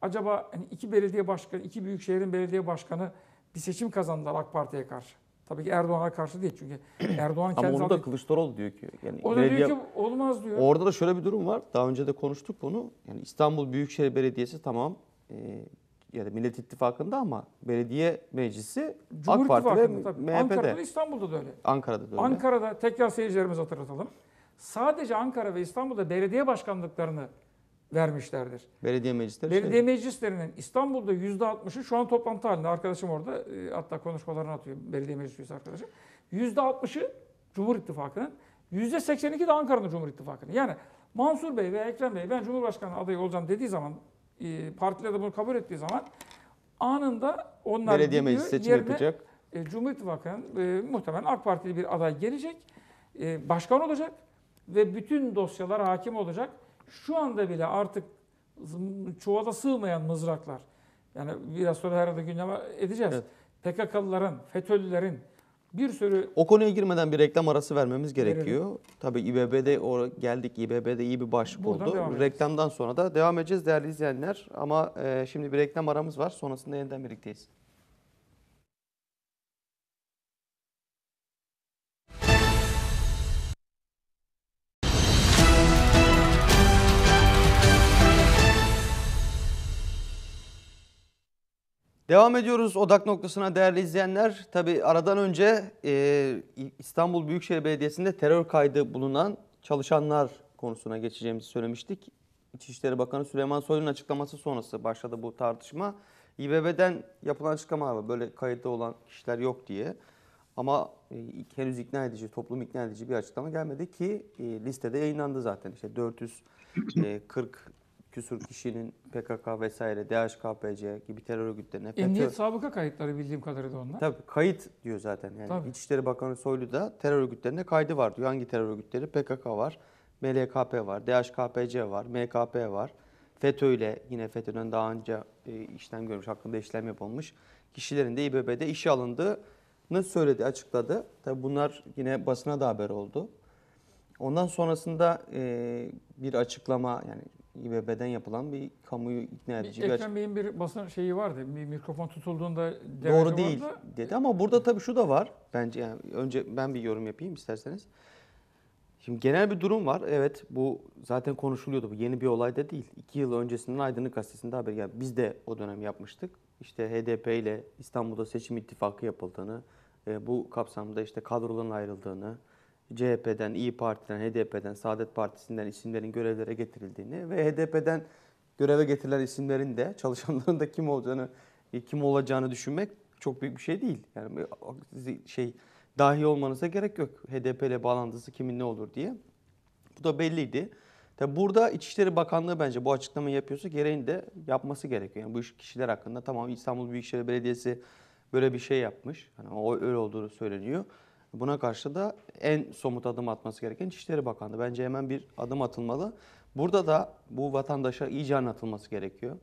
Acaba hani iki belediye başkanı, iki büyük şehrin belediye başkanı bir seçim kazandılar AK Parti'ye karşı. Tabii ki Erdoğan'a karşı değil çünkü Erdoğan Ama kendisi... onu da Kılıçdaroğlu diyor ki. Yani o da belediye- diyor ki olmaz diyor. Orada da şöyle bir durum var. Daha önce de konuştuk bunu. Yani İstanbul Büyükşehir Belediyesi tamam e, ya da Millet İttifakı'nda ama belediye meclisi Cumhur AK Parti ve tabii. MHP'de. Ankara'da İstanbul'da da öyle. Ankara'da da öyle. Ankara'da tekrar seyircilerimize hatırlatalım. Sadece Ankara ve İstanbul'da belediye başkanlıklarını vermişlerdir. belediye meclisleri Belediye şey, meclislerinin İstanbul'da %60'ı şu an toplantı halinde. Arkadaşım orada e, hatta konuşmalarını atıyor belediye meclis üyesi arkadaşım. %60'ı Cumhur İttifakı'nın, %82 de Ankara'nın Cumhur İttifakı'nın. Yani Mansur Bey ve Ekrem Bey ben Cumhurbaşkanı adayı olacağım dediği zaman, e, partiler de bunu kabul ettiği zaman anında onlar belediye meclisi seçim yerine yapacak. e, Cumhur İttifakı'nın e, muhtemelen AK Partili bir aday gelecek, e, başkan olacak ve bütün dosyalara hakim olacak. Şu anda bile artık çuvala sığmayan mızraklar, yani biraz sonra herhalde gündeme edeceğiz. PKK'lıların, FETÖ'lülerin bir sürü O konuya girmeden bir reklam arası vermemiz gerekiyor. Tabii İBB'de o geldik. İBB'de iyi bir başlık Buradan oldu. Reklamdan sonra da devam edeceğiz değerli izleyenler. Ama e, şimdi bir reklam aramız var. Sonrasında yeniden birlikteyiz. Devam ediyoruz odak noktasına değerli izleyenler. Tabi aradan önce e, İstanbul Büyükşehir Belediyesi'nde terör kaydı bulunan çalışanlar konusuna geçeceğimizi söylemiştik. İçişleri Bakanı Süleyman Soylu'nun açıklaması sonrası başladı bu tartışma. İBB'den yapılan açıklma var böyle kayıtlı olan kişiler yok diye. Ama e, henüz ikna edici, toplum ikna edici bir açıklama gelmedi ki e, listede yayınlandı zaten. İşte 440 küsur kişinin PKK vesaire, DHKPC gibi terör örgütlerine, FETÖ- emniyet sabıka kayıtları bildiğim kadarıyla onlar. Tabii kayıt diyor zaten yani. Tabii. İçişleri Bakanı Soylu da terör örgütlerine kaydı var diyor. Hangi terör örgütleri? PKK var, MLKP var, DHKPC var, MKP var. FETÖ ile yine FETÖ'den daha önce e, işlem görmüş, hakkında işlem yapılmış kişilerin de İBB'de işe alındığını söyledi, açıkladı. Tabii bunlar yine basına da haber oldu. Ondan sonrasında e, bir açıklama yani İBB'den yapılan bir kamuyu ikna edici bir. Ekrem Bey'in bir basın şeyi vardı. Bir mikrofon tutulduğunda Doğru değil vardı. dedi ama burada tabii şu da var. Bence yani önce ben bir yorum yapayım isterseniz. Şimdi genel bir durum var. Evet bu zaten konuşuluyordu. Bu yeni bir olay da değil. İki yıl öncesinden Aydınlık Gazetesi'nde haber geldi. Biz de o dönem yapmıştık. İşte HDP ile İstanbul'da seçim ittifakı yapıldığını, e, bu kapsamda işte kadroların ayrıldığını, CHP'den, İyi Parti'den, HDP'den, Saadet Partisi'nden isimlerin görevlere getirildiğini ve HDP'den göreve getirilen isimlerin de çalışanların da kim olacağını e, kim olacağını düşünmek çok büyük bir şey değil. Yani bir- şey dahi olmanıza gerek yok. HDP ile bağlantısı kimin ne olur diye. Bu da belliydi. Tabi burada İçişleri Bakanlığı bence bu açıklamayı yapıyorsa gereğini de yapması gerekiyor. Yani bu iş- kişiler hakkında tamam İstanbul Büyükşehir Belediyesi böyle bir şey yapmış. Hani o öyle olduğunu söyleniyor. Buna karşı da en somut adım atması gereken İçişleri Bakanlığı. Bence hemen bir adım atılmalı. Burada da bu vatandaşa iyice anlatılması gerekiyor.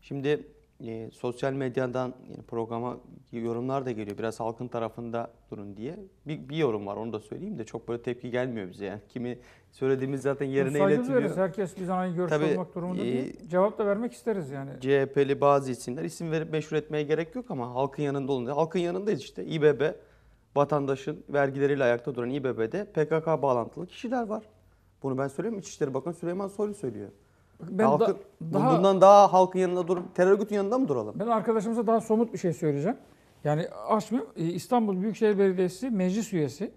Şimdi e, sosyal medyadan yani programa yorumlar da geliyor. Biraz halkın tarafında durun diye. Bir, bir yorum var onu da söyleyeyim de çok böyle tepki gelmiyor bize yani. Kimi söylediğimiz zaten yerine Saygı iletiliyor. duyarız. Herkes bizden aynı görüşte Tabii, olmak durumunda e, değil. Cevap da vermek isteriz yani. CHP'li bazı isimler isim verip meşhur etmeye gerek yok ama halkın yanında olunca halkın yanındayız işte. İBB vatandaşın vergileriyle ayakta duran İBB'de PKK bağlantılı kişiler var. Bunu ben söylüyorum. İçişleri Bakanı Süleyman Soylu söylüyor. Ben Halkın- da- daha Bundan daha halkın yanında durup terör örgütünün yanında mı duralım? ben arkadaşımıza daha somut bir şey söyleyeceğim. Yani açmayayım. E, İstanbul Büyükşehir Belediyesi meclis üyesi.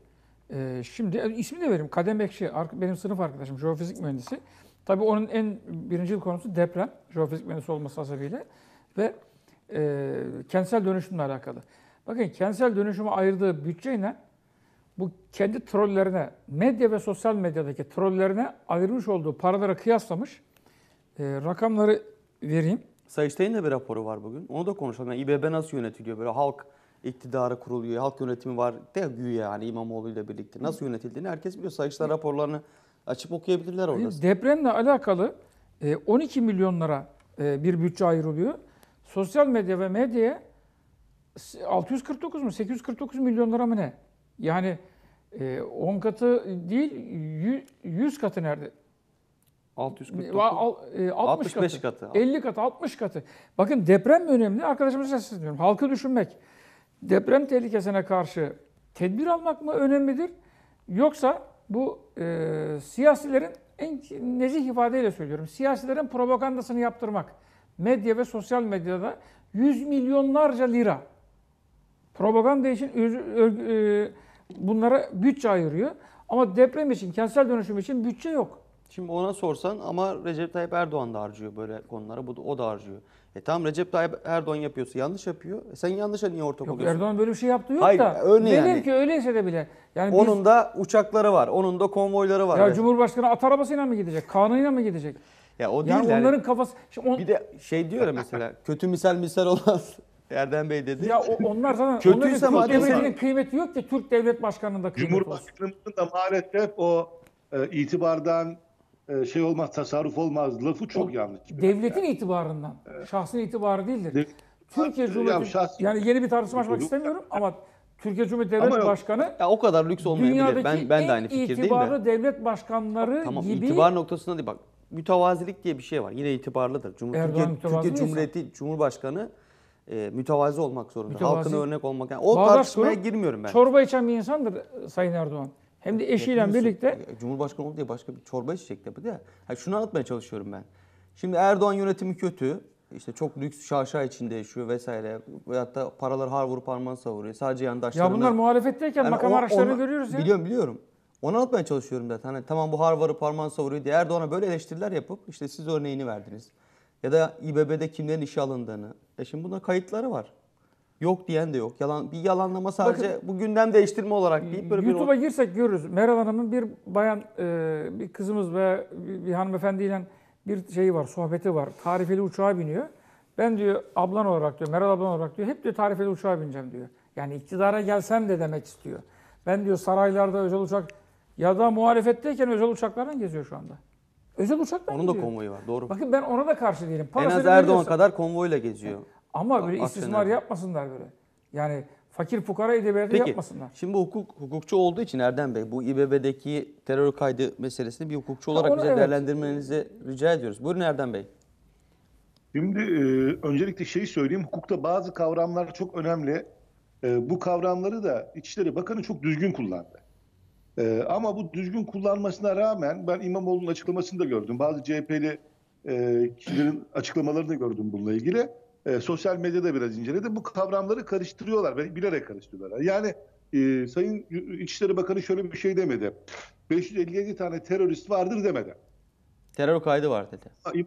E, Şimdi e, ismini de vereyim. Kadem Bekşi benim sınıf arkadaşım. Jeofizik mühendisi. Tabii onun en birinci konusu deprem. Jeofizik mühendisi olması hasebiyle. Ve e, kentsel dönüşümle alakalı. Bakın kentsel dönüşüme ayırdığı bütçeyle bu kendi trollerine, medya ve sosyal medyadaki trollerine ayırmış olduğu paralara kıyaslamış. E, rakamları vereyim. Sayıştay'ın da bir raporu var bugün. Onu da konuşalım. Yani İBB nasıl yönetiliyor? Böyle halk iktidarı kuruluyor, halk yönetimi var de güya yani İmamoğlu ile birlikte. Nasıl yönetildiğini herkes biliyor. Sayıştay raporlarını açıp okuyabilirler orada. Depremle alakalı e, 12 milyon lira e, bir bütçe ayrılıyor. Sosyal medya ve medyaya 649 mu 849 milyon lira mı ne? Yani e, 10 katı değil 100 katı nerede? 649. Va- al- e, 60 65 katı. katı. 50 katı, 60 katı. Bakın deprem mi önemli? Arkadaşımıza sesleniyorum. Halkı düşünmek. Deprem tehlikesine karşı tedbir almak mı önemlidir? Yoksa bu e, siyasilerin en nezih ifadeyle söylüyorum. Siyasilerin propagandasını yaptırmak. Medya ve sosyal medyada yüz milyonlarca lira propaganda için e, bunlara bütçe ayırıyor. Ama deprem için, kentsel dönüşüm için bütçe yok. Şimdi ona sorsan ama Recep Tayyip Erdoğan da harcıyor böyle konulara. Bu da, o da harcıyor. E tamam Recep Tayyip Erdoğan yapıyorsa yanlış yapıyor. E sen yanlışa niye ortak Yok oluyorsun? Erdoğan böyle bir şey yaptığı yok Hayır, da. örneğin Velev yani. ki öyleyse de bile. Yani biz- Onun da uçakları var. Onun da konvoyları var. ya Evet. Cumhurbaşkanı at arabasıyla mı gidecek? Kanıyla mı gidecek? Ya o değil Yani yani. onların kafası... Şimdi on- Bir de şey diyor ya mesela kötü misal misal olmaz. Erdem Bey dedi. ya o- onlar zaten Kötüyse onların Türk madem devletinin kıymeti yok ki Türk devlet başkanının da kıymeti olsun. Cumhurbaşkanımızın da maalesef o e, itibardan e, şey olmaz, tasarruf olmaz lafı çok yanlış. Devletin itibarından. Şahsın itibarı değildir. Dev- Türkiye Ya Cumhuriyeti şahsi- yani yeni bir tartışma açmak istemiyorum ama Türkiye Cumhuriyeti Devlet Ama. Başkanı Ya o kadar lüks olmayabilir. dünyadaki Ben ben de aynı fikirdeyim itibarlı de. devlet başkanları Tamam gibi itibar noktasında değil bak. Mütevazilik diye bir şey var. Yine itibarlıdır. Cumhur, Erdoğan Türkiye, Türkiye. Cumhuriyeti Cumhurbaşkanı e, mütevazi olmak zorunda. Mütevazi. Halkına örnek olmak. Yani o Bağdaş tartışmaya kurup girmiyorum ben. çorba içen bir insandır Sayın Erdoğan. Hem de eşiyle Hepimiz- birlikte Ya, Cumhurbaşkanı oldu diye başka bir çorba içecek tabii de. Ha, şunu anlatmaya çalışıyorum ben. Şimdi Erdoğan yönetimi kötü. İşte çok lüks şaşa içinde yaşıyor vesaire. Veyahut da paraları har vurup parmağını savuruyor. Sadece ya yandaşlarına... bunlar muhalefetteyken Yani makam araçlarını görüyoruz ya. Biliyorum biliyorum. Onu anlatmaya çalışıyorum zaten. Hani tamam bu har varı parmağını savuruyor diye Erdoğan'a böyle eleştiriler yapıp işte siz örneğini verdiniz. Ya da İBB'de kimlerin işe alındığını. E şimdi bunların kayıtları var. Yok diyen de yok. Yalan bir yalanlama sadece bu gündem değiştirme olarak deyip böyle YouTube'a bir girsek görürüz. Meral Hanım'ın bir bayan, e, bir kızımız ve bir, bir hanımefendiyle bir şeyi var, sohbeti var. Tarifeli uçağa biniyor. Ben diyor ablan olarak diyor, Meral ablan olarak diyor, hep diyor tarifeli uçağa bineceğim diyor. Yani iktidara gelsem de demek istiyor. Ben diyor saraylarda özel uçak ya da muhalefetteyken özel uçaklarla geziyor şu anda. Özel uçakla onun da gidiyor. konvoyu var. Doğru. Bakın ben ona da karşı değilim. en Parasını az Erdoğan veriyorsa- kadar konvoyla geziyor. Ama böyle istismar yapmasınlar böyle. Yani fakir fukara edebiyatı Peki yapmasınlar. şimdi bu hukuk hukukçu olduğu için Erdem Bey bu İBB'deki terör kaydı meselesini bir hukukçu olarak onu bize evet. değerlendirmenizi rica ediyoruz. Buyurun Erdem Bey. Şimdi e, öncelikle şeyi söyleyeyim. Hukukta bazı kavramlar çok önemli. E, bu kavramları da İçişleri Bakanı çok düzgün kullandı. E, ama bu düzgün kullanmasına rağmen ben İmamoğlu'nun açıklamasını da gördüm. Bazı CHP'li e, kişilerin açıklamalarını da gördüm bununla ilgili. E, sosyal medyada biraz inceledim. Bu kavramları karıştırıyorlar. Bilerek karıştırıyorlar. Yani e, Sayın İçişleri Bakanı şöyle bir şey demedi. 557 tane terörist vardır demedi. Terör kaydı var dedi.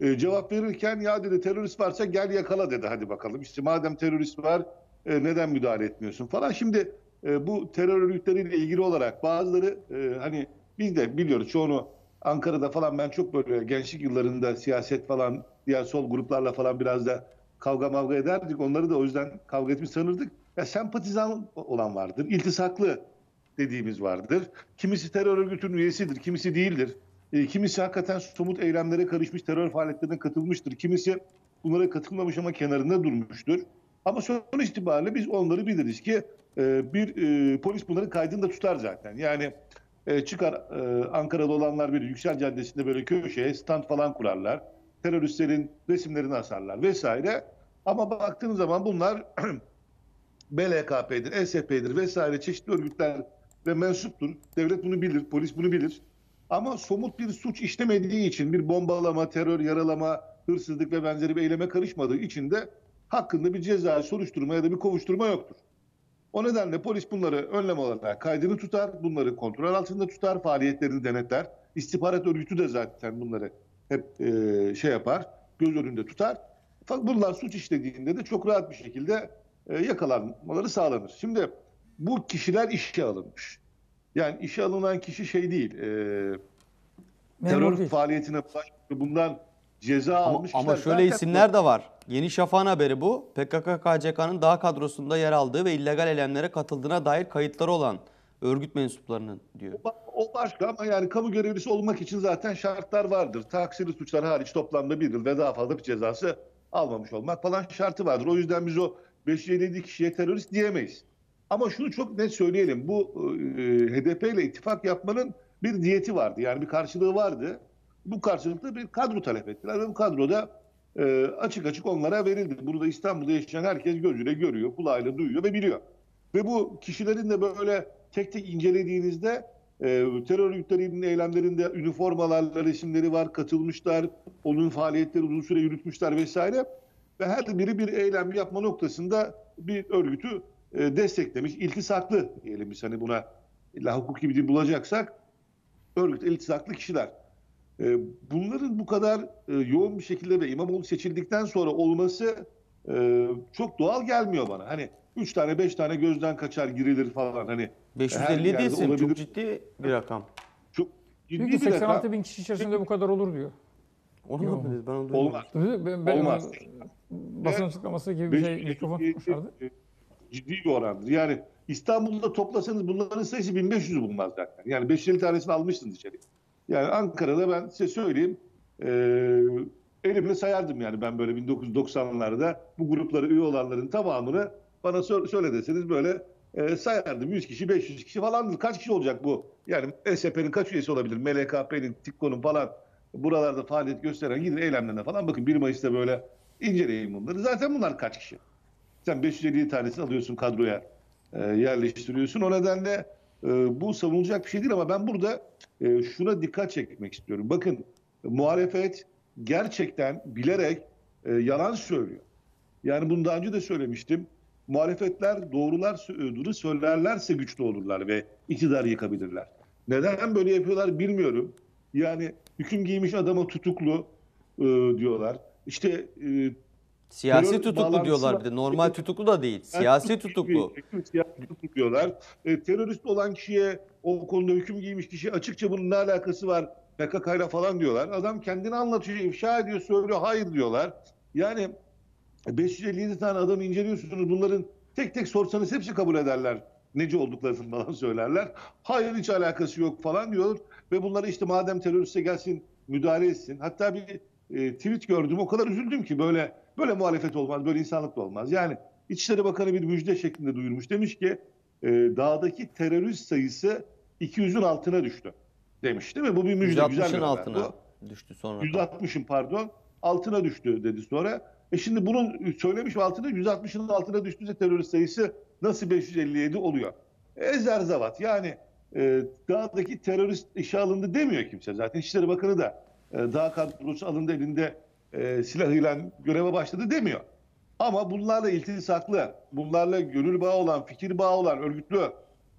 E, cevap verirken ya dedi terörist varsa gel yakala dedi hadi bakalım. İşte madem terörist var e, neden müdahale etmiyorsun falan. Şimdi e, bu terör örgütleriyle ilgili olarak bazıları e, hani biz de biliyoruz çoğunu Ankara'da falan ben çok böyle gençlik yıllarında siyaset falan diğer sol gruplarla falan biraz da kavga mavga ederdik. Onları da o yüzden kavga etmiş sanırdık. Ya sempatizan olan vardır. iltisaklı dediğimiz vardır. Kimisi terör örgütünün üyesidir, kimisi değildir. E, kimisi hakikaten somut eylemlere karışmış, terör faaliyetlerine katılmıştır. Kimisi bunlara katılmamış ama kenarında durmuştur. Ama sonuç itibariyle biz onları biliriz ki e, bir e, polis bunların kaydını da tutar zaten. Yani e, çıkar e, Ankara'da olanlar bir Yüksel Caddesi'nde böyle köşeye stand falan kurarlar. Teröristlerin resimlerini asarlar vesaire. Ama baktığınız zaman bunlar BLKP'dir, SFP'dir vesaire çeşitli örgütler ve mensuptur. Devlet bunu bilir, polis bunu bilir. Ama somut bir suç işlemediği için bir bombalama, terör, yaralama, hırsızlık ve benzeri bir eyleme karışmadığı için de hakkında bir ceza soruşturma ya da bir kovuşturma yoktur. O nedenle polis bunları önlem olarak kaydını tutar, bunları kontrol altında tutar, faaliyetlerini denetler. İstihbarat örgütü de zaten bunları hep e, şey yapar, göz önünde tutar. Fakat bunlar suç işlediğinde de çok rahat bir şekilde e, yakalanmaları sağlanır. Şimdi bu kişiler işe alınmış. Yani işe alınan kişi şey değil, e, terör değil. faaliyetine. Bundan ceza Ama, almış ama şöyle Zaten isimler de var. Yeni Şafak'ın haberi bu. PKK-KCK'nın dağ kadrosunda yer aldığı ve illegal eylemlere katıldığına dair kayıtları olan örgüt mensuplarının diyor. O, o başka ama yani kamu görevlisi olmak için zaten şartlar vardır. Taksiri suçlar hariç toplamda bir yıl ve daha fazla bir cezası almamış olmak falan şartı vardır. O yüzden biz o 557 kişiye terörist diyemeyiz. Ama şunu çok net söyleyelim. Bu e, HDP ile ittifak yapmanın bir diyeti vardı. Yani bir karşılığı vardı. Bu karşılıkta bir kadro talep ettiler ve bu kadroda e, açık açık onlara verildi. Burada İstanbul'da yaşayan herkes gözüyle görüyor, kulağıyla duyuyor ve biliyor. Ve bu kişilerin de böyle tek tek incelediğinizde e, terör örgütlerinin eylemlerinde üniformalarla resimleri var, katılmışlar, onun faaliyetleri uzun süre yürütmüşler vesaire. Ve her biri bir eylem yapma noktasında bir örgütü e, desteklemiş. İltisaklı diyelim biz hani buna illa hukuki bir dil bulacaksak örgüt iltisaklı kişiler. E, bunların bu kadar e, yoğun bir şekilde ve İmamoğlu seçildikten sonra olması e, çok doğal gelmiyor bana. Hani üç tane beş tane gözden kaçar girilir falan hani 557 yerde isim olabilir. çok ciddi bir rakam. çok ciddi bir 86 rakam. bin kişi içerisinde bu kadar olur diyor. Da biliriz, ben onu Olmaz. Ben, ben Olmaz. basın açıklaması gibi bir şey 557 mikrofon tutmuşlardı. Ciddi bir orandır. Yani İstanbul'da toplasanız bunların sayısı 1500'ü bulmaz zaten. Yani 550 tanesini almışsınız içeri. Yani Ankara'da ben size söyleyeyim e, elimle sayardım yani ben böyle 1990'larda bu gruplara üye olanların tamamını bana sö- söyle deseniz böyle e, sayardım. 100 kişi 500 kişi falandır. Kaç kişi olacak bu? Yani SP'nin kaç üyesi olabilir? MLKP'nin, TİKKO'nun falan buralarda faaliyet gösteren gidin eylemlerine falan bakın 1 Mayıs'ta böyle inceleyin bunları. Zaten bunlar kaç kişi? Sen 550 tanesini alıyorsun kadroya e, yerleştiriyorsun. O nedenle e, bu savunulacak bir şey değil ama ben burada e, şuna dikkat çekmek istiyorum. Bakın muhalefet gerçekten bilerek e, yalan söylüyor. Yani bunu daha önce de söylemiştim. Muhalefetler doğrular doğru söylerlerse güçlü olurlar ve iktidar yıkabilirler. Neden böyle yapıyorlar bilmiyorum. Yani hüküm giymiş adama tutuklu e, diyorlar. İşte e, Siyasi Terör tutuklu diyorlar bir de. Normal tutuklu da değil. Siyasi tutuklu. Siyasi tutuklu diyorlar. E, terörist olan kişiye o konuda hüküm giymiş kişi açıkça bunun ne alakası var PKK'yla falan diyorlar. Adam kendini anlatıyor, ifşa ediyor, söylüyor, hayır diyorlar. Yani 557 tane adam inceliyorsunuz. Bunların tek tek sorsanız hepsi kabul ederler. Neci olduklarını falan söylerler. Hayır hiç alakası yok falan diyor. Ve bunları işte madem teröriste gelsin müdahale etsin. Hatta bir e, tweet gördüm. O kadar üzüldüm ki böyle böyle muhalefet olmaz, böyle insanlık da olmaz. Yani İçişleri Bakanı bir müjde şeklinde duyurmuş. Demiş ki e, dağdaki terörist sayısı 200'ün altına düştü. Demiş değil mi? Bu bir müjde. Güzel bir 160'ın altına Bu- düştü sonra. 160'ın pardon altına düştü dedi sonra. E şimdi bunun söylemiş altına 160'ın altına düştüyse terörist sayısı nasıl 557 oluyor? Ezer zavat yani e, dağdaki terörist işe alındı demiyor kimse. Zaten İçişleri Bakanı da e, dağ kadrosu alındı elinde e, silahıyla göreve başladı demiyor. Ama bunlarla iltisaklı, bunlarla gönül bağı olan, fikir bağı olan, örgütlü,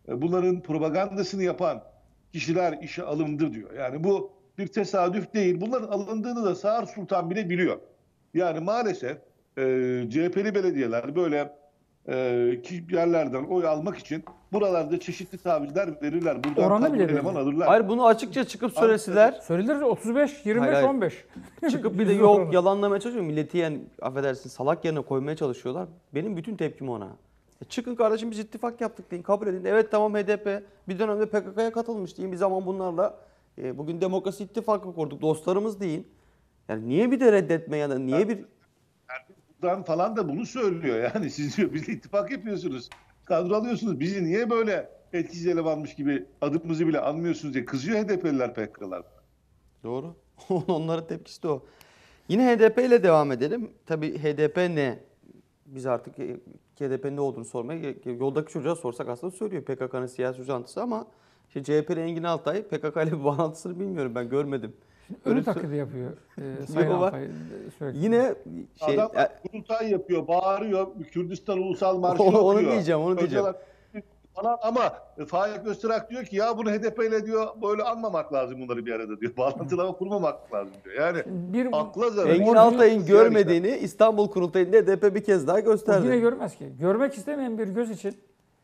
e, bunların propagandasını yapan kişiler işe alındı diyor. Yani bu bir tesadüf değil. Bunların alındığını da Sağır Sultan bile biliyor. Yani maalesef e, CHP'li belediyeler böyle e, ki- yerlerden oy almak için buralarda çeşitli tavizler verirler. Buradan Oranı bile eleman alırlar. Hayır bunu açıkça çıkıp söyleseler Söylenir 35, 25, Hayır, hayır. 15. çıkıp bir de yok yalanlamaya çalışıyor. Milleti yani affedersin salak yerine koymaya çalışıyorlar. Benim bütün tepkim ona. E çıkın kardeşim biz ittifak yaptık deyin kabul edin. Evet tamam HDP bir dönemde PKK'ya katılmış deyin. Bir zaman bunlarla e, bugün demokrasi ittifakı kurduk. Dostlarımız deyin. Yani niye bir de reddetme ya da niye bir Buradan falan da bunu söylüyor. Yani siz diyor bizle ittifak yapıyorsunuz. Kadro alıyorsunuz. Bizi niye böyle etkisiz elemanmış gibi adımızı bile anmıyorsunuz diye kızıyor HDP'liler PKK'lar. Doğru. Onların tepkisi de o. Yine HDP ile devam edelim. Tabii HDP ne? Biz artık e, HDP'nin ne olduğunu sormaya yoldaki çocuğa sorsak aslında söylüyor PKK'nın siyasi uzantısı ama işte CHP'li Engin Altay PKK ile bir bağlantısını bilmiyorum ben görmedim. Ölü Öyle taklidi yapıyor e, Sayın. Altay e, sürekli. Yine şey Adam e, kurultay yapıyor, bağırıyor, Kürdistan Ulusal Marşı Onu- onu okuyor. diyeceğim, onu diyeceğim. Falan ama Faik Öztürk diyor ki ya bunu HDP ile diyor böyle anmamak lazım bunları bir arada diyor. Bağlantılama kurmamak lazım diyor. Yani bir akla zarar. Engin Altay'ın Yani görmediğini İstanbul Kurultayı'nda HDP bir kez daha o yine gösterdi. görmez ki. Görmek istemeyen bir göz için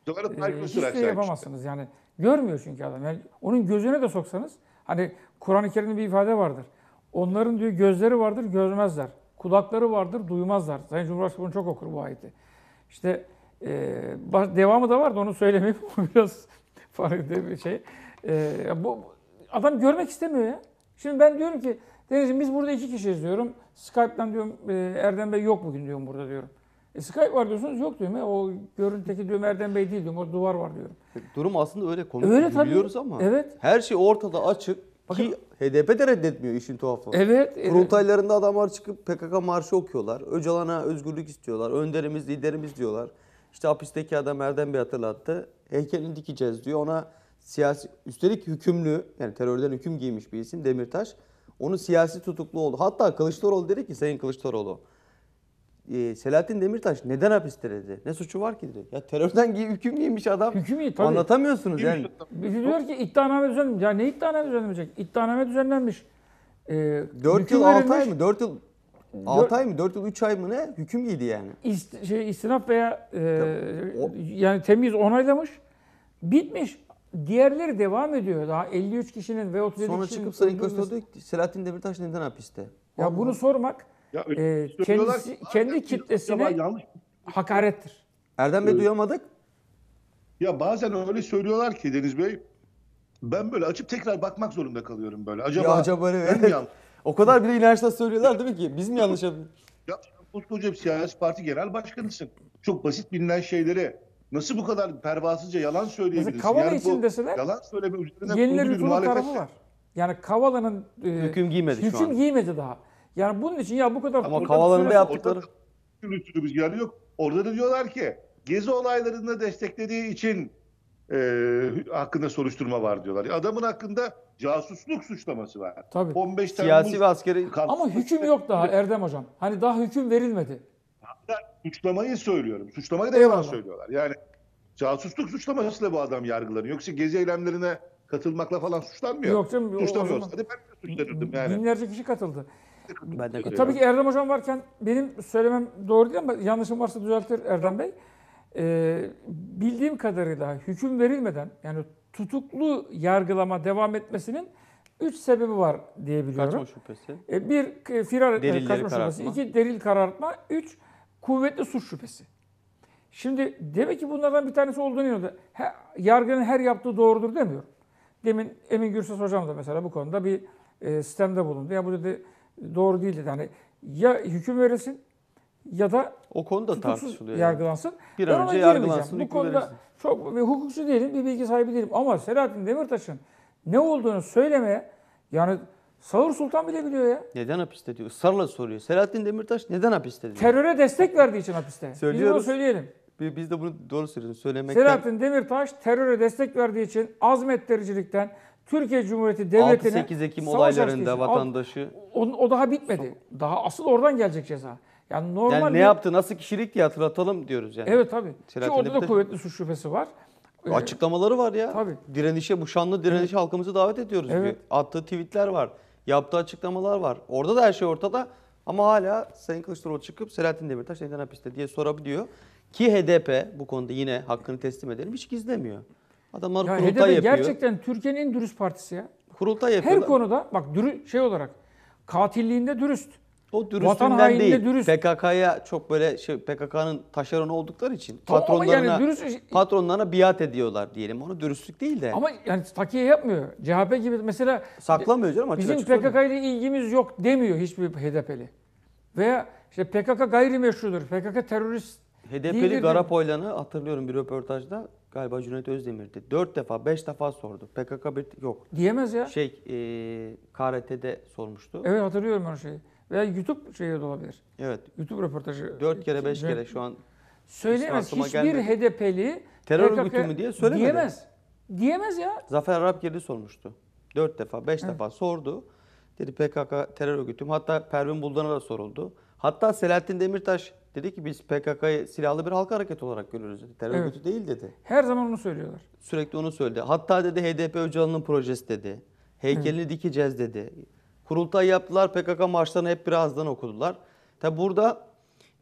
Sonra e, şey sahip yapamazsınız. Yani görmüyor çünkü adam. Yani onun gözüne de soksanız hani Kur'an-ı Kerim'de bir ifade vardır. Onların diyor gözleri vardır görmezler. Kulakları vardır duymazlar. Sayın Cumhurbaşkanı çok okur bu ayeti. İşte e, devamı da var da onu söylemeyeyim. Biraz farklı bir şey. E, bu adam görmek istemiyor ya. Şimdi ben diyorum ki Deniz'ciğim biz burada iki kişiyiz diyorum. Skype'dan diyorum e, Erdem Bey yok bugün diyorum burada diyorum. E, Skype var diyorsunuz yok diyorum ya. O görüntüdeki diyorum Erdem Bey değil diyorum. O duvar var diyorum. Durum aslında öyle komik Öyle tabii. biliyoruz ama Evet. her şey ortada açık ki HDP de reddetmiyor işin tuhafı. Evet. e, Kurultaylarında adamlar çıkıp PKK marşı okuyorlar. Öcalan'a özgürlük istiyorlar. Önderimiz, liderimiz diyorlar. İşte hapisteki adam Erdem Bey hatırlattı. Heykelini dikeceğiz diyor. Ona siyasi, üstelik hükümlü, yani terörden hüküm giymiş bir isim Demirtaş. Onu siyasi tutuklu oldu. Hatta Kılıçdaroğlu dedi ki Sayın Kılıçdaroğlu. E, Selahattin Demirtaş neden hapiste dedi? Ne suçu var ki dedi. Ya terörden giy, hüküm giymiş adam. Hüküm giy, tabii. Anlatamıyorsunuz yani. Biri diyor ki iddianame düzenlenmiş. Ya ne iddianame düzenlenecek? İddianame düzenlenmiş. Ee, 4 hüküm yıl 6 ay verilmiş. mı? 4 yıl 6 ay mı? 4 yıl 3 ay mı ne? Hüküm giydi yani. İst, şey, istinaf veya e, o- yani temiz onaylamış. Bitmiş. Diğerleri devam ediyor. Daha 53 kişinin ve 37 Sonra kişinin çıkıp Sayın öldürülmesi- Kılıçdaroğlu diyor ki Selahattin Demirtaş neden hapiste? Ya bunu sormak Ya e, kendisi, ki, kendi kitlesine yanlış hakarettir. Erdem Bey Evet. duyamadık. Ya bazen öyle söylüyorlar ki Deniz Bey. Ben böyle açıp tekrar bakmak zorunda kalıyorum böyle. Acaba, Ya acaba ne? ben mi yanlış? O kadar bir de inançla söylüyorlar değil mi ki? Biz mi yanlış yapıyoruz? Ya koskoca bir siyasi parti genel başkanısın. Çok basit bilinen şeyleri nasıl bu kadar pervasızca yalan söyleyebilirsin? Mesela Kavala Yani bu için deseler yalan söyleme üzerine bir yutulur tarafı var. Yani Kavala'nın e, Hüküm giymedi şu hüküm an. giymedi daha. Yani bunun için ya bu kadar Ama Kavala'nın da yaptıkları... Gürültülü bir yanı yok. Orada da diyorlar ki gezi olaylarını desteklediği için e, hakkında soruşturma var diyorlar. Adamın hakkında casusluk suçlaması var. Tabii. 15 Siyasi Temmuz ve askeri... Ama hüküm yok daha Erdem Hocam. Hani daha hüküm verilmedi. suçlamayı söylüyorum. Suçlamayı da yalan söylüyorlar. Yani casusluk suçlamasıyla bu adam yargılanıyor. Yoksa gezi eylemlerine katılmakla falan suçlanmıyor. Yok canım, zaman- da ben de suçlanırdım yani. Binlerce kişi katıldı. Ben de E, katılıyorum. tabii ki Erdem Hocam varken benim söylemem doğru değil ama yanlışım varsa düzeltir Erdem Bey. Ee, bildiğim kadarıyla hüküm verilmeden yani tutuklu yargılama devam etmesinin üç sebebi var diye biliyorum. Kaçma şüphesi. E, bir e, firar etme, kaçma şüphesi. iki delil karartma. Üç kuvvetli suç şüphesi. Şimdi demek ki bunlardan bir tanesi olduğunu inanıyor. Yargının her yaptığı doğrudur demiyorum. Demin Emin Gürses hocam da mesela bu konuda bir e, sistemde bulundu. Ya bu dedi doğru değil dedi. Yani ya hüküm verilsin ya da O konu da tutuksuz tartışılıyor. yani. yargılansın. Bir Ben an önce yargılansın, Bu konuda verilsin. çok bir hukukçu değilim, bir bilgi sahibi değilim. Ama Selahattin Demirtaş'ın ne olduğunu söylemeye yani Sağır Sultan bile biliyor ya. Neden hapiste diyor. Israrla soruyor. Selahattin Demirtaş neden hapiste diyor. Teröre destek verdiği için hapiste. Biz bunu Söylüyoruz. söyleyelim. Bi- Biz de bunu doğru söylüyoruz. Söylemekten Selahattin Demirtaş teröre destek verdiği için azmettiricilikten Türkiye Cumhuriyeti Devleti'ne 6-8 Ekim savaş olaylarında vatandaşı... O, o daha bitmedi. Daha asıl oradan gelecek ceza. Yani normal Yani ne bir- yaptı, nasıl kişilik diye hatırlatalım diyoruz yani. Evet tabii. Ki Selahattin orada da Demirtaş- kuvvetli suç şüphesi var. Ee, Açıklamaları var ya. Tabii. Direnişe, bu şanlı direnişe halkımızı davet ediyoruz Evet. diyor. Attığı tweetler var. Yaptığı açıklamalar var. Orada da her şey ortada. Ama hala Sayın Kılıçdaroğlu çıkıp Selahattin Demirtaş neden hapiste diye sorabiliyor. Ki HDP bu konuda yine hakkını teslim edelim hiç gizlemiyor. Adamlar Ya kurultay HDP yapıyor. gerçekten Türkiye'nin en dürüst partisi ya. Kurultay Her yapıyorlar. konuda bak dürü, şey olarak katilliğinde dürüst. O dürüstlüğünden değil. dürüst. PKK'ya çok böyle şey PKK'nın taşeronu oldukları için Tamam ama patronlarına yani dürüst- patronlarına biat ediyorlar diyelim. Onu dürüstlük değil de. Ama yani takiye yapmıyor. CHP gibi mesela saklamıyor canım açık bizim açık. PKK ile ilgimiz yok demiyor hiçbir HDP'li. Veya işte PKK gayrimeşrudur, PKK terörist HDP'li demiyor. Garap Oylan'ı hatırlıyorum bir röportajda galiba Cüneyt Özdemir'di. Dört defa, beş defa sordu. PKK bir yok. diyemez ya. Şey, e, KRT'de sormuştu. Evet hatırlıyorum o şeyi. Veya YouTube şeyi de olabilir. Evet. YouTube röportajı. Dört kere, beş Cüneyt- kere şu an Söyleyemez. Hiçbir gelmedi. HDP'li Terör PKK örgütü mü diye söylemedi. Diyemez. Diyemez ya. Zafer Arapgir'i sormuştu. Dört defa, beş defa sordu. Dedi PKK terör örgütü mü? Hatta Pervin Buldan'a da soruldu. Hatta Selahattin Demirtaş dedi ki biz PKK'yı silahlı bir halk hareketi olarak görüyoruz dedi. Terör Evet. örgütü değil dedi. Her zaman onu söylüyorlar. Sürekli onu söyledi. Hatta dedi HDP Öcalan'ın projesi dedi. Heykelini dikeceğiz dedi. Kurultay yaptılar. PKK marşlarını hep birazdan okudular. Tabi burada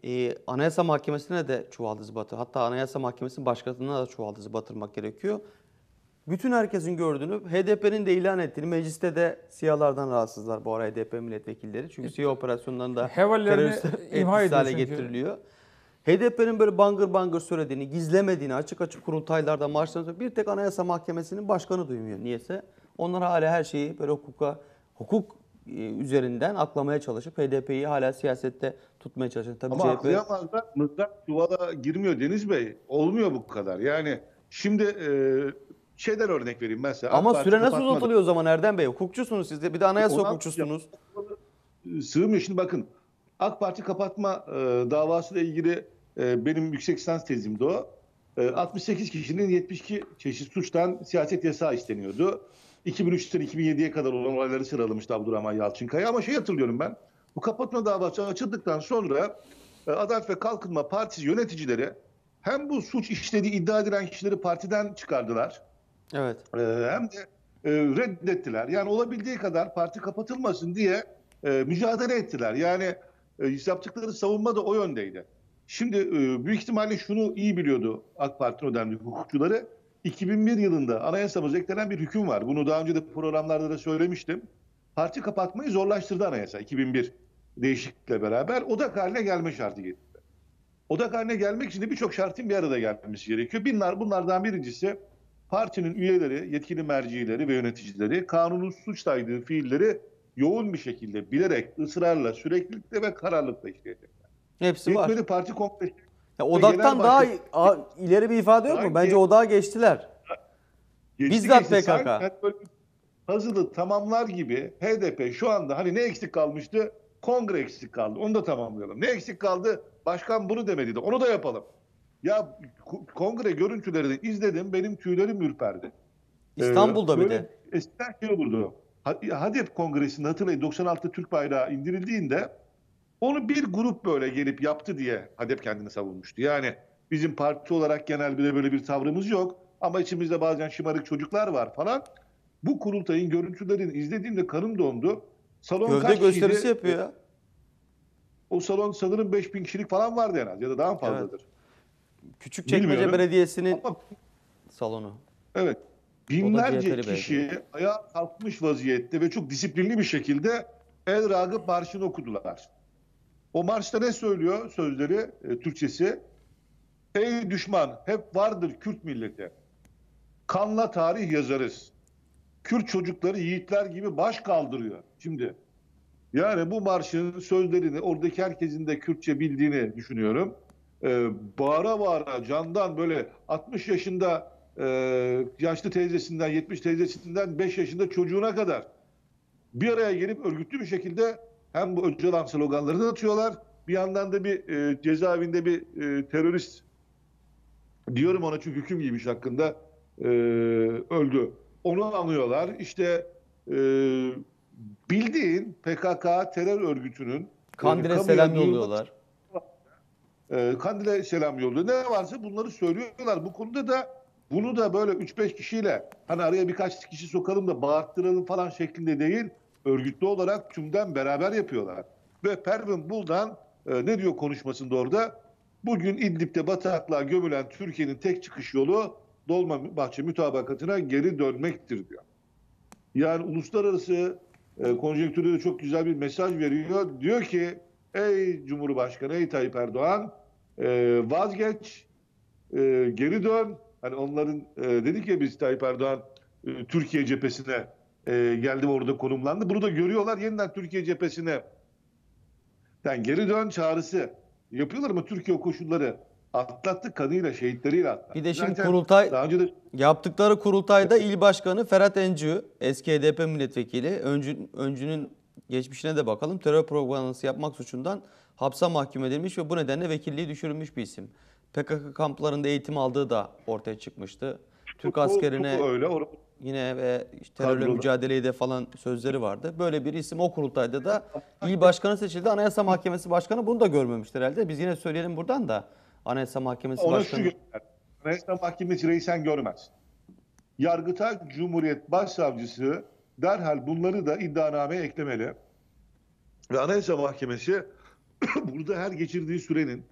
e, Anayasa Mahkemesi'ne de çuvaldızı batır. Hatta Anayasa Mahkemesi'nin başkanına da çuvaldızı batırmak gerekiyor. Bütün herkesin gördüğünü, HDP'nin de ilan ettiğini, mecliste de siyahlardan rahatsızlar bu ara HDP milletvekilleri. Çünkü siyah operasyonlarında Hevallerini terörist imha hale getiriliyor. HDP'nin böyle bangır bangır söylediğini, gizlemediğini, açık açık kurultaylarda, maçlarda bir tek Anayasa Mahkemesi'nin başkanı duymuyor. Niyeyse? Onlar hala her şeyi böyle hukuka, hukuk e, üzerinden aklamaya çalışıp HDP'yi hala siyasette tutmaya çalışıyor. Tabii Ama CHP aklayamazlar. Mızrak çuvala girmiyor Deniz Bey. Olmuyor bu kadar. Yani şimdi e, şeyden örnek vereyim mesela. ama AK Parti süre nasıl uzatılıyor o zaman Erdem Bey? Hukukçusunuz siz de bir de anayasa Ona- hukukçusunuz. sığmıyor. Şimdi bakın AK Parti kapatma e, davasıyla ilgili e, benim yüksek lisans tezimdi o. E, 68 kişinin 72 çeşit suçtan siyaset yasağı isteniyordu. 2003'ten 2007'ye kadar olan olayları sıralamıştı Abdurrahman Yalçınkaya. Ama şey hatırlıyorum ben. Bu kapatma davası açıldıktan sonra e, Adalet ve Kalkınma Partisi yöneticileri hem bu suç işlediği iddia edilen kişileri partiden çıkardılar. Evet. Ee, hem de e, reddettiler. Yani olabildiği kadar parti kapatılmasın diye e, mücadele ettiler. Yani e, yaptıkları savunma da o yöndeydi. Şimdi e, büyük ihtimalle şunu iyi biliyordu AK Parti'nin o dönemdeki hukukçuları. 2001 yılında anayasamıza eklenen bir hüküm var. Bunu daha önce de programlarda da söylemiştim. Parti kapatmayı zorlaştırdı anayasa 2001 değişiklikle beraber. Odak haline gelme şartı getirdi. Odak haline gelmek için de birçok şartın bir arada gelmesi gerekiyor. Bunlar, bunlardan birincisi partinin üyeleri, yetkili mercileri ve yöneticileri kanunun suç saydığı fiilleri yoğun bir şekilde bilerek, ısrarla, süreklilikle ve kararlılıkla işleyecekler. Hepsi var. Yetmeli parti komplesi. Ya odaktan daha a- ileri bir ifade yok mu? Bence odağa geçtiler. Geçti Bizzat geçti. PKK. Sanki puzzle'ı tamamlar gibi HDP şu anda hani ne eksik kalmıştı? Kongre eksik kaldı. Onu da tamamlayalım. Ne eksik kaldı? Başkan bunu demedi de. Onu da yapalım. Ya ko- kongre görüntülerini izledim. Benim tüylerim ürperdi. İstanbul'da Ee, bir de. Eskiden şey olurdu. Ha- HADEP kongresinde hatırlayın 96'da Türk bayrağı indirildiğinde onu bir grup böyle gelip yaptı diye HADEP kendini savunmuştu. Yani bizim parti olarak genel bir de böyle bir tavrımız yok. Ama içimizde bazen şımarık çocuklar var falan. Bu kurultayın görüntülerini izlediğimde kanım dondu. Salon Gövde kaç gösterisi kişiydi? yapıyor ya. O salon sanırım 5000 kişilik falan vardı en az ya da daha fazladır. Küçükçekmece Bilmiyorum. Belediyesi'nin Ama salonu. Evet. Binlerce kişi ayağa kalkmış vaziyette ve çok disiplinli bir şekilde El Ragıp Marşı'nı okudular. O marşta ne söylüyor sözleri, e, Türkçesi? Ey düşman hep vardır Kürt milleti. Kanla tarih yazarız. Kürt çocukları yiğitler gibi baş kaldırıyor. Şimdi yani bu marşın sözlerini oradaki herkesin de Kürtçe bildiğini düşünüyorum. Ee, bağıra bağıra candan böyle 60 yaşında e, yaşlı teyzesinden 70 teyzesinden 5 yaşında çocuğuna kadar bir araya gelip örgütlü bir şekilde hem bu Öcalan sloganlarını atıyorlar bir yandan da bir e, cezaevinde bir e, terörist diyorum ona çünkü hüküm giymiş hakkında e, öldü. Onu anlıyorlar. İşte e, bildiğin PKK terör örgütünün Kandil'e selam yolluyorlar. E, Kandil'e selam yolluyor. Ne varsa bunları söylüyorlar. Bu konuda da bunu da böyle 3-5 kişiyle hani araya birkaç kişi sokalım da bağırttıralım falan şeklinde değil örgütlü olarak tümden beraber yapıyorlar. Ve Pervin Buldan e, ne diyor konuşmasında orada? Bugün İdlib'de bataklığa gömülen Türkiye'nin tek çıkış yolu Dolmabahçe mütabakatına geri dönmektir diyor. Yani uluslararası e, konjonktürde de çok güzel bir mesaj veriyor. Diyor ki ey Cumhurbaşkanı, ey Tayyip Erdoğan e, vazgeç, e, geri dön. Hani onların e, dedik ya biz Tayyip Erdoğan e, Türkiye cephesine e, geldi ve orada konumlandı. Bunu da görüyorlar yeniden Türkiye cephesine. Yani geri dön çağrısı yapıyorlar ama Türkiye koşulları atlattı kanıyla, şehitleriyle atlattı. Bir de şimdi Zaten kurultay daha önce de yaptıkları kurultayda il başkanı Ferhat Encü, eski HDP milletvekili, Öncü, Öncü'nün geçmişine de bakalım. Terör propagandası yapmak suçundan hapse mahkum edilmiş ve bu nedenle vekilliği düşürülmüş bir isim. PKK kamplarında eğitim aldığı da ortaya çıkmıştı. Türk bu- askerine bu öyle. Or- yine ve işte terörle Kadroda. mücadeleye de falan sözleri vardı. Böyle bir isim o kurultayda da il başkanı seçildi. Anayasa Mahkemesi Başkanı bunu da görmemiştir herhalde. Biz yine söyleyelim buradan da Anayasa Mahkemesi Ona Başkanı. şu gönder. Anayasa Mahkemesi reisen görmez. Yargıtay Cumhuriyet Başsavcısı derhal bunları da iddianameye eklemeli. Ve Anayasa Mahkemesi burada her geçirdiği sürenin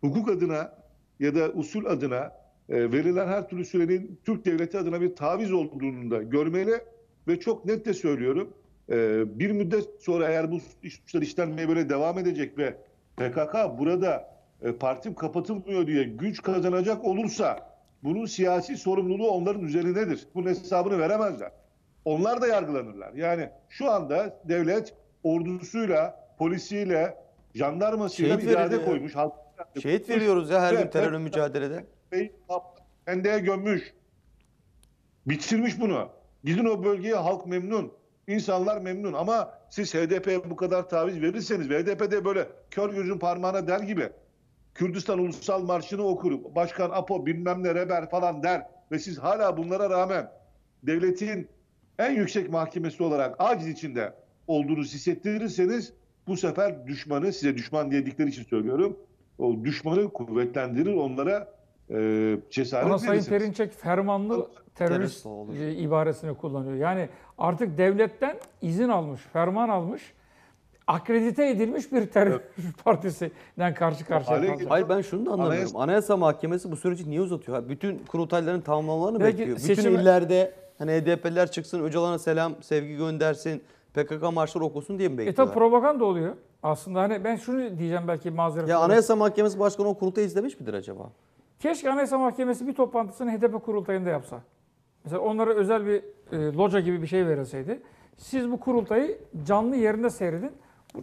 hukuk adına ya da usul adına e, verilen her türlü sürenin Türk devleti adına bir taviz olduğunu da görmeli ve çok net de söylüyorum. e, bir müddet sonra eğer bu suçlar işlenmeye böyle devam edecek ve PKK burada e, partim kapatılmıyor diye güç kazanacak olursa bunun siyasi sorumluluğu onların üzerindedir. Bunun hesabını veremezler. Onlar da yargılanırlar. Yani şu anda devlet ordusuyla, polisiyle, jandarmasıyla Şehit bir irade verildi ya. koymuş. halk- Şehit veriyoruz ya her gün terörle mücadelede. Bey kendeye gömmüş. Bitirmiş bunu. Gidin o bölgeye halk memnun. insanlar memnun ama siz HDP'ye bu kadar taviz verirseniz ve HDP de böyle kör gözün parmağına der gibi Kürdistan Ulusal Marşı'nı okur. Başkan Apo bilmem ne Reber falan der. Ve siz hala bunlara rağmen devletin en yüksek mahkemesi olarak aciz içinde olduğunuzu hissettirirseniz bu sefer düşmanı size düşman dedikleri için söylüyorum. O düşmanı kuvvetlendirir onlara e, cesaret Ama Sayın verirsiniz. Perinçek fermanlı terörist olur. e, ibaresini kullanıyor. Yani artık devletten izin almış, ferman almış, akredite edilmiş bir terör partisinden karşı karşıya kalacak. Hayır ben şunu da anlamıyorum. Anayasa- Anayasa Mahkemesi bu süreci niye uzatıyor? Ha, bütün kurultayların tamamlamalarını Belki bekliyor. seçime- Bütün illerde hani HDP'liler çıksın, Öcalan'a selam, sevgi göndersin, PKK marşları okusun diye mi E bekliyorlar? tabi propaganda oluyor. Aslında hani ben şunu diyeceğim belki mazeret. ya. Anayasa Mahkemesi Başkanı o kurultayı izlemiş midir acaba? Keşke Anayasa Mahkemesi bir toplantısını HDP kurultayında yapsa. Mesela onlara özel bir e, loca gibi bir şey verilseydi. Siz bu kurultayı canlı yerinde seyredin.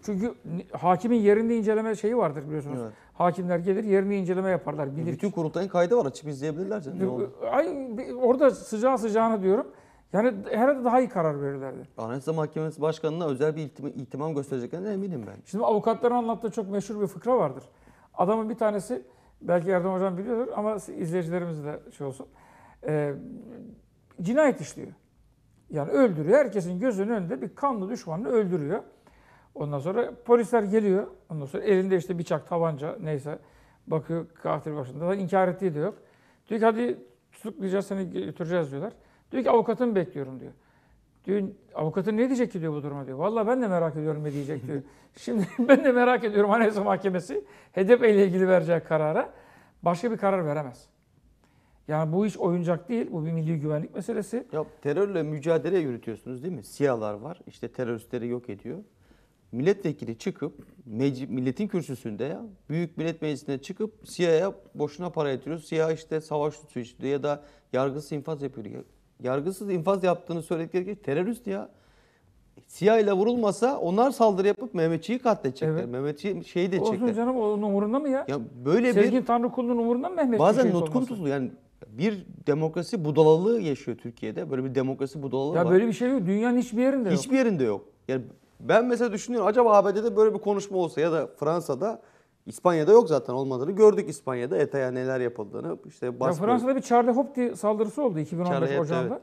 Çünkü hakimin yerinde inceleme şeyi vardır biliyorsunuz. Evet. Hakimler gelir yerinde inceleme yaparlar. Bilir. Bütün kurultayın kaydı var açıp izleyebilirler canım. Ay, orada sıcağı sıcağına diyorum. Yani herhalde daha iyi karar verirlerdi. Anayasa Mahkemesi Başkanı'na özel bir ihtima- ihtimam göstereceklerine eminim ben. Şimdi avukatların anlattığı çok meşhur bir fıkra vardır. Adamın bir tanesi, belki Erdem Hocam biliyordur ama izleyicilerimiz de şey olsun. Ee, cinayet işliyor. Yani öldürüyor. Herkesin gözünün önünde bir kanlı düşmanını öldürüyor. Ondan sonra polisler geliyor. Ondan sonra elinde işte bıçak, tabanca neyse. Bakıyor katil başında. Zaten inkar ettiği de yok. Diyor ki hadi tutuklayacağız seni götüreceğiz diyorlar. Diyor ki avukatını bekliyorum diyor. Diyor avukatın ne diyecek ki diyor bu duruma diyor. Vallahi ben de merak ediyorum ne diyecek diyor. Şimdi ben de merak ediyorum Anayasa Mahkemesi HDP ile ilgili verecek karara başka bir karar veremez. Yani bu iş oyuncak değil. Bu bir milli güvenlik meselesi. Ya terörle mücadele yürütüyorsunuz değil mi? Siyahlar var. İşte teröristleri yok ediyor. Milletvekili çıkıp milletin kürsüsünde ya Büyük Millet Meclisi'ne çıkıp SİHA'ya boşuna para yatırıyor. SİHA işte savaş suçu işliyor ya da yargısız infaz yapıyor. Ya- Yargısız infaz yaptığını söyledikleri gibi terörist ya. SİHA ile vurulmasa onlar saldırı yapıp Mehmetçiği katledecekler. Evet. Mehmetçiği şeyi de Olsun edecekler. canım onun umurunda mı ya? Ya böyle Sezgin bir Tanrıkulu'nun umurunda mı Mehmet bazen olması? tutuluyor. Yani bir demokrasi budalalığı yaşıyor Türkiye'de. Böyle bir demokrasi budalalığı Ya var. böyle bir şey yok. Dünyanın hiçbir yerinde yok. Hiçbir yerinde yok. Yani ben mesela düşünüyorum acaba ABD'de böyle bir konuşma olsa ya da Fransa'da İspanya'da yok zaten olmadığını gördük İspanya'da ETA'ya neler yapıldığını işte Ya Fransa'da bir Charlie Hebdo saldırısı oldu 2015 Charlie Ocağı'nda. evet.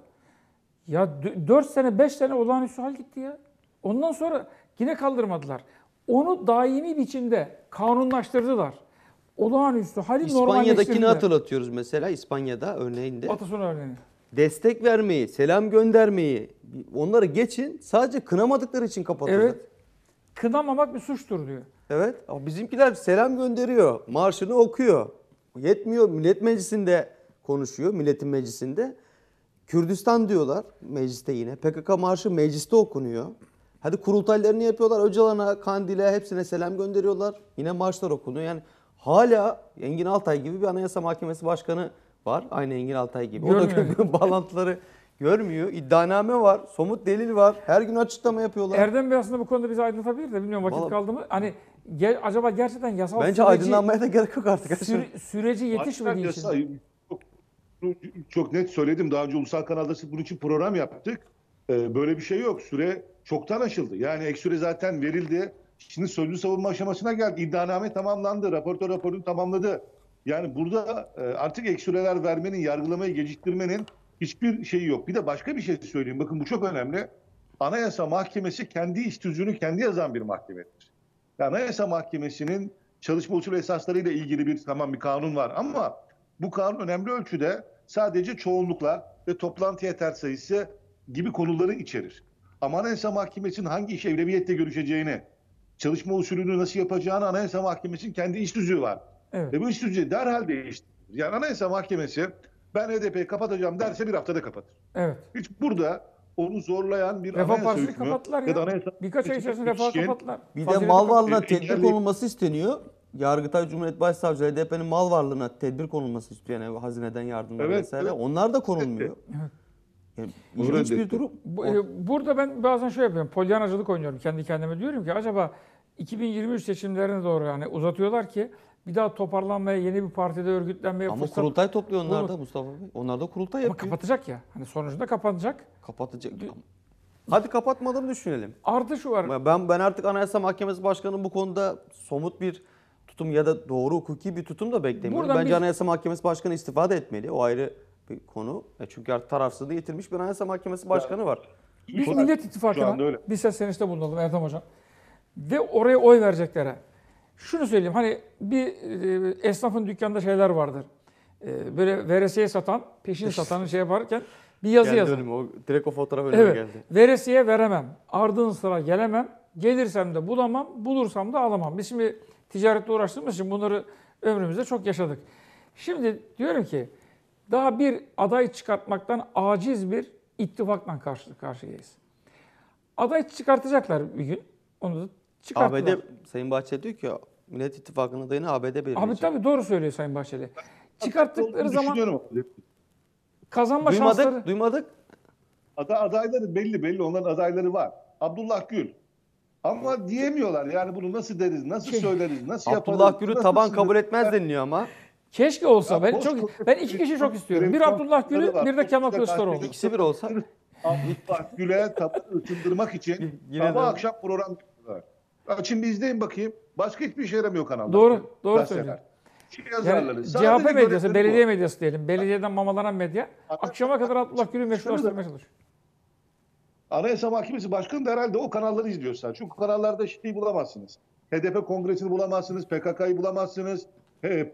Ya 4 sene 5 sene olağanüstü hal gitti ya. Ondan sonra yine kaldırmadılar. Onu daimi biçimde kanunlaştırdılar. Olağanüstü hali İspanya'dakini hatırlatıyoruz mesela İspanya'da örneğinde. Atason örneğini. Destek vermeyi, selam göndermeyi onları geçin sadece kınamadıkları için kapatıldı. Evet. Kınamamak bir suçtur diyor. Evet. Ama bizimkiler selam gönderiyor. Marşını okuyor. Yetmiyor. Millet Meclisi'nde konuşuyor. Milletin Meclisi'nde. Kürdistan diyorlar mecliste yine. PKK marşı mecliste okunuyor. Hadi kurultaylarını yapıyorlar. Öcalan'a, Kandil'e hepsine selam gönderiyorlar. Yine marşlar okunuyor. Yani hala Engin Altay gibi bir Anayasa Mahkemesi Başkanı var. Aynı Engin Altay gibi. O da Görmüyor. bağlantıları görmüyor. İddianame var. Somut delil var. Her gün açıklama yapıyorlar. Erdem Bey aslında bu konuda bizi aydınlatabilir de bilmiyorum vakit Vallahi- kaldı mı? Hani ge- acaba gerçekten yasal Bence süreci, aydınlanmaya da gerek yok artık. süre- süreci yetişmediği için. Yasa- çok, çok net söyledim. Daha önce ulusal kanalda bunun için program yaptık. Ee, böyle bir şey yok. Süre çoktan aşıldı. Yani ek süre zaten verildi. Şimdi sözlü savunma aşamasına geldi. İddianame tamamlandı. Raportör raporunu tamamladı. Yani burada e, artık ek süreler vermenin, yargılamayı geciktirmenin hiçbir şeyi yok. Bir de başka bir şey söyleyeyim. Bakın bu çok önemli. Anayasa Mahkemesi kendi iş tüzüğünü kendi yazan bir mahkemedir. Anayasa Mahkemesi'nin çalışma usulü esaslarıyla ilgili bir tamam bir kanun var ama bu kanun önemli ölçüde sadece çoğunlukla ve toplantı yeter sayısı gibi konuları içerir. Ama Anayasa Mahkemesi'nin hangi iş evleviyetle görüşeceğini, çalışma usulünü nasıl yapacağını Anayasa Mahkemesi'nin kendi iş tüzüğü var. Evet. Ve bu iş tüzüğü derhal değiştirilir. Yani Anayasa Mahkemesi ben HDP'yi kapatacağım derse bir haftada kapatır. Evet. Hiç burada onu zorlayan bir Refah anayasa hükmü kapattılar ya da anayasa Birkaç ay içerisinde refah kapattılar. Bir de mal varlığına tedbir konulması isteniyor. Yargıtay Cumhuriyet Başsavcılığı HDP'nin mal varlığına tedbir konulması istiyor. Yani hazineden yardımlar Evet, vesaire. evet. Onlar da konulmuyor. Yani Onu ilginç bir durum. Bu- e, Burada ben bazen şey yapıyorum. Polyanacılık oynuyorum kendi kendime. Diyorum ki acaba 2023 seçimlerine doğru yani uzatıyorlar ki bir daha toparlanmaya, yeni bir partide örgütlenmeye Ama fırsat kurultay topluyor onlar da Mustafa Bey. Onlar da kurultay ama yapıyor. kapatacak ya. Hani sonucunda kapanacak. Kapatacak. Hadi kapatmadığını düşünelim. Artı şu var. Ben ben artık Anayasa Mahkemesi Başkanı bu konuda somut bir tutum ya da doğru hukuki bir tutum da beklemiyorum. Buradan Bence biz- Anayasa Mahkemesi Başkanı istifa da etmeli. O ayrı bir konu. E çünkü artık tarafsızlığı yitirmiş bir Anayasa Mahkemesi Başkanı var. Biz Millet şu anda İttifakı'na bir seslenişte bulunalım Erdem Hocam. Ve oraya oy vereceklere. Şunu söyleyeyim hani bir e, esnafın dükkanında şeyler vardır. E, böyle veresiye satan, peşin satanın şey yaparken bir yazı yazar. o, direkt o fotoğraf önüme Evet. geldi. Veresiye veremem. Ardın sıra gelemem. Gelirsem de bulamam. Bulursam da alamam. Biz şimdi ticaretle uğraştığımız için bunları ömrümüzde çok yaşadık. Şimdi diyorum ki daha bir aday çıkartmaktan aciz bir ittifakla karşı karşıyayız. Aday çıkartacaklar bir gün. Onu da. ABD, Sayın Bahçeli diyor ki Millet İttifakı'nın adayını ABD belirleyecek. Abi tabii doğru söylüyor Sayın Bahçeli. Çıkarttıkları zaman kazanma şansları... Duymadık, duymadık. Ada, adayları belli belli onların adayları var. Abdullah Gül. Ama diyemiyorlar yani bunu nasıl deriz, nasıl Şey, söyleriz, nasıl yaparız. Abdullah Gül'ü nasıl taban kabul etmez deniliyor ama. Keşke olsa. Ya Ben boş çok konuşup- ben iki kişi çok istiyorum. Bir Abdullah Gül'ü, bir de Kemal Kılıçdaroğlu. İkisi bir olsa. Abdullah Gül'e tabanı ısındırmak için Yine sabah akşam program yapıyorlar. Açın bir izleyin bakayım. Başka hiçbir işe yaramıyor kanallar. Doğru, doğru Gazeteler. söylüyorsun. Şey. Yani CHP medyası, göretleri bu. belediye medyası diyelim. Belediyeden mamalanan medya. Akşama kadar Abdullah Gül'ü meşrulaştırmaya çalışıyor. Anayasa Mahkemesi Başkanı da herhalde o kanalları izliyorsa. Çünkü kanallarda şeyi bulamazsınız. HDP kongresini bulamazsınız, PKK'yı bulamazsınız.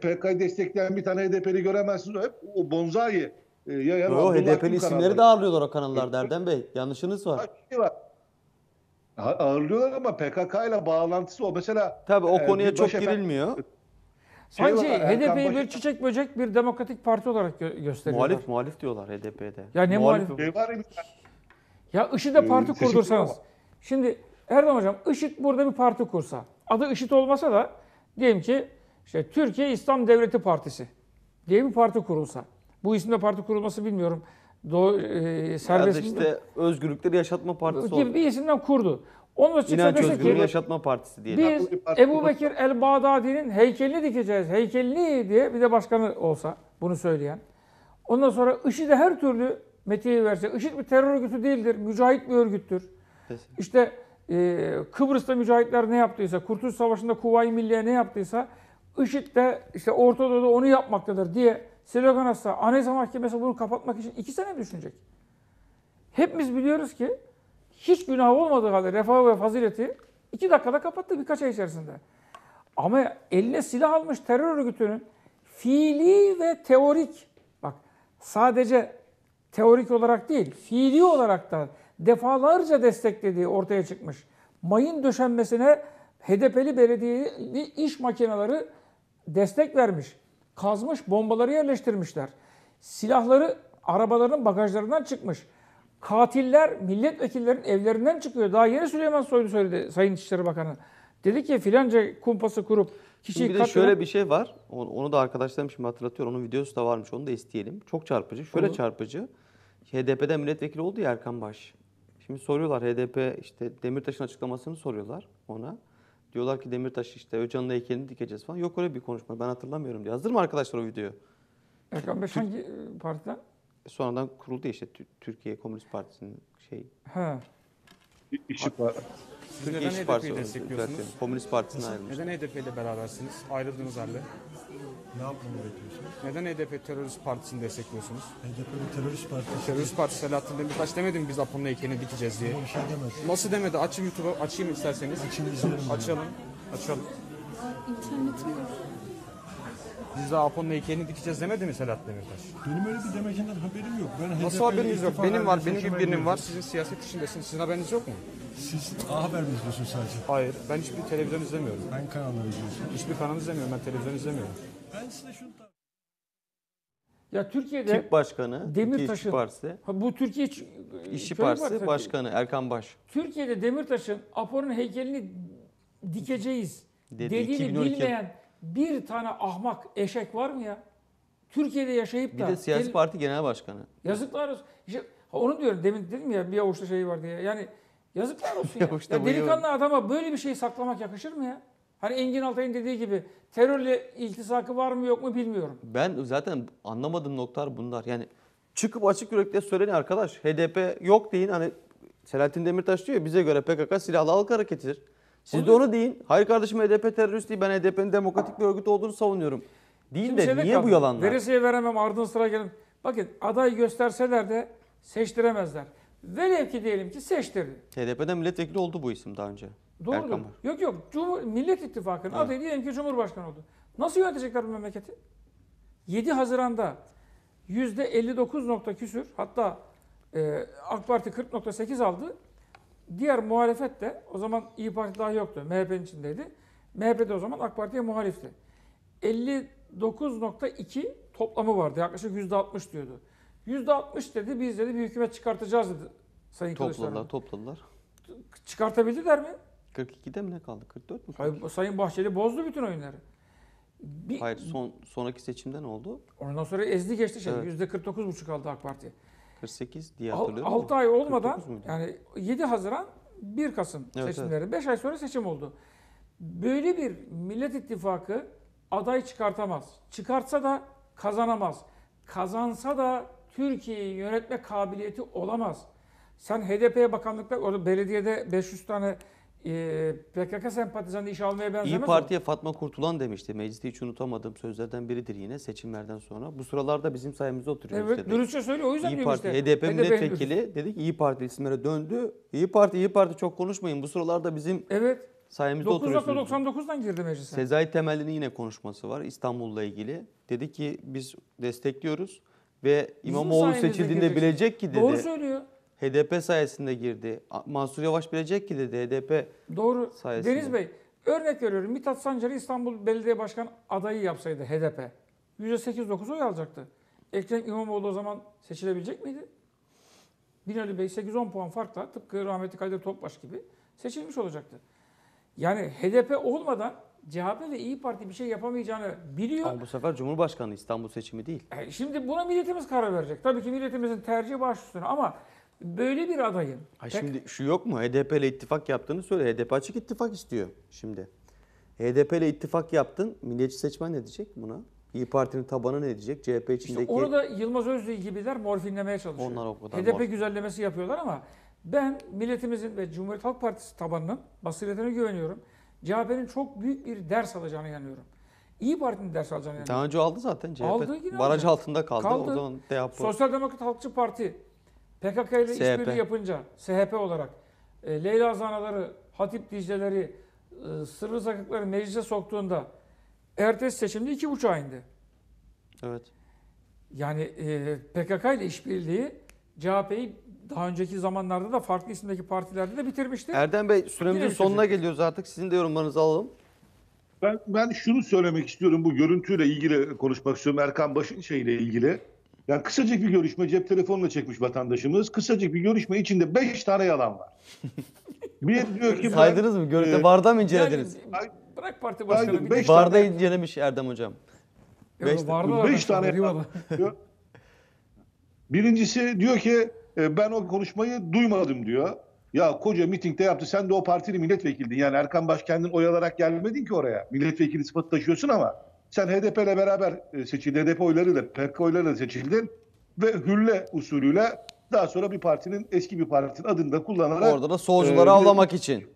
PKK'yı destekleyen bir tane HDP'li göremezsiniz. Hep o bonzai e, Yo, HDP'li isimleri kanalları. de ağırlıyorlar o kanallarda Erdem Bey. Yanlışınız var. Şey var. Ağırlıyorlar ama PKK ile bağlantısı o. Mesela Tabii o e, konuya bir çok başefendi- girilmiyor. Şey Sanki HDP'yi bir çiçek böcek bir demokratik parti olarak gö- gösteriyorlar. Muhalif muhalif diyorlar HDP'de. Ya ne muhalif? Şey var ya, Ya IŞİD'e parti Ee, seçim kurdursanız. Şimdi Erdem Hocam IŞİD burada bir parti kursa. Adı IŞİD olmasa da diyelim ki işte Türkiye İslam Devleti Partisi diye bir parti kurulsa. Bu isimde parti kurulması bilmiyorum. Do, e, Ya serbest mi? işte Özgürlükleri Yaşatma Partisi gibi oldu. bir isimden kurdu. Onu çıksa İnanç dese ki Yaşatma Partisi diyelim. biz bir parti Ebu Bekir el-Bağdadi'nin heykelini dikeceğiz. Heykelini diye bir de başkanı olsa bunu söyleyen. Ondan sonra IŞİD'e her türlü metiye verse. IŞİD bir terör örgütü değildir. Mücahit bir örgüttür. Kesin. İşte e, Kıbrıs'ta mücahitler ne yaptıysa, Kurtuluş Savaşı'nda Kuvayi Milliye ne yaptıysa IŞİD de işte Orta Doğu'da onu yapmaktadır diye slogan atsa Anayasa Mahkemesi bunu kapatmak için iki sene düşünecek. Hepimiz biliyoruz ki hiç günah olmadığı halde refah ve fazileti iki dakikada kapattı birkaç ay içerisinde. Ama eline silah almış terör örgütünün fiili ve teorik, bak sadece teorik olarak değil, fiili olarak da defalarca desteklediği ortaya çıkmış. Mayın döşenmesine HDP'li belediyeli iş makineleri destek vermiş. Kazmış, bombaları yerleştirmişler. Silahları arabaların bagajlarından çıkmış. Katiller milletvekillerin evlerinden çıkıyor. Daha yeni Süleyman Soylu söyledi Sayın İçişleri Bakanı. Dedi ki filanca kumpası kurup kişiyi Şimdi bir de şöyle bir şey var. Onu, da arkadaşlarım şimdi hatırlatıyor. Onun videosu da varmış. Onu da isteyelim. Çok çarpıcı. Şöyle Olur. çarpıcı. HDP'den milletvekili oldu ya Erkan Baş. Şimdi soruyorlar HDP işte Demirtaş'ın açıklamasını soruyorlar ona. Diyorlar ki Demirtaş işte Öcalan'ın heykelini dikeceğiz falan. Yok öyle bir konuşma. Ben hatırlamıyorum diye. Hazır mı arkadaşlar o video? Erkan Bey hangi e, partiden? Sonradan kuruldu işte Tü- Türkiye Komünist Partisi'nin şey. He. işi var. Türkiye HDP'yi Partisi. Komünist Partisi'ne ayrılmış. Neden HDP ile berabersiniz? Ayrıldığınız halde. Ne yapmamı bekliyorsunuz? Neden HDP terörist partisini destekliyorsunuz? HDP bir terörist partisi. Terörist partisi Selahattin Demirtaş demedi mi biz Apo'nun heykelini dikeceğiz diye? Bir şey demez. Nasıl demedi? Açın YouTube'u açayım isterseniz. Açın izlerim. Açalım. Açalım. İnternetim yok. Biz de Apo'nun heykelini dikeceğiz demedi mi Selahattin Demirtaş? Benim öyle bir demecinden haberim yok. Ben Nasıl haberiniz yok? Benim var, benim gibi birinin var. Sizin siyaset içindesiniz. Sizin haberiniz yok mu? Siz A Haber mi izliyorsunuz sadece? Hayır. Ben hiçbir televizyon izlemiyorum. Ben kanalları izliyorsunuz. Hiçbir kanal izlemiyorum. Ben televizyon izlemiyorum. Ben size şunu Ya Türkiye'de Tip Başkanı, Demirtaş'ın- İşçi Partisi, Ha, bu Türkiye Ç- İşçi Köy Partisi Başkanı Erkan Baş. Türkiye'de Demirtaş'ın Apo'nun heykelini dikeceğiz Dedi, dediğini 2012. bilmeyen bir tane ahmak eşek var mı ya? Türkiye'de yaşayıp Bir da de siyasi gel- parti genel başkanı. yazıklar olsun. İşte onu diyorum demin dedim ya bir avuçta şey var diye. Yani yazıklar olsun ya. ya delikanlı adama böyle bir şeyi saklamak yakışır mı ya? Hani Engin Altay'ın dediği gibi terörle iltisakı var mı yok mu bilmiyorum. Ben zaten anlamadığım noktalar bunlar. Yani çıkıp açık yürekli söyleyin arkadaş. HDP yok deyin. Hani Selahattin Demirtaş diyor bize göre PKK silahlı halk hareketidir. Siz de Onu- deyin. Hayır kardeşim HDP terörist değil. Ben HDP'nin demokratik bir örgüt olduğunu savunuyorum. Değil de niye bu kaldı. yalanlar? Veresiye veremem ardına sıra gelin. Bakın aday gösterseler de seçtiremezler. Velev ki diyelim ki seçtirdi. HDP'den milletvekili oldu bu isim daha önce. Baş. Yok yok. Cumhur, Millet İttifakı'nın Evet. adayı diyelim ki Cumhurbaşkanı oldu. Nasıl yönetecekler bu memleketi? 7 Haziran'da %59 nokta küsür hatta e, AK Parti 40.8 aldı. Diğer muhalefet de o zaman İyi Parti daha yoktu. MHP'nin içindeydi. MHP de o zaman AK Parti'ye muhalifti. 59.2 toplamı vardı. Yaklaşık %60 diyordu. %60 dedi biz dedi bir hükümet çıkartacağız dedi Sayın Topladılar, Kılıçdaroğlu. topladılar. Çıkartabildiler mi? 42'de mi ne kaldı? 44 mü? Hayır, Sayın Bahçeli bozdu bütün oyunları. Bir, Hayır son sonraki seçimde ne oldu? Ondan sonra ezdi geçti şey. Evet. Yüzde 49,5 aldı AK Parti. 48 diye hatırlıyorum. 6 ama ay olmadan 49 muydu? yani 7 Haziran 1 Kasım Evet, seçimleri. 5 ay sonra seçim oldu. Böyle bir Millet İttifakı aday çıkartamaz. Çıkartsa da kazanamaz. Kazansa da Türkiye'yi yönetme kabiliyeti olamaz. Sen HDP'ye bakanlıkta, orada belediyede 500 tane e, PKK sempatizanı iş almaya benzemez. İyi. Parti'ye Fatma Kurtulan demişti. Mecliste hiç unutamadığım sözlerden biridir yine seçimlerden sonra. Bu sıralarda bizim sayemizde oturuyor. Evet, dedi. dürüstçe söylüyor. O yüzden İyi Parti, işte. HDP milletvekili dedi ki İyi Parti isimlere döndü. İyi Parti, İyi Parti çok konuşmayın. Bu sıralarda bizim Evet. sayemizde oturuyorsunuz. 9.99'dan girdi meclise. Sezai Temelli'nin yine konuşması var İstanbul'la ilgili. Dedi ki biz destekliyoruz ve İmamoğlu seçildiğinde girecek. bilecek ki dedi. Doğru söylüyor. HDP sayesinde girdi. Mansur Yavaş bilecek ki dedi HDP Doğru. sayesinde. Deniz Bey, örnek veriyorum. Mithat Sancar'ı İstanbul Belediye Başkan adayı yapsaydı HDP, %8-9 oy alacaktı. Ekrem İmamoğlu o zaman seçilebilecek miydi? Binali Bey 8-10 puan farkla tıpkı rahmetli Kadir Topbaş gibi seçilmiş olacaktı. Yani HDP olmadan CHP ve İyi Parti bir şey yapamayacağını biliyor. Ama bu sefer Cumhurbaşkanı İstanbul seçimi değil. E, Şimdi buna milletimiz karar verecek. Tabii ki milletimizin tercihi baş üstüne ama böyle bir adayın Ha tek- şimdi şu yok mu? HDP ile ittifak yaptığını söyle. HDP açık ittifak istiyor şimdi. HDP ile ittifak yaptın. Milliyetçi seçmen ne diyecek buna? İyi Parti'nin tabanı ne diyecek? CHP İşte içindeki onu da Yılmaz Özdil gibiler morfinlemeye çalışıyor. Onlar o kadar HDP morfin. güzellemesi yapıyorlar ama ben milletimizin ve Cumhuriyet Halk Partisi tabanının basiretine güveniyorum. CHP'nin çok büyük bir ders alacağına inanıyorum. İyi Parti'nin ders alacağına inanıyorum. daha önce aldı zaten CHP. Aldı, yine Baraj altında kaldı. Kaldı. O zaman DAP. Sosyal Demokrat Halkçı Parti PKK ile işbirliği yapınca SHP olarak e, Leyla Zanaları, Hatip Dicle'leri, e, Sırrı Sakıkları meclise soktuğunda ertesi seçimde iki buçuğa indi. Evet. Yani e, PKK ile işbirliği CHP'yi daha önceki zamanlarda da farklı isimdeki partilerde de bitirmişti. Erdem Bey süremizin sonuna geliyoruz artık. Sizin de yorumlarınızı alalım. Ben, ben şunu söylemek istiyorum bu görüntüyle ilgili konuşmak istiyorum Erkan Baş'ın şeyle ilgili. Yani kısacık bir görüşme cep telefonla çekmiş vatandaşımız. Kısacık bir görüşme içinde 5 tane yalan var. bir diyor ki ben- Saydınız mı? Görüntü e, Varda mı Yani incelediniz? bırak parti başkanı bir beş de. Varda tane- incelemiş Erdem Hocam. beş- Varda da beş tane diyor. Birincisi diyor ki e, ben o konuşmayı duymadım diyor. Ya koca mitingde yaptı. Sen de o partinin milletvekildin. Yani Erkan Baş kendin oy alarak gelmedin ki oraya. Milletvekili sıfatı taşıyorsun ama sen HDP ile beraber e, seçildin. HDP oylarıyla, PKK oylarıyla seçildin. Ve hülle usulüyle daha sonra bir partinin, eski bir partinin adını da kullanarak Orada da solcuları Ee, avlamak için.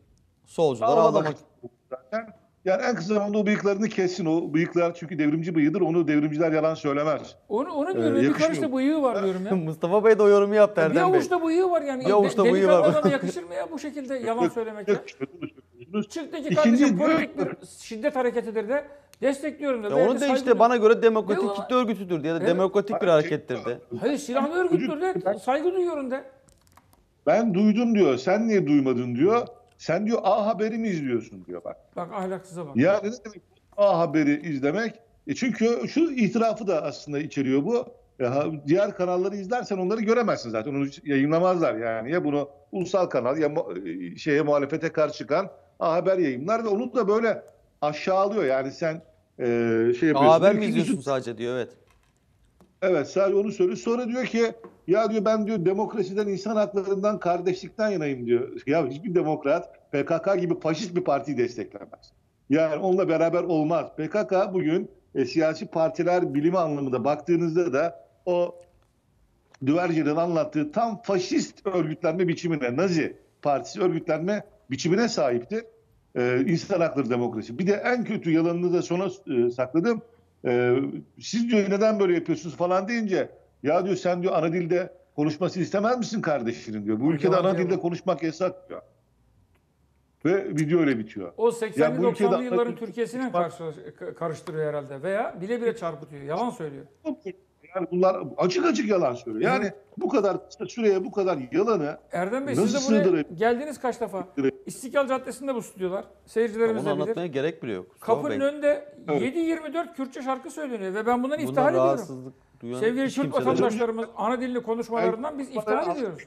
Solcuları avlamak için zaten. Yani en kısa zamanda o bıyıklarını kessin. O bıyıklar çünkü devrimci bıyığıdır. Onu devrimciler yalan söylemez. Onu, onu Ee, diyorum. bir yakışmıyor. karış da bıyığı var diyorum ya. Mustafa Bey de o yorumu yaptı bir Erdem Bey. avuç da bıyığı var yani. Bir avuç da bıyığı delikanlı var. adama yakışır mı ya bu şekilde yalan söylemek ya? Çıktı ki İkinci kardeşim politik bir şiddet hareketidir de destekliyorum da. Ya onu da işte bana göre demokratik Diyorlar. kitle örgütüdür diye de Evet. demokratik bir harekettir de. Hayır silahlı örgüttür de saygı duyuyorum de. Ben duydum diyor. Sen niye duymadın diyor. Sen diyor A Haber'i mi izliyorsun diyor bak. Bak ahlaksıza bak. Ya ne demek A Haber'i izlemek? E çünkü şu itirafı da aslında içeriyor bu. E, ha- diğer kanalları izlersen onları göremezsin zaten. Onu yayınlamazlar yani. Ya bunu ulusal kanal ya e, şeye muhalefete karşı çıkan A Haber yayınlar ve onu da böyle aşağılıyor. Yani sen e, şey yapıyorsun. Haber mi izliyorsun sadece diyor evet. Evet sadece onu söylüyor. Sonra diyor ki ya diyor ben diyor demokrasiden, insan haklarından, kardeşlikten yanayım diyor. Ya hiçbir demokrat PKK gibi faşist bir partiyi desteklemez. Yani onunla beraber olmaz. PKK bugün e, siyasi partiler bilimi anlamında baktığınızda da o Düverci'nin anlattığı tam faşist örgütlenme biçimine, Nazi partisi örgütlenme biçimine sahiptir. Ee, insan hakları demokrasi. Bir de en kötü yalanını da sona e, sakladım. Ee, siz diyor neden böyle yapıyorsunuz falan deyince ya diyor sen diyor ana dilde konuşması istemez misin kardeşinin diyor. Bu ülkede ana dilde konuşmak yasak diyor. Ve video öyle bitiyor. O Ya 80'li bu ülkede 90'lı yılların Türkiye'sine karşı karıştırıyor herhalde veya bile bile çarpıtıyor. Yalan söylüyor. Yani bunlar açık açık yalan söylüyor. Yani bu kadar kısa süreye bu kadar yalanı Erdem Bey Nasıl siz de buraya sığdırayım? geldiniz kaç defa? İstiklal Caddesi'nde bu stüdyolar. Onu Seyircilerimiz de anlatmaya bilir. gerek bile yok. Mustafa Kapının Bey. önünde Evet. 7-24 Kürtçe şarkı söyleniyor ve ben bundan iftihar ediyorum. rahatsızlık duyan Sevgili hiç Kürt kimse de yok. vatandaşlarımız ana dilli konuşmalarından biz iftihar ediyoruz.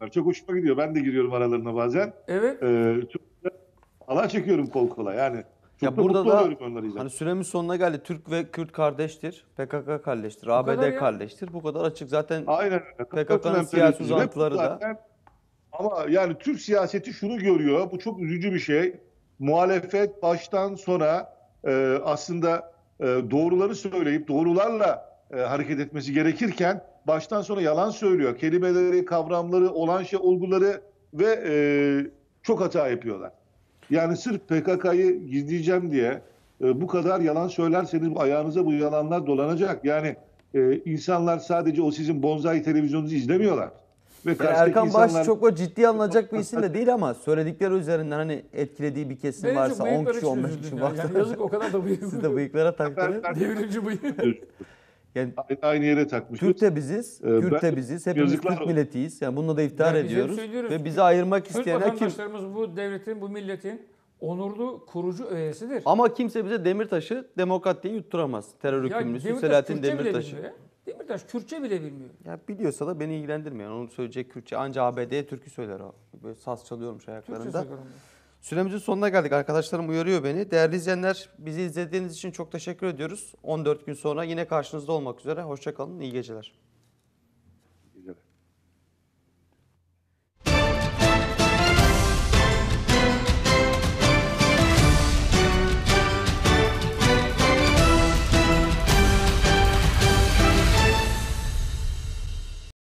Ama. Çok hoşuma gidiyor. Ben de giriyorum aralarına bazen. Evet. Ee, çok da alay çekiyorum kol kola. Yani çok Ya da burada da hani süremiz sonuna geldi. Türk ve Kürt kardeştir. PKK kardeştir. kadar ABD kardeştir. Bu kadar açık. Zaten Aynen. PKK'nın siyasi uzantıları da- Ama yani Türk siyaseti şunu görüyor. Bu çok üzücü bir şey. Muhalefet baştan sona e, aslında e, doğruları söyleyip doğrularla e, hareket etmesi gerekirken baştan sona yalan söylüyor. Kelimeleri, kavramları, olan şey olguları ve e, çok hata yapıyorlar. Yani sırf PKK'yı gizleyeceğim diye e, bu kadar yalan söylerseniz ayağınıza bu yalanlar dolanacak. Yani e, insanlar sadece o sizin bonzai televizyonunuzu izlemiyorlar. Ve Yani Erkan insanlar- Baş çok böyle ciddi alınacak bir isim de değil ama söyledikleri üzerinden hani etkilediği bir kesim Benim varsa çok 10 bıyıklar kişi için 15 üzüldüm kişi varsa Yani yazık o kadar da bıyık. siz de bıyıklara taktınız. Devrimci bıyık. Yani aynı yere takmışız. Türk de biziz, Ee, Kürt de biziz. Hepimiz yazıklar Türk milletiyiz. Yani bununla da iftihar Ya biz hep ediyoruz. Ve bizi ayırmak Türk isteyenler kim? vatandaşlarımız bu devletin, bu milletin onurlu kurucu üyesidir. Ama kimse bize Demirtaş'ı demokrat diye yutturamaz. Terör hükümlüsü Demirtaş Selahattin bile Demirtaş'ı. Demirtaş Kürtçe bile bilmiyor. Ya biliyorsa da beni ilgilendirmiyor. Onu söyleyecek Kürtçe. Anca ABD'ye türkü söyler o. Böyle saz çalıyormuş Türkçe ayaklarında. onlar. Süremizin sonuna geldik. Arkadaşlarım uyarıyor beni. Değerli izleyenler bizi izlediğiniz için çok teşekkür ediyoruz. 14 gün sonra yine karşınızda olmak üzere. Hoşçakalın. İyi geceler.